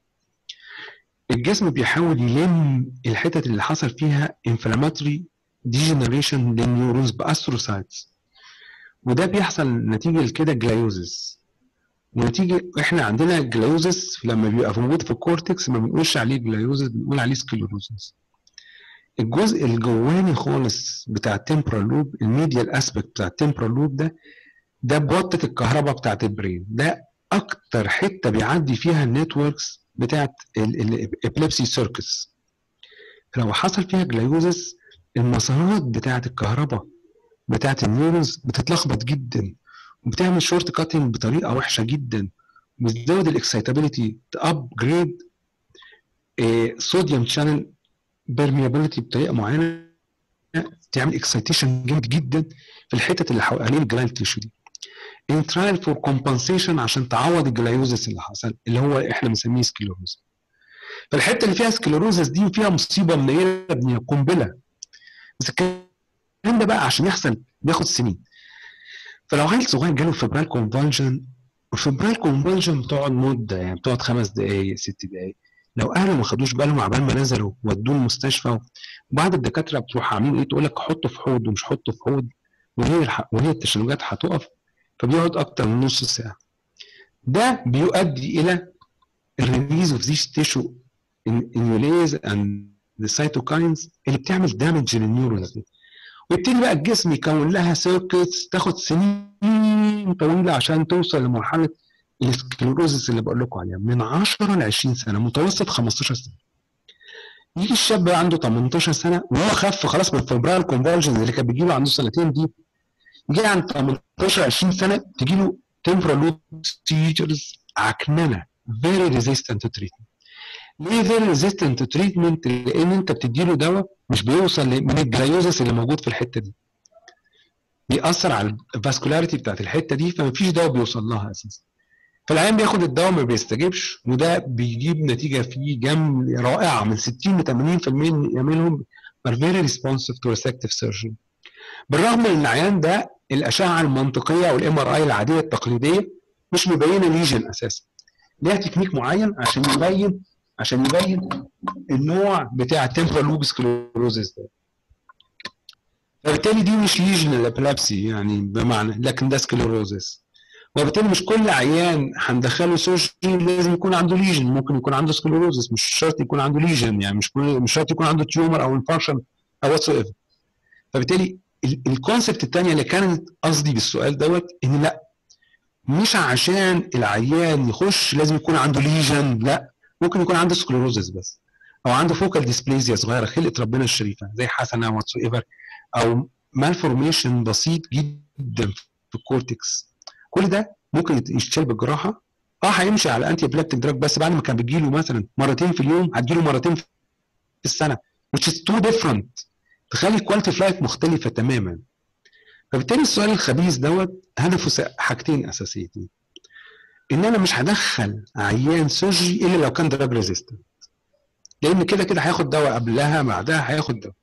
الجسم بيحاول يلم الحتت اللي حصل فيها inflammatory degeneration لل neurons ب astrocytes. وده بيحصل نتيجة لكده gliosis ونتيجه إحنا عندنا gliosis لما بيبقى موجود في ال cortex ما بنقولش عليه gliosis بنقول عليه sclerosis الجزء الجواني خالص بتاع ال temporal lobe ال medial aspect بتاع ال temporal lobe ده ده بوتة الكهرباء بتاعت ال brain ده أكتر حتة بيعدي فيها ال networks بتاعت ال epilepsy circuits لو حصل فيها gliosis المسارات بتاعت الكهرباء بتاعت ال neurons بتتلخبط جدا. وبتعمل short cutting بطريقة وحشة جدا بتزود ال excitability ت upgrade sodium channel permeability بطريقة معينة تعمل excitation جامد جدا في الحتت اللي حوالين ال gliotic tissue دي. in trial for compensation عشان تعوض ال gliosis اللي حصل اللي هو إحنا بنسميه sclerosis فالحتة اللي فيها sclerosis دي فيها مصيبة منيله قنبله بس الكلام ده بقى عشان يحصل بياخد سنين. فلو عيل صغير جاله febrile convulsion ال febrile convulsion بتقعد مدة يعني بتقعد خمس دقائق ست دقائق لو أهله ما خدوش بالهم عبال ما نزلوا ودوه المستشفى وبعد الدكاترة بتروح عاملين إيه؟ تقول لك حطه في حوض ومش حطه في حوض وهي. وهي التشنجات هتقف فبيقعد أكتر من نص ساعة. ده بيؤدي إلى ال release of these tissue annuli and ال cytokines اللي بتعمل damage لل neurons دي. ويبتدي بقى الجسم يكون لها circuits تاخد سنين طويلة عشان توصل لمرحلة ال sclerosis اللي بقول لكم عليها. من 10 ل 20 سنة متوسط 15 سنة. يجي الشاب عنده 18 سنة وهو خف خلاص من ال febrile convulsions اللي كانت بتجيله عنده سنتين دي يجي عند 18 20 سنة تجي له temporal lobe seizures عكننة very resistant to treatment. ليه resistant to treatment لأن أنت بتدي له دواء مش بيوصل من ال gliosis اللي موجود في الحتة دي. بيأثر على ال vascularity بتاعت الحتة دي فمفيش دواء بيوصل لها أساسا. فالعيان بياخد الدواء ما بيستجيبش وده بيجيب نتيجة فيه جم رائعة من 60 ل 80% منهم are very responsive to resective surgery بالرغم ان العيان ده الأشعة المنطقية أو ال MRI العادية التقليدية مش مبينة lesion أساسا. ليها تكنيك معين عشان يبين عشان يبين النوع بتاع ال temporal lobe sclerosis ده. فبالتالي دي مش lesional epilepsy يعني بمعنى لكن ده sclerosis وبالتالي مش كل عيان هندخله surgery لازم يكون عنده lesion ممكن يكون عنده sclerosis مش شرط يكون عنده lesion يعني مش كل مش شرط يكون عنده tumor أو infarction أو whatsoever فبالتالي ال concept الثانية اللي كانت قصدي بالسؤال دوت إن لأ مش عشان العيان يخش لازم يكون عنده lesion لأ. ممكن يكون عنده sclerosis بس أو عنده focal dysplasia صغيرة خلقه ربنا الشريفة زي حسنة whatsoever أو malformation بسيط جدا في ال cortex كل ده ممكن يتشال بالجراحة. آه هيمشي على anti-epileptic drug بس بعد ما كان بيجيله مثلا مرتين في اليوم هتجيله مرتين في السنة which is too different. تخلي ال quality of life مختلفة تماما. فبالتالي السؤال الخبيث دوت هدفه حاجتين أساسيتين. إن أنا مش هدخل عيان surgery إلا لو كان drug resistant لأن كده كده هياخد دواء قبلها بعدها هياخد دواء.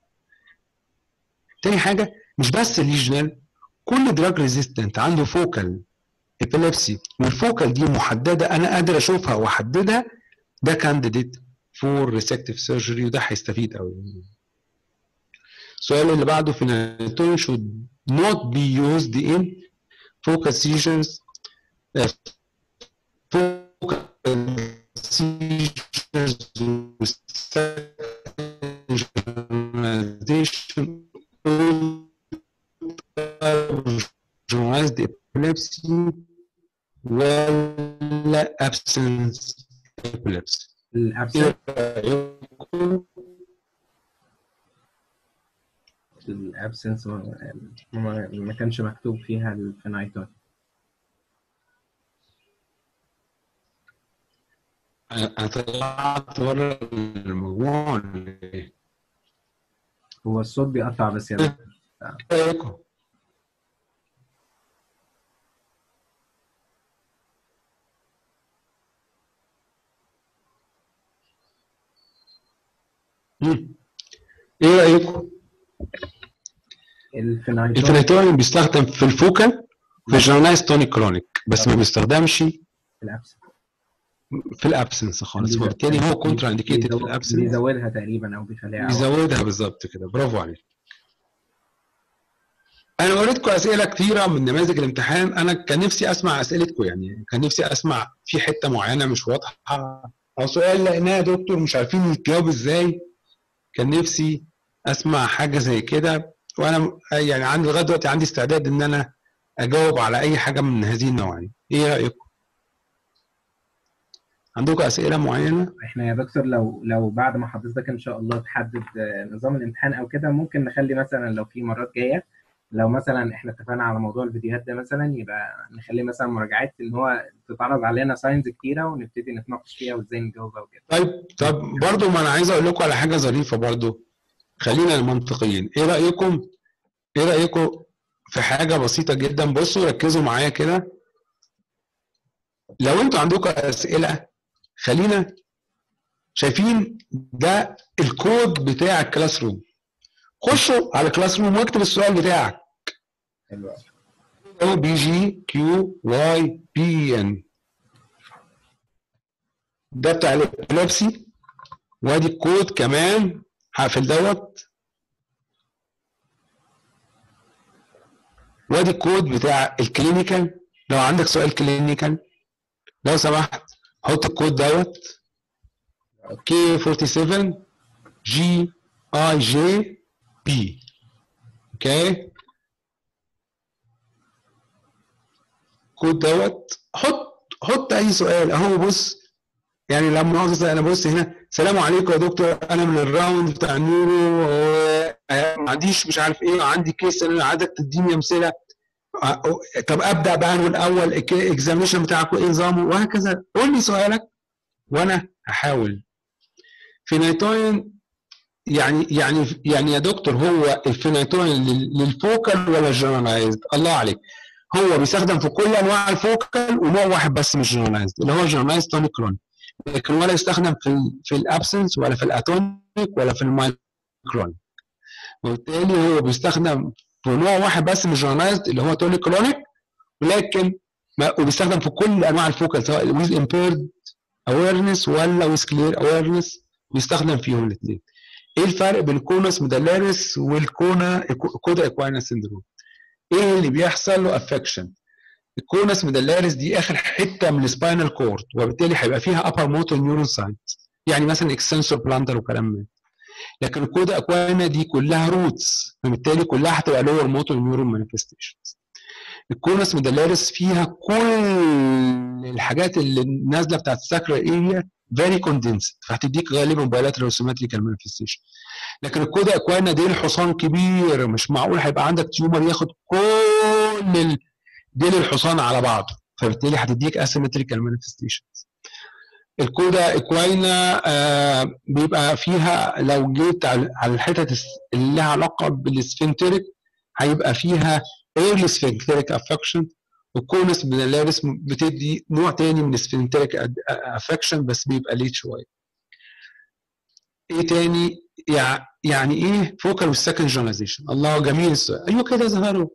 تاني حاجة مش بس ال lesional كل drug resistant عنده focal epilepsy وال focal دي محددة أنا قادر أشوفها وأحددها. ده candidate for resective surgery وده هيستفيد قوي السؤال اللي بعده phenytoin should not be used in focal فوق ولا ابسنس الابسنس ما كانش مكتوب فيها الفينايتون أنا طلعت بره المجموعة؟ هو الصوت بيقطع بس يا إيه رايكم؟ مم. إيه رايكم؟ الفينايتون بيستخدم في ال focal في ال generalized tonic clonic بس ما بيستخدمش ال absent في ال absence خالص. وبالتالي هو contraindicated في ال absence بيزودها تقريبا أو بيخليها. بيزودها بالظبط كده. برافو عليك. أنا وريتكم أسئلة كتيرة من نماذج الامتحان. أنا كان نفسي أسمع اسئلتكم يعني. كان نفسي أسمع في حتة معينة مش واضحة. أو سؤال لقيناه يا دكتور مش عارفين نجاوب إزاي. كان نفسي أسمع حاجة زي كده. وأنا يعني عندي لغاية دلوقتي عندي استعداد إن أنا أجاوب على أي حاجة من هذه النوعيه إيه رأيكم؟ عندكم أسئلة معينة؟ إحنا يا دكتور لو لو بعد ما حضرتك إن شاء الله تحدد آه، نظام الامتحان أو كده ممكن نخلي مثلا لو في مرات جاية لو مثلا إحنا اتفقنا على موضوع الفيديوهات ده مثلا يبقى نخلي مثلا مراجعات إن هو تتعرض علينا ساينز كتيرة ونبتدي نتناقش فيها وإزاي نجاوبها وكده. طيب طب برضو ما أنا عايز أقول لكم على حاجة ظريفة برضو. خلينا منطقيين. إيه رأيكم؟ إيه رأيكم في حاجة بسيطة جدا؟ بصوا ركزوا معايا كده. لو أنتوا عندكم أسئلة خلينا شايفين ده الكود بتاع الكلاس روم. خشوا على الكلاس روم واكتب السؤال بتاعك. حلو أو بي جي كيو واي بي ان ده بتاع الابيلابسي وادي الكود كمان. هقفل دوت. وادي الكود بتاع ال clinical. لو عندك سؤال clinical. لو سمحت. حط الكود دوت K 47 G E G B okay ال code دوت حط حط أي سؤال. أهو بص يعني لما مؤاخذه أنا بص هنا سلام عليكم يا دكتور أنا من ال round بتاع ال neuro و- آه، ما عنديش مش عارف إيه عندي case أنا عايزك تديني أمثلة. طب أبدأ من الأول ال examination بتاعك وايه نظامه؟ وهكذا. قول لي سؤالك وأنا هحاول. فينايتوين يعني يعني يعني يا دكتور هو الفينايتوين لل- لل focal ولا ال generalized الله عليك. هو بيستخدم في كل أنواع ال focal ونوع واحد بس مش generalized اللي هو generalized tonic لكن ولا يستخدم في في ال absence ولا في ال atonic ولا في ال myoclonic وبالتالي هو بيستخدم في نوع واحد بس مش generalized اللي هو tonic clonic ولكن وبيستخدم في كل أنواع ال focal سواء with impaired awareness ولا with clear awareness بيستخدم فيهم الاثنين. إيه الفرق بين conus medullaris وال كونا cauda equina syndrome؟ إيه اللي بيحصل؟ له affection ال conus medullaris دي آخر حتة من ال spinal cord وبالتالي هيبقى فيها upper motor neuron sign يعني مثلا extensor plantar وكلام من لكن ال cauda equina دي كلها roots فبالتالي كلها هتبقى lower motor neuron manifestations ال conus medullaris فيها كل الحاجات اللي نازلة بتاعت ال sacral area very condensed فهتديك غالبا bilateral symmetrical manifestation لكن ال cauda equina ديل حصان كبير مش معقول هيبقى عندك tumor ياخد كل ديل الحصان على بعضه فبالتالي هتديك asymmetrical manifestations ال cauda equina آه بيبقى فيها لو جيت على الحتت اللي لها علاقة بال sphincteric هيبقى فيها early sphincteric affection وال conus medullaris بتدي نوع تاني من ال sphincteric affection بس بيبقى late شوية. إيه تاني؟ يع- يعني إيه؟ focal وال second generalization الله جميل السؤال. أيوه كده ظهروا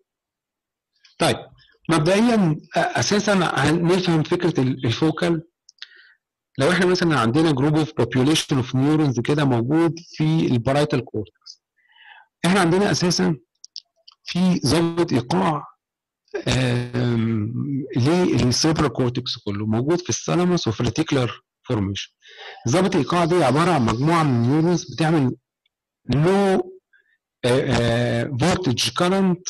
طيب مبدئيا أساسا هنفهم فكرة ال- ال focal لو إحنا مثلا عندنا group of population of neurons كده موجود في ال parietal cortex إحنا عندنا أساسا في ضابط إيقاع آم، لل cerebral cortex كله موجود في ال thalamus وفي ال reticular formation ضابط الايقاع دي عبارة عن مجموعة من ال neurons بتعمل لو voltage current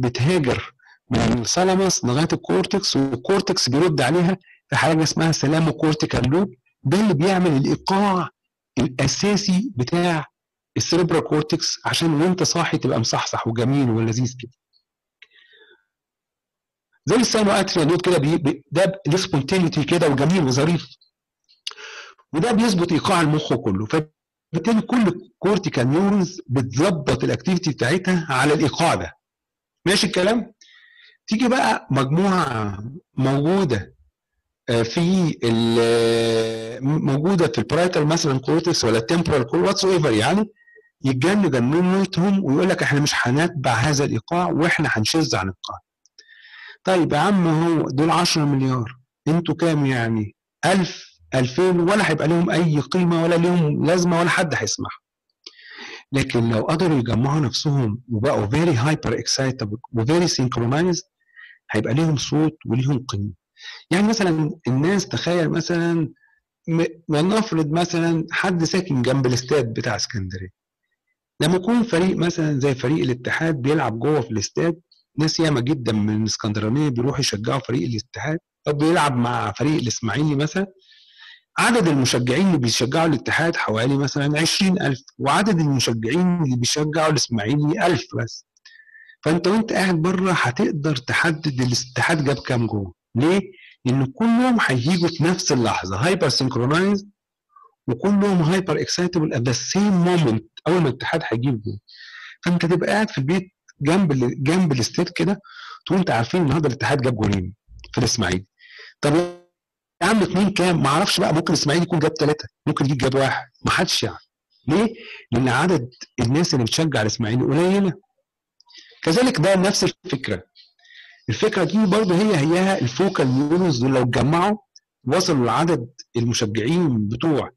بتهاجر من ال thalamus لغاية ال cortex وال cortex بيرد عليها حاجة اسمها thalamocortical loop. ده اللي بيعمل الإيقاع الأساسي بتاع ال cerebral cortex عشان وأنت صاحي تبقى مصحصح وجميل ولذيذ كده. زي ال sinoatrial node كده ده ليه spontaneity كده وجميل وظريف. وده بيظبط إيقاع المخ كله. فبالتالي كل cortical neurons بتظبط ال activity بتاعتها على الإيقاع ده. ماشي الكلام؟ تيجي بقى مجموعة موجودة في ال- موجودة في ال parietal مثلا cortex ولا ال temporal whatever يعني يتجن جنونتهم ويقول لك إحنا مش هنتبع هذا الإيقاع وإحنا هنشذ عن الايقاع طيب يا عم هو دول 10 مليار أنتوا كام يعني؟ 1000 2000 ولا هيبقى لهم أي قيمة ولا لهم لازمة ولا حد هيسمعها. لكن لو قدروا يجمعوا نفسهم وبقوا very hyperexcitable و very synchronized هيبقى ليهم صوت وليهم قيمة. يعني مثلا الناس تخيل مثلا ولنفرض مثلا حد ساكن جنب الاستاد بتاع اسكندرية. لما يكون فريق مثلا زي فريق الاتحاد بيلعب جوه في الاستاد ناس ياما جدا من الاسكندرانية بيروحوا يشجعوا فريق الاتحاد أو بيلعب مع فريق الإسماعيلي مثلا. عدد المشجعين اللي بيشجعوا الاتحاد حوالي مثلا 20000 وعدد المشجعين اللي بيشجعوا الإسماعيلي 1000 بس. فأنت وأنت قاعد بره هتقدر تحدد الاتحاد جاب كام جول ليه؟ لأن كلهم هيجوا في نفس اللحظة hypersynchronized وكلهم hyperexcitable at the same moment أول ما الاتحاد هيجيب جول فأنت تبقى قاعد في البيت جنب ال- جنب الاستاد كده تقول أنت عارفين النهارده الاتحاد جاب جولين في الإسماعيلي طب يا عم اتنين كام؟ ما أعرفش بقى ممكن الإسماعيلي يكون جاب ثلاثة ممكن يجيب جاب واحد ما حدش يعرف ليه؟ لأن عدد الناس اللي بتشجع الإسماعيلي قليلة كذلك ده نفس الفكرة الفكرة دي برضه هي هيها ال focal neurons دول لو اتجمعوا وصلوا لعدد المشجعين بتوع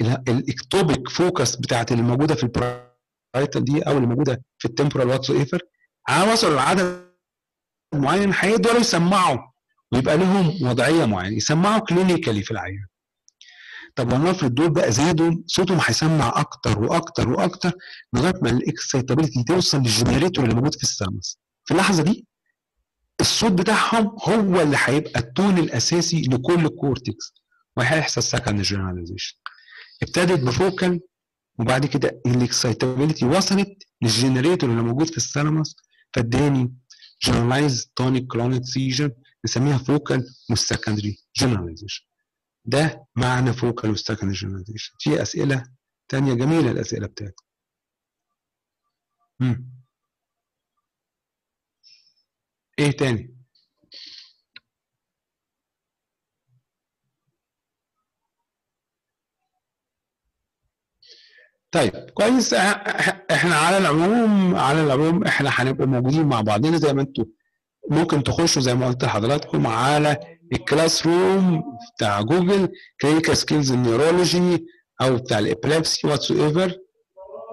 ال- ال ectopic focus بتاعت اللي موجودة في ال parietal دي أو اللي موجودة في ال temporal whatever وصلوا لعدد معين هيقدروا يسمعوا ويبقى لهم وضعية معينة يسمعوا clinically في العيان. طب ولنفرض دول بقى زادوا صوتهم هيسمع أكتر وأكتر وأكتر لغاية ما ال excitability توصل لل generator اللي موجود في ال thalamus في اللحظة دي الصوت بتاعهم هو اللي هيبقى ال tone الأساسي لكل cortex وهيحصل secondary generalization ابتدت ب focal وبعد كده ال excitability وصلت لل generator اللي موجود في ال thalamus فاداني generalized tonic clonic seizure نسميها focal with secondary generalization ده معنى focal with secondary generalization في أسئلة تانية؟ جميلة الأسئلة بتاعتك. مم. إيه تاني؟ طيب كويس. إحنا على العموم على العموم إحنا هنبقى موجودين مع بعضنا زي ما أنتوا ممكن تخشوا زي ما قلت لحضراتكم على ال classroom بتاع Google clinical skills neurology أو بتاع ال epilepsy whatever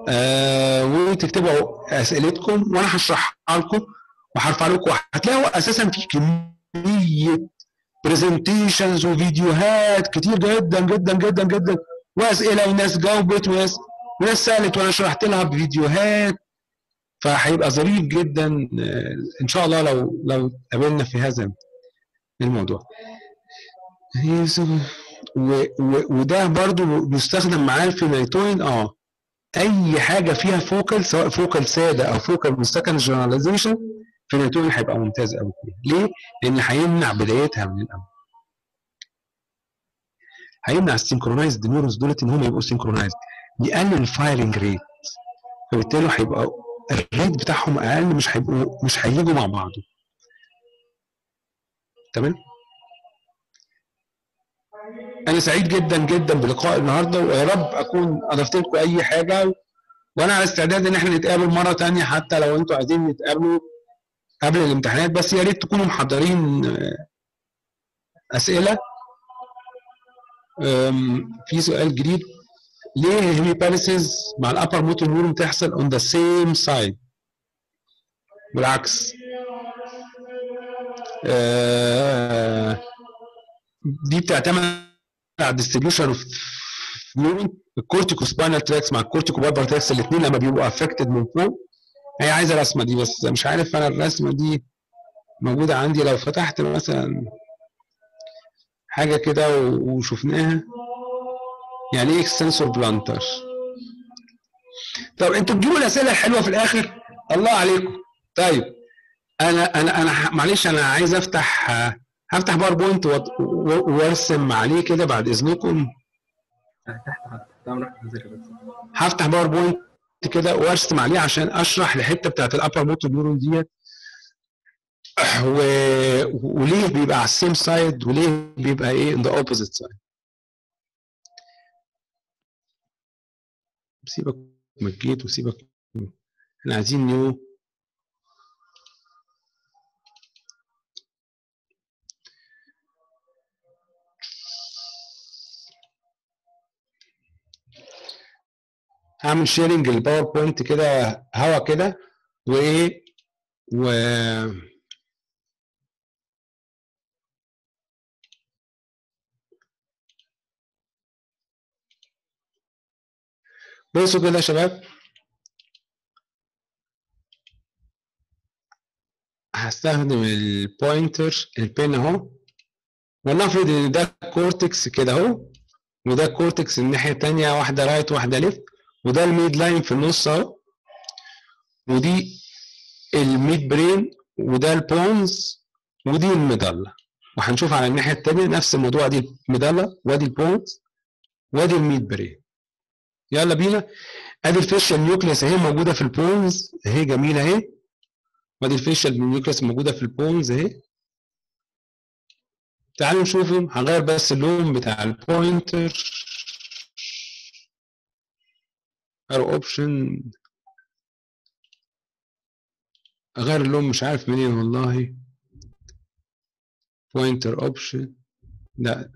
آه وتكتبوا أسئلتكم وأنا هشرحها لكم. وهرفع لكم هتلاقوا أساسا في كمية presentations وفيديوهات كتير جدا جدا جدا جدا. واسئله وناس جاوبت وناس وناس سألت وأنا شرحت لها بفيديوهات فهيبقى ظريف جدا آه، إن شاء الله لو لو قابلنا في هذا الموضوع. وده برضو بيستخدم معاه الفينيتوين آه أي حاجة فيها focal سواء focal سادة أو focal with secondary generalization phenytoin هيبقى ممتاز قوي فيها ليه؟ لأن هيمنع بدايتها من الأول. هيمنع ال synchronized neurons دولت إن هم يبقوا synchronized. يقلل ال firing rate. فبالتالي هيبقى ال rate بتاعهم أقل مش هيبقوا مش هيجوا مع بعض تمام؟ أنا سعيد جدا جدا بلقاء النهارده ويا رب أكون اضفت لكم أي حاجة وأنا على استعداد إن إحنا نتقابل مرة تانية حتى لو أنتوا عايزين نتقابلوا. قبل الامتحانات بس يا ريت تكونوا محضرين آه، أسئلة. في سؤال جديد. ليه ال hemiparesis مع ال upper motor neuron بتحصل on the same side بالعكس. آه، دي بتعتمد على ال distribution of neuron ال corticospinal tracts مع ال corticobulbar tracts الاثنين لما بيبقوا affected من فوق. هي عايزة الرسمه دي بس مش عارف أنا الرسمة دي موجودة عندي. لو فتحت مثلا حاجة كده وشفناها يعني إيه extensor plantar طب أنتوا بتجيبوا الأسئلة الحلوة في الآخر؟ الله عليكم. طيب أنا أنا أنا معلش أنا عايز أفتح هفتح PowerPoint وأرسم عليه كده بعد إذنكم. هفتح PowerPoint كده وأرسم عليه عشان أشرح الحتة بتاعت ال upper motor neuron ديت. و... وليه بيبقى على ال same side وليه بيبقى إيه in the opposite side. سيبك من الجيت وسيبك إحنا عايزين new هعمل sharing ال PowerPoint كده هوا كده وإيه و بصوا كده يا شباب. هستخدم ال pointer ال pen أهو. ولنفرض إن ده cortex كده أهو وده cortex الناحيه التانيه واحدة right واحدة left وده ال midline في النص اهو. ودي ال midbrain وده ال pons ودي ال medulla وهنشوف على الناحية التانية نفس الموضوع دي ال medulla وادي ال pons وادي ال midbrain. يلا بينا. ادي ال facial nucleus اهي موجودة في ال pons اهي جميلة اهي. وادي ال facial nucleus موجودة في ال pons اهي. تعالوا نشوفهم. هغير بس اللون بتاع ال pointer. غير option اغير اللون مش عارف منين والله. pointer option لا.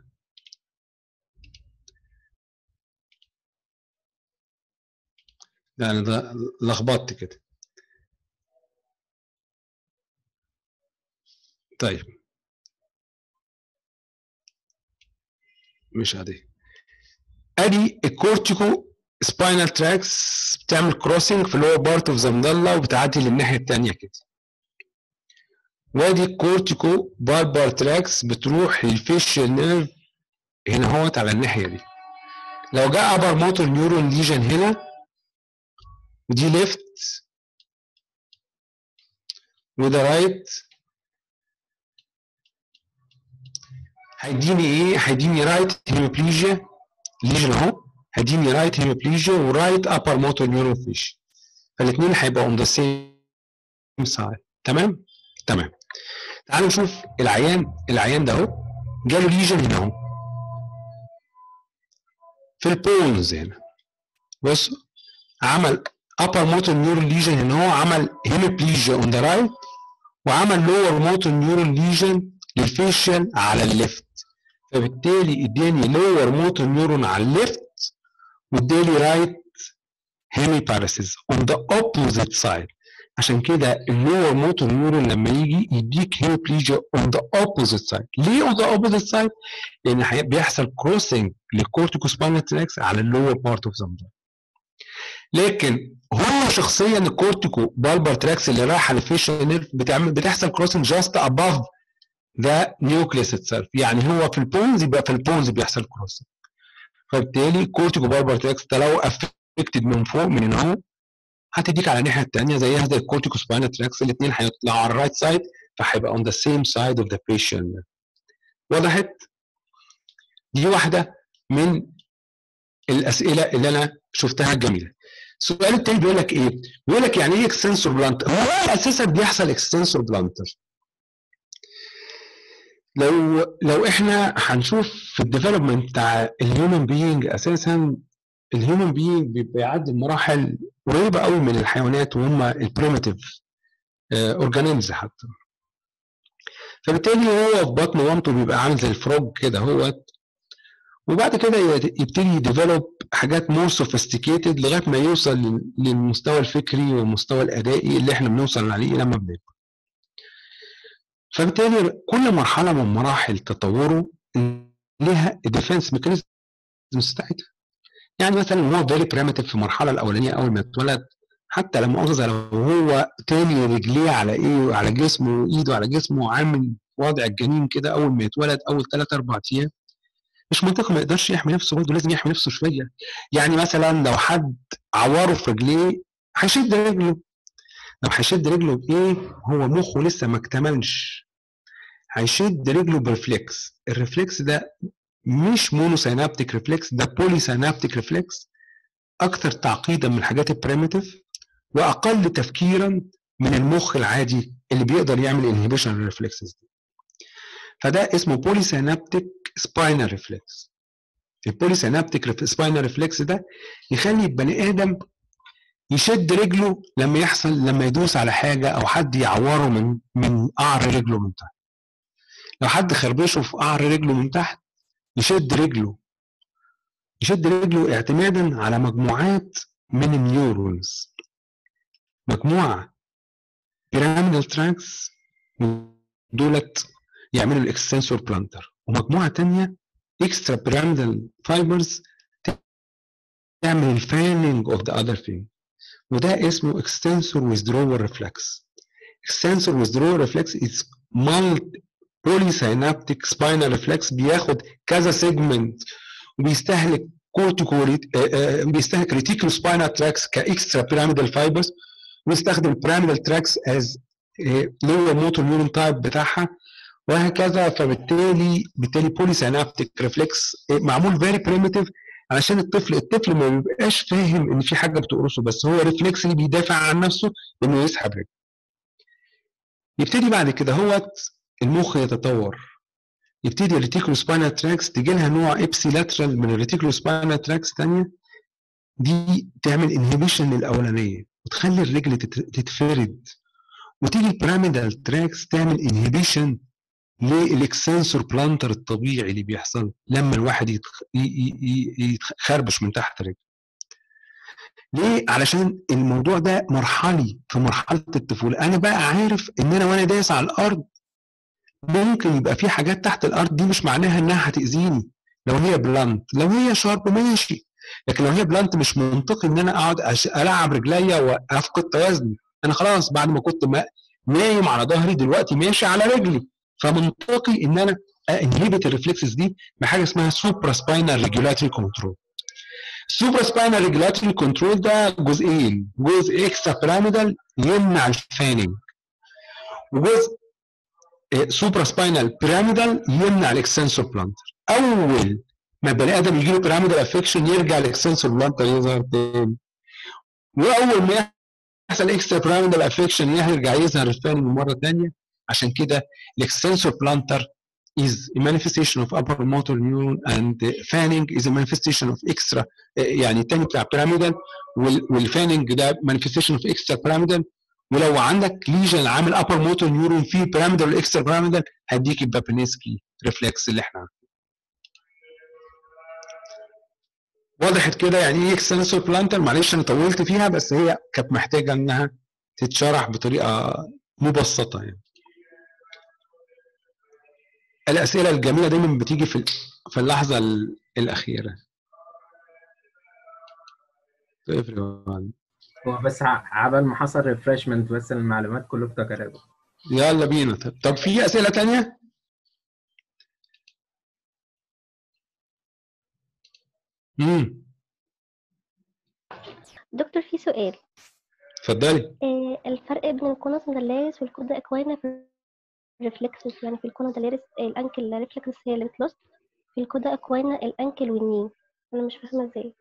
ده- لخبطت كده. طيب. ماشي عادي ادي ال corticospinal tracts بتعمل crossing في ال lower part of the وبتعدي للناحية الثانية كده. وادي ال corticobulbar tracts بتروح لل facial nerve هنا اهوت على الناحية دي. لو جاء upper motor neuron lesion هنا ودي left وده right هيديني إيه؟ هيديني right hemiplegia lesion أهو. هيديني right hemiplegia و right upper motor neuron facial فالاثنين هيبقوا on the same side تمام؟ تمام. تعالوا نشوف العيان العيان ده اهو. جاله lesion هنا اهو. في ال pons هنا. بص عمل upper motor neuron lesion هنا هو عمل hemiplegia on the right وعمل lower motor neuron lesion لل facial على ال left فبالتالي اداني lower motor neuron على ال left واداني right hemiparesis on the opposite side. عشان كده ال lower motor neuron لما يجي يديك hemiplegia on the opposite side. ليه on the opposite side؟ لأن بيحصل crossing لل corticospinal tracts على ال lower part of the لكن هو شخصيا ال corticobulbar tracts اللي رايحه لل facial nerve بتعمل بتحصل crossing just above the nucleus itself يعني هو في ال pons يبقى في ال pons بيحصل crossing فبالتالي corticobulbar tracts ده لو affected من فوق من هنا هتديك على الناحية الثانية زيها زي ال corticospinal tracts الاثنين هيطلعوا على ال right side فهيبقى on the same side of the patient وضحت؟ دي واحدة من الأسئلة اللي أنا شفتها جميلة. السؤال التاني بيقول لك إيه؟ بيقول لك يعني إيه extensor plantar؟ هو أساسا بيحصل extensor plantar. لو لو إحنا هنشوف في ال development بتاع ال human being أساسا ال human being بيبقى يعدي مراحل قريبة قوي من الحيوانات وهم ال primitive organisms حتى فبالتالي هو في بطن مامته بيبقى عامل زي الفروج كده هوت وبعد كده يبتدي ي develop حاجات more sophisticated لغاية ما يوصل لل- للمستوى الفكري والمستوى الأدائي اللي إحنا بنوصل عليه لما بنكبر. فبالتالي كل مرحلة من مراحل تطوره لها ال defense mechanism بتاعتها. يعني مثلا هو very primitive في المرحلة الأولانية أول ما اتولد حتى لما مؤاخذة لو هو تاني رجليه على إيه وعلى جسمه وإيده على جسمه وعامل وضع الجنين كده أول ما يتولد أول ثلاث أربع أيام. مش منطقي ما يقدرش يحمي نفسه برضه لازم يحمي نفسه شوية. يعني مثلا لو حد عوره في رجليه هيشد رجله. لو هيشد رجله بإيه؟ هو مخه لسه ما اكتملش. هيشد رجله ب reflex ال reflex ده مش monosynaptic reflex ده polysynaptic reflex أكثر تعقيدا من الحاجات ال primitive وأقل تفكيرا من المخ العادي اللي بيقدر يعمل inhibition لل reflexes دي. فده اسمه polysynaptic spinal reflex ال polysynaptic spinal reflex ده يخلي البني آدم يشد رجله لما يحصل لما يدوس على حاجة أو حد يعوره من من قعر رجله من تحت. لو حد خربشه في قعر رجله من تحت يشد رجله. يشد رجله اعتمادا على مجموعات من ال neurons. مجموعة pyramidal tracts دولت يعملوا ال extensor plantar ومجموعة تانية extra pyramidal fibers تعمل ال fanning of the other toes وده اسمه extensor withdrawal reflex. Extensor withdrawal reflex is multi polysynaptic spinal reflex. بياخد كذا segment وبيستهلك cortico بيستهلك reticulospinal tracts ك extra pyramidal fibers ويستخدم pyramidal tracts as lower motor neuron type بتاعها. وهكذا فبالتالي بالتالي polysynaptic reflex معمول very primitive علشان الطفل الطفل ما بيبقاش فاهم إن في حاجة بتقرصه بس هو reflex اللي بيدافع عن نفسه إنه يسحب رجله. يبتدي بعد كده هو المخ يتطور. يبتدي ال reticulospinal tracts تيجي لها نوع ipsilateral من ال reticulospinal tracts ثانية دي تعمل inhibition للاولانيه وتخلي الرجل تتفرد. وتيجي ال pyramidal tracts تعمل inhibition لل extensor plantar الطبيعي اللي بيحصل لما الواحد يتخ... يتخربش من تحت رجله؟ ليه؟ علشان الموضوع ده مرحلي في مرحلة الطفولة. أنا بقى عارف إن أنا وأنا دايس على الأرض ممكن يبقى في حاجات تحت الأرض دي مش معناها إنها هتأذيني. لو هي blunt لو هي sharp ماشي لكن لو هي blunt مش منطقي إن أنا أقعد. ألعب رجليا وأفقد توازني. أنا خلاص بعد ما كنت ما نايم على ظهري دلوقتي ماشي على رجلي. فمنطقي إن أنا أ inhibit ال reflexes دي بحاجة اسمها supraspinal regulatory control ال supraspinal regulatory control ده جزئين جزء extra pyramidal يمنع ال fanning وجزء supraspinal pyramidal يمنع ال extensor plantar أول ما البني آدم يجي له pyramidal affection يرجع ال extensor plantar يظهر تاني. وأول ما يحصل extra pyramidal affection يرجع يظهر ال fanning مرة ثانية عشان كده ال extensor plantar is a manifestation of upper motor neuron and fanning is a manifestation of extra يعني التاني بتاع pyramidal. وال fanning ده manifestation of extra pyramidal. ولو عندك lesion عامل upper motor neuron فيه pyramidal وال extra pyramidal هديك ال Babinski reflex اللي إحنا وضحت كده يعني إيه extensor plantar معلش أنا طولت فيها بس هي كانت محتاجة إنها تتشرح بطريقة مبسطة يعني. الأسئلة الجميلة دايما بتيجي في في اللحظة الأخيرة. هو بس عبال ما حصل refreshment بس المعلومات كله افتكرها يلا بينا. طب, طب في أسئلة تانية؟ امم دكتور في سؤال. اتفضلي. آه الفرق بين ال conus medullaris وال cauda equina في ال reflexes يعني في ال conus medullaris ال ankle reflexes هي اللي بت lost في ال cauda equina ال ankle وال knee أنا مش فاهمة إزاي.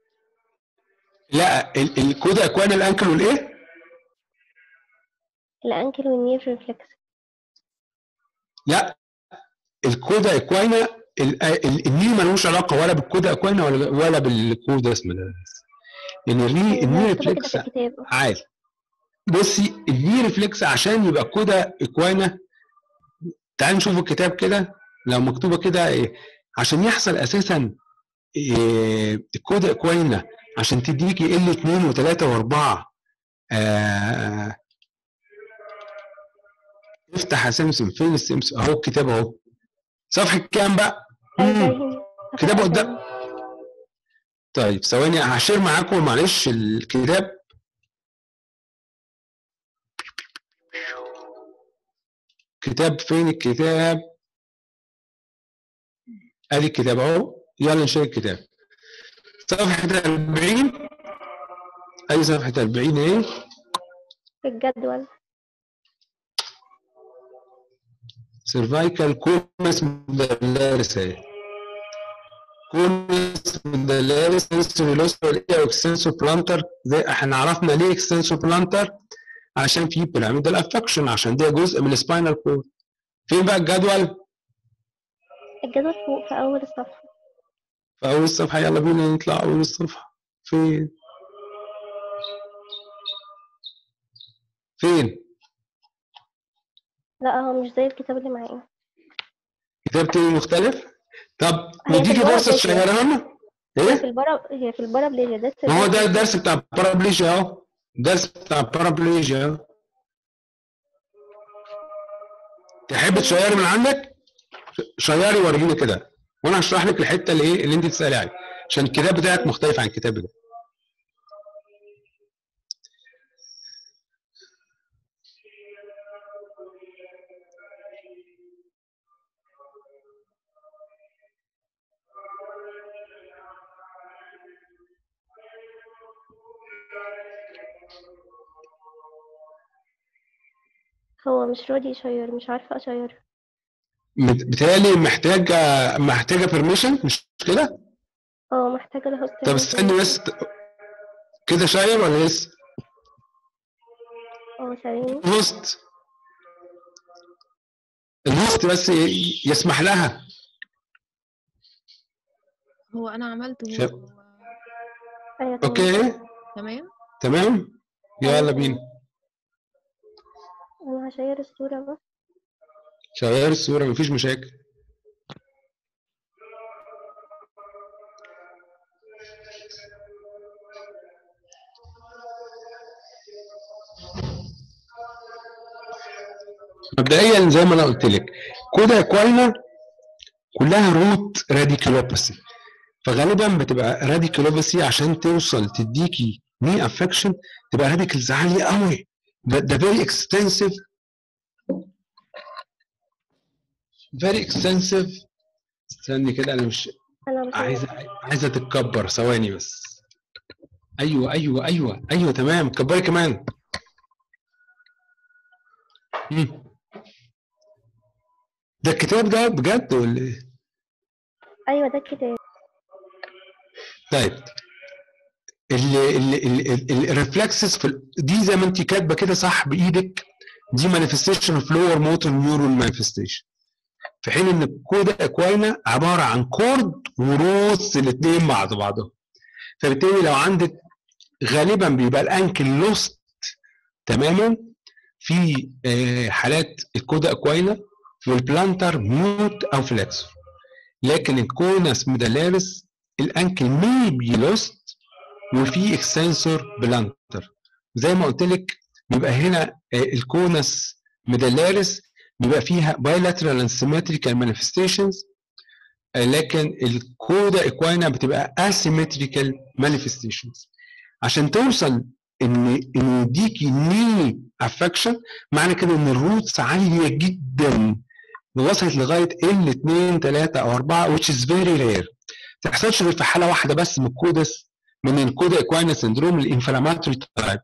لا الكودا اكواينا الأنكل والإيه؟ الأنكل والني في الريفلكس لا ال cauda equina ال knee ملوش علاقة ولا بال cauda equina ولا ولا بال cauda اسمه ده. يعني الري ال knee reflex عادي. بصي ال knee reflex عشان يبقى cauda equina تعالوا نشوف الكتاب كده لو مكتوبة كده إيه عشان يحصل أساسا إيه الكودا اكواينا عشان تديكي ال 2 و3 و4 آه افتح يا سمسم فين السمسم أهو الكتاب أهو. صفحة كام بقى؟ كتاب قدام. طيب ثواني هشير معاكم معلش الكتاب. كتاب فين الكتاب؟ أدي الكتاب أهو. يلا نشيل الكتاب. صفحة 40 أدي صفحة 40 إيه؟ الجدول. cervical conus مدلارس اهي كونس مدلارس سنسوري إيه extensor plantar زي إحنا عرفنا ليه extensor plantar عشان في pyramidal affection عشان ده جزء من ال spinal cord فين بقى الجدول؟ الجدول فوق في أول الصفحة في أول الصفحة يلا بينا نطلع أول الصفحة فين؟ فين؟ لا هو مش زي الكتاب اللي معايا كتاب تاني مختلف؟ طب نديكي فرصه ت share ها لنا؟ إيه؟ في ال para هي في ال paraplegia ده ما هو ده الدرس بتاع ال paraplegia أهو الدرس بتاع ال paraplegia تحب ت share ي من عندك؟ share ي وريني كده وأنا هشرح لك الحته اللي إيه اللي انت بتسألي عليها عشان الكتاب بتاعك مختلف عن الكتاب ده هو مش راضي ي share مش عارفة أ share بتهيألي محتاجة محتاجة permission مش كده؟ آه محتاجة ال host طب استني بس كده share ولا لسه؟ آه ثواني. ال host ال host بس يسمح لها. هو أنا عملته شايف. أيوة تمام. okay. تمام؟ تمام؟ يلا بينا. أنا ه share الصورة بس. شغال الصورة مفيش مشاكل. مبدئيا زي ما أنا قلت لك cauda equina كلها root radiculopathy فغالبا بتبقى radiculopathy عشان توصل تديكي knee affection تبقى radicals عالية قوي the, the very extensive very extensive. استني كده أنا مش عايزه عايزة تتكبر. ثواني بس. أيوه أيوه أيوه أيوه تمام. كبري كمان. ده الكتاب ده بجد ولا إيه؟ أيوه ده الكتاب. طيب. ال reflexes في دي زي ما انت كاتبة كده صح بإيدك دي manifestation of lower motor neuron manifestation في حين إن ال cauda equina عبارة عن cord و roots الاثنين مع بعضهم. فبالتالي لو عندك غالبا بيبقى ال ankle lost تماما؟ في آه، حالات ال cauda equina وال planter mute أو flexor لكن ال conus medullaris ال ankle may be lost وفي extensor planter زي ما قلت لك بيبقى هنا آه، ال conus medullaris بيبقى فيها symmetrical manifestations آه، لكن ال cauda equina بتبقى asymmetrical manifestations. عشان توصل إن إن يديكي knee affection معنى كده إن ال roots عالية جدا وصلت لغاية ال 2 3 أو 4 which is very rare. ما تحصلش غير في حالة واحدة بس من ال caudas من ال cauda equina syndrome ال inflammatory type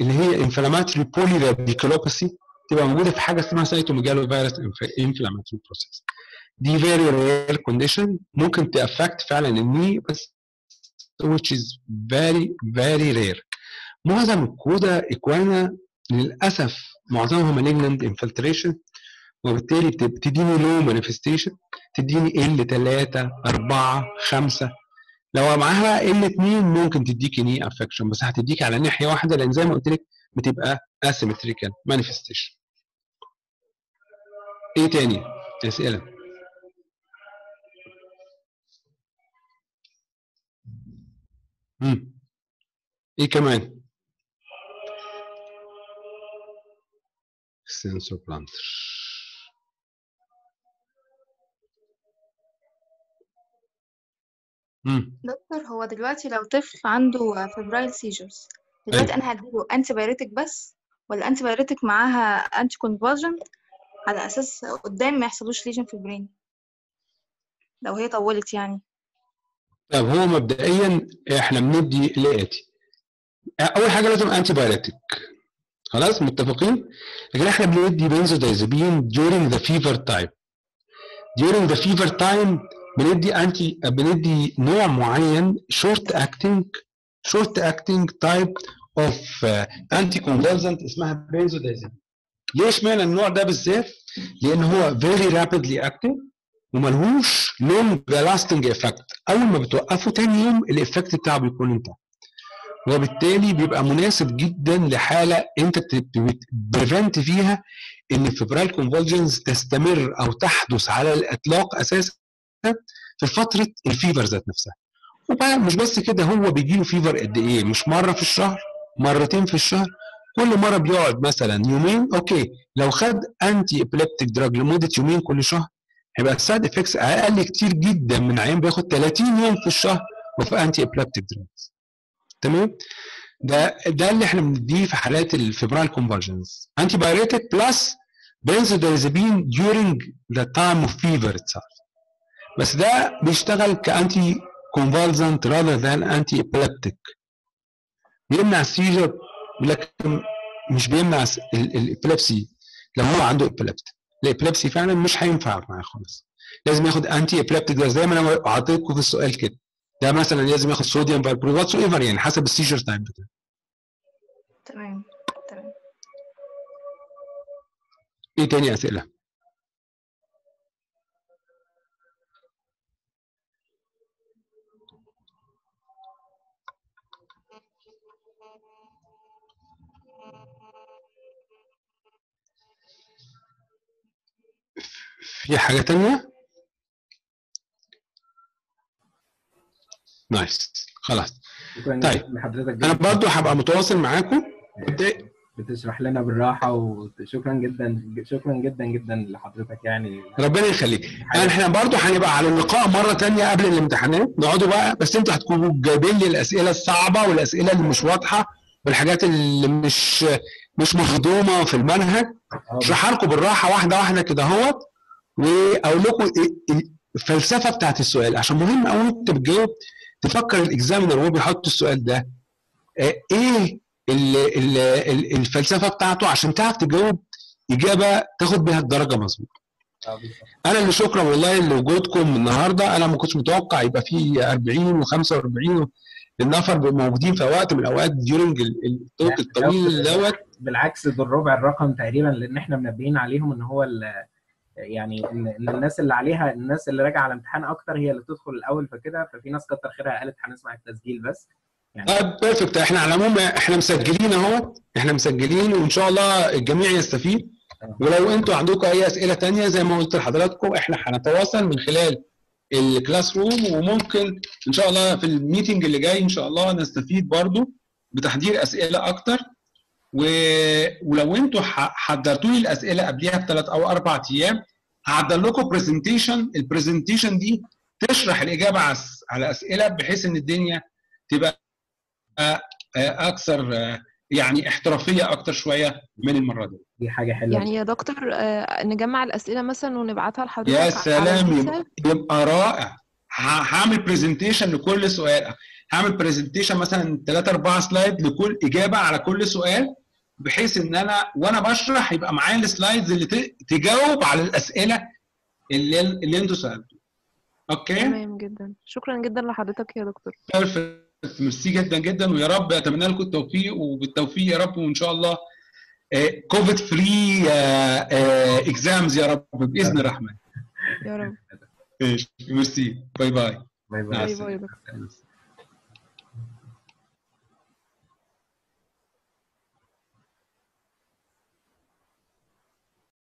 اللي هي inflammatory polyradiculopathy تبقى موجودة في حاجة اسمها cytomegalovirus inflammatory process دي very rare condition ممكن ت affect فعلا ال knee بس which is very very rare. معظم ال cauda equina للأسف معظمها malignant infiltration وبالتالي بت- بتديني low manifestation تديني ال 3 4 5 لو معاها ال 2 ممكن تديكي knee affection بس هتديكي على ناحية واحدة لأن زي ما قلت لك بتبقى asymmetrical manifestation. إيه تاني؟ أسئلة. مم. إيه كمان؟ Sensor planter دكتور هو دلوقتي لو طفل عنده febrile seizures دلوقتي أيوة. أنا هديله antipyretic بس ولا antipyretic معاها anticonvulsant على أساس قدام ما يحصلوش lesion في ال brain لو هي طولت يعني. طب هو مبدئيا إحنا بندي الاتي أول حاجة لازم antipyretic خلاص متفقين؟ لكن إحنا بندي benzodiazepine during the fever time. during the fever time بندي anti بندي نوع معين short acting short acting type of anticonvulsant اسمها بنزودايزابين ليه اشمعنى النوع ده بالذات؟ لأن هو very rapidly active وملهوش long lasting effect أول ما بتوقفه تاني يوم ال effect بتاعه بيكون انتهى. وبالتالي بيبقى مناسب جدا لحالة انت prevent فيها إن ال febrile convulsions تستمر أو تحدث على الإطلاق أساسا. في فترة ال fever ذات نفسها. وبقى مش بس كده هو بيجي له fever قد إيه؟ مش مرة في الشهر مرتين في الشهر. كل مرة بيقعد مثلا يومين okay لو خد antiepileptic drug لمدة يومين كل شهر هيبقى ال side effects أقل كتير جدا من عيان بياخد 30 يوم في الشهر وفي antiepileptic drugs تمام؟ ده ده اللي إحنا بنديه في حالات ال febrile convulsions antipyretic plus benzodiazepine during the time of fever itself. بس ده بيشتغل ك anticonvulsant rather than antiepileptic بيمنع ال seizure لكن مش بيمنع ال epilepsy لو هو عنده epilepsy ال epilepsy فعلا مش هينفع معاه خالص. لازم ياخد antiepileptic ده زي ما أنا اعطيتكم في السؤال كده. ده مثلا لازم ياخد sodium valproate whatsoever يعني حسب ال seizure type بتاعه. تمام تمام. إيه تاني أسئلة؟ في حاجة تانية؟ نايس خلاص. طيب. أنا برضو هبقى متواصل معاكم. بتشرح لنا بالراحة وشكرا جدا شكرا جدا جدا لحضرتك يعني. ربنا يخليك. يعني إحنا برضو هنبقى على اللقاء مرة تانية قبل الامتحانات. نقعدوا بقى بس أنتوا هتكونوا جايبين لي الأسئلة الصعبة والأسئلة اللي مش واضحة والحاجات اللي مش مش مخدومه في المنهج. اشرحها لكم بالراحة واحدة واحدة كده أهوت. واقول لكم إيه- إيه الفلسفة بتاعت السؤال عشان مهم قوي انت بتجاوب تفكر ال examiner وهو بيحط السؤال ده آه، إيه ال- ال- ال- الفلسفة بتاعته عشان تعرف تجاوب إجابة تاخد بيها الدرجة مظبوط. أنا اللي شكرا والله لوجودكم النهارده أنا ما كنتش متوقع يبقى في 40 و45 نفر موجودين في وقت من الأوقات during ال talk الطويل دوت. بالعكس دول ربع الرقم تقريبا لأن إحنا منبهين عليهم إن هو يعني ان الناس اللي عليها الناس اللي راجعة على امتحان أكتر هي اللي تدخل الأول فكده ففي ناس كتر خيرها قالت هنسمع التسجيل بس. يعني طيب perfect إحنا على العموم إحنا مسجلين أهو. إحنا مسجلين وإن شاء الله الجميع يستفيد. ولو أنتوا عندكم أي أسئلة تانية زي ما قلت لحضراتكم إحنا هنتواصل من خلال ال classroom. وممكن إن شاء الله في ال meeting اللي جاي إن شاء الله نستفيد برضو بتحضير أسئلة أكتر. و... ولو أنتوا حضرتوا لي الأسئلة قبلها بثلاث أو أربع أيام هعدل لكم presentation ال presentation دي تشرح الإجابة على أسئلة بحيث إن الدنيا تبقى آه، أكثر آه، يعني احترافية أكتر شوية من المرة دي. دي حاجة حلوة. يعني يا دكتور آه، نجمع الأسئلة مثلا ونبعتها لحضرتك يا سلام يبقى, رائع. هعمل presentation لكل سؤال. هعمل presentation مثلا 3 4 slide لكل إجابة على كل سؤال بحيث إن أنا وأنا بشرح يبقى معايا ال slides اللي تجاوب على الأسئلة اللي اللي أنتوا سالتوها okay؟ تمام جدا. شكرا جدا لحضرتك يا دكتور. perfect merci جدا جدا ويا رب أتمنى لكم التوفيق وبالتوفيق يا رب وإن شاء الله COVID free exams يا رب بإذن الرحمن. يا رب. ماشي. merci bye bye bye bye bye bye السلامه يا دكتور.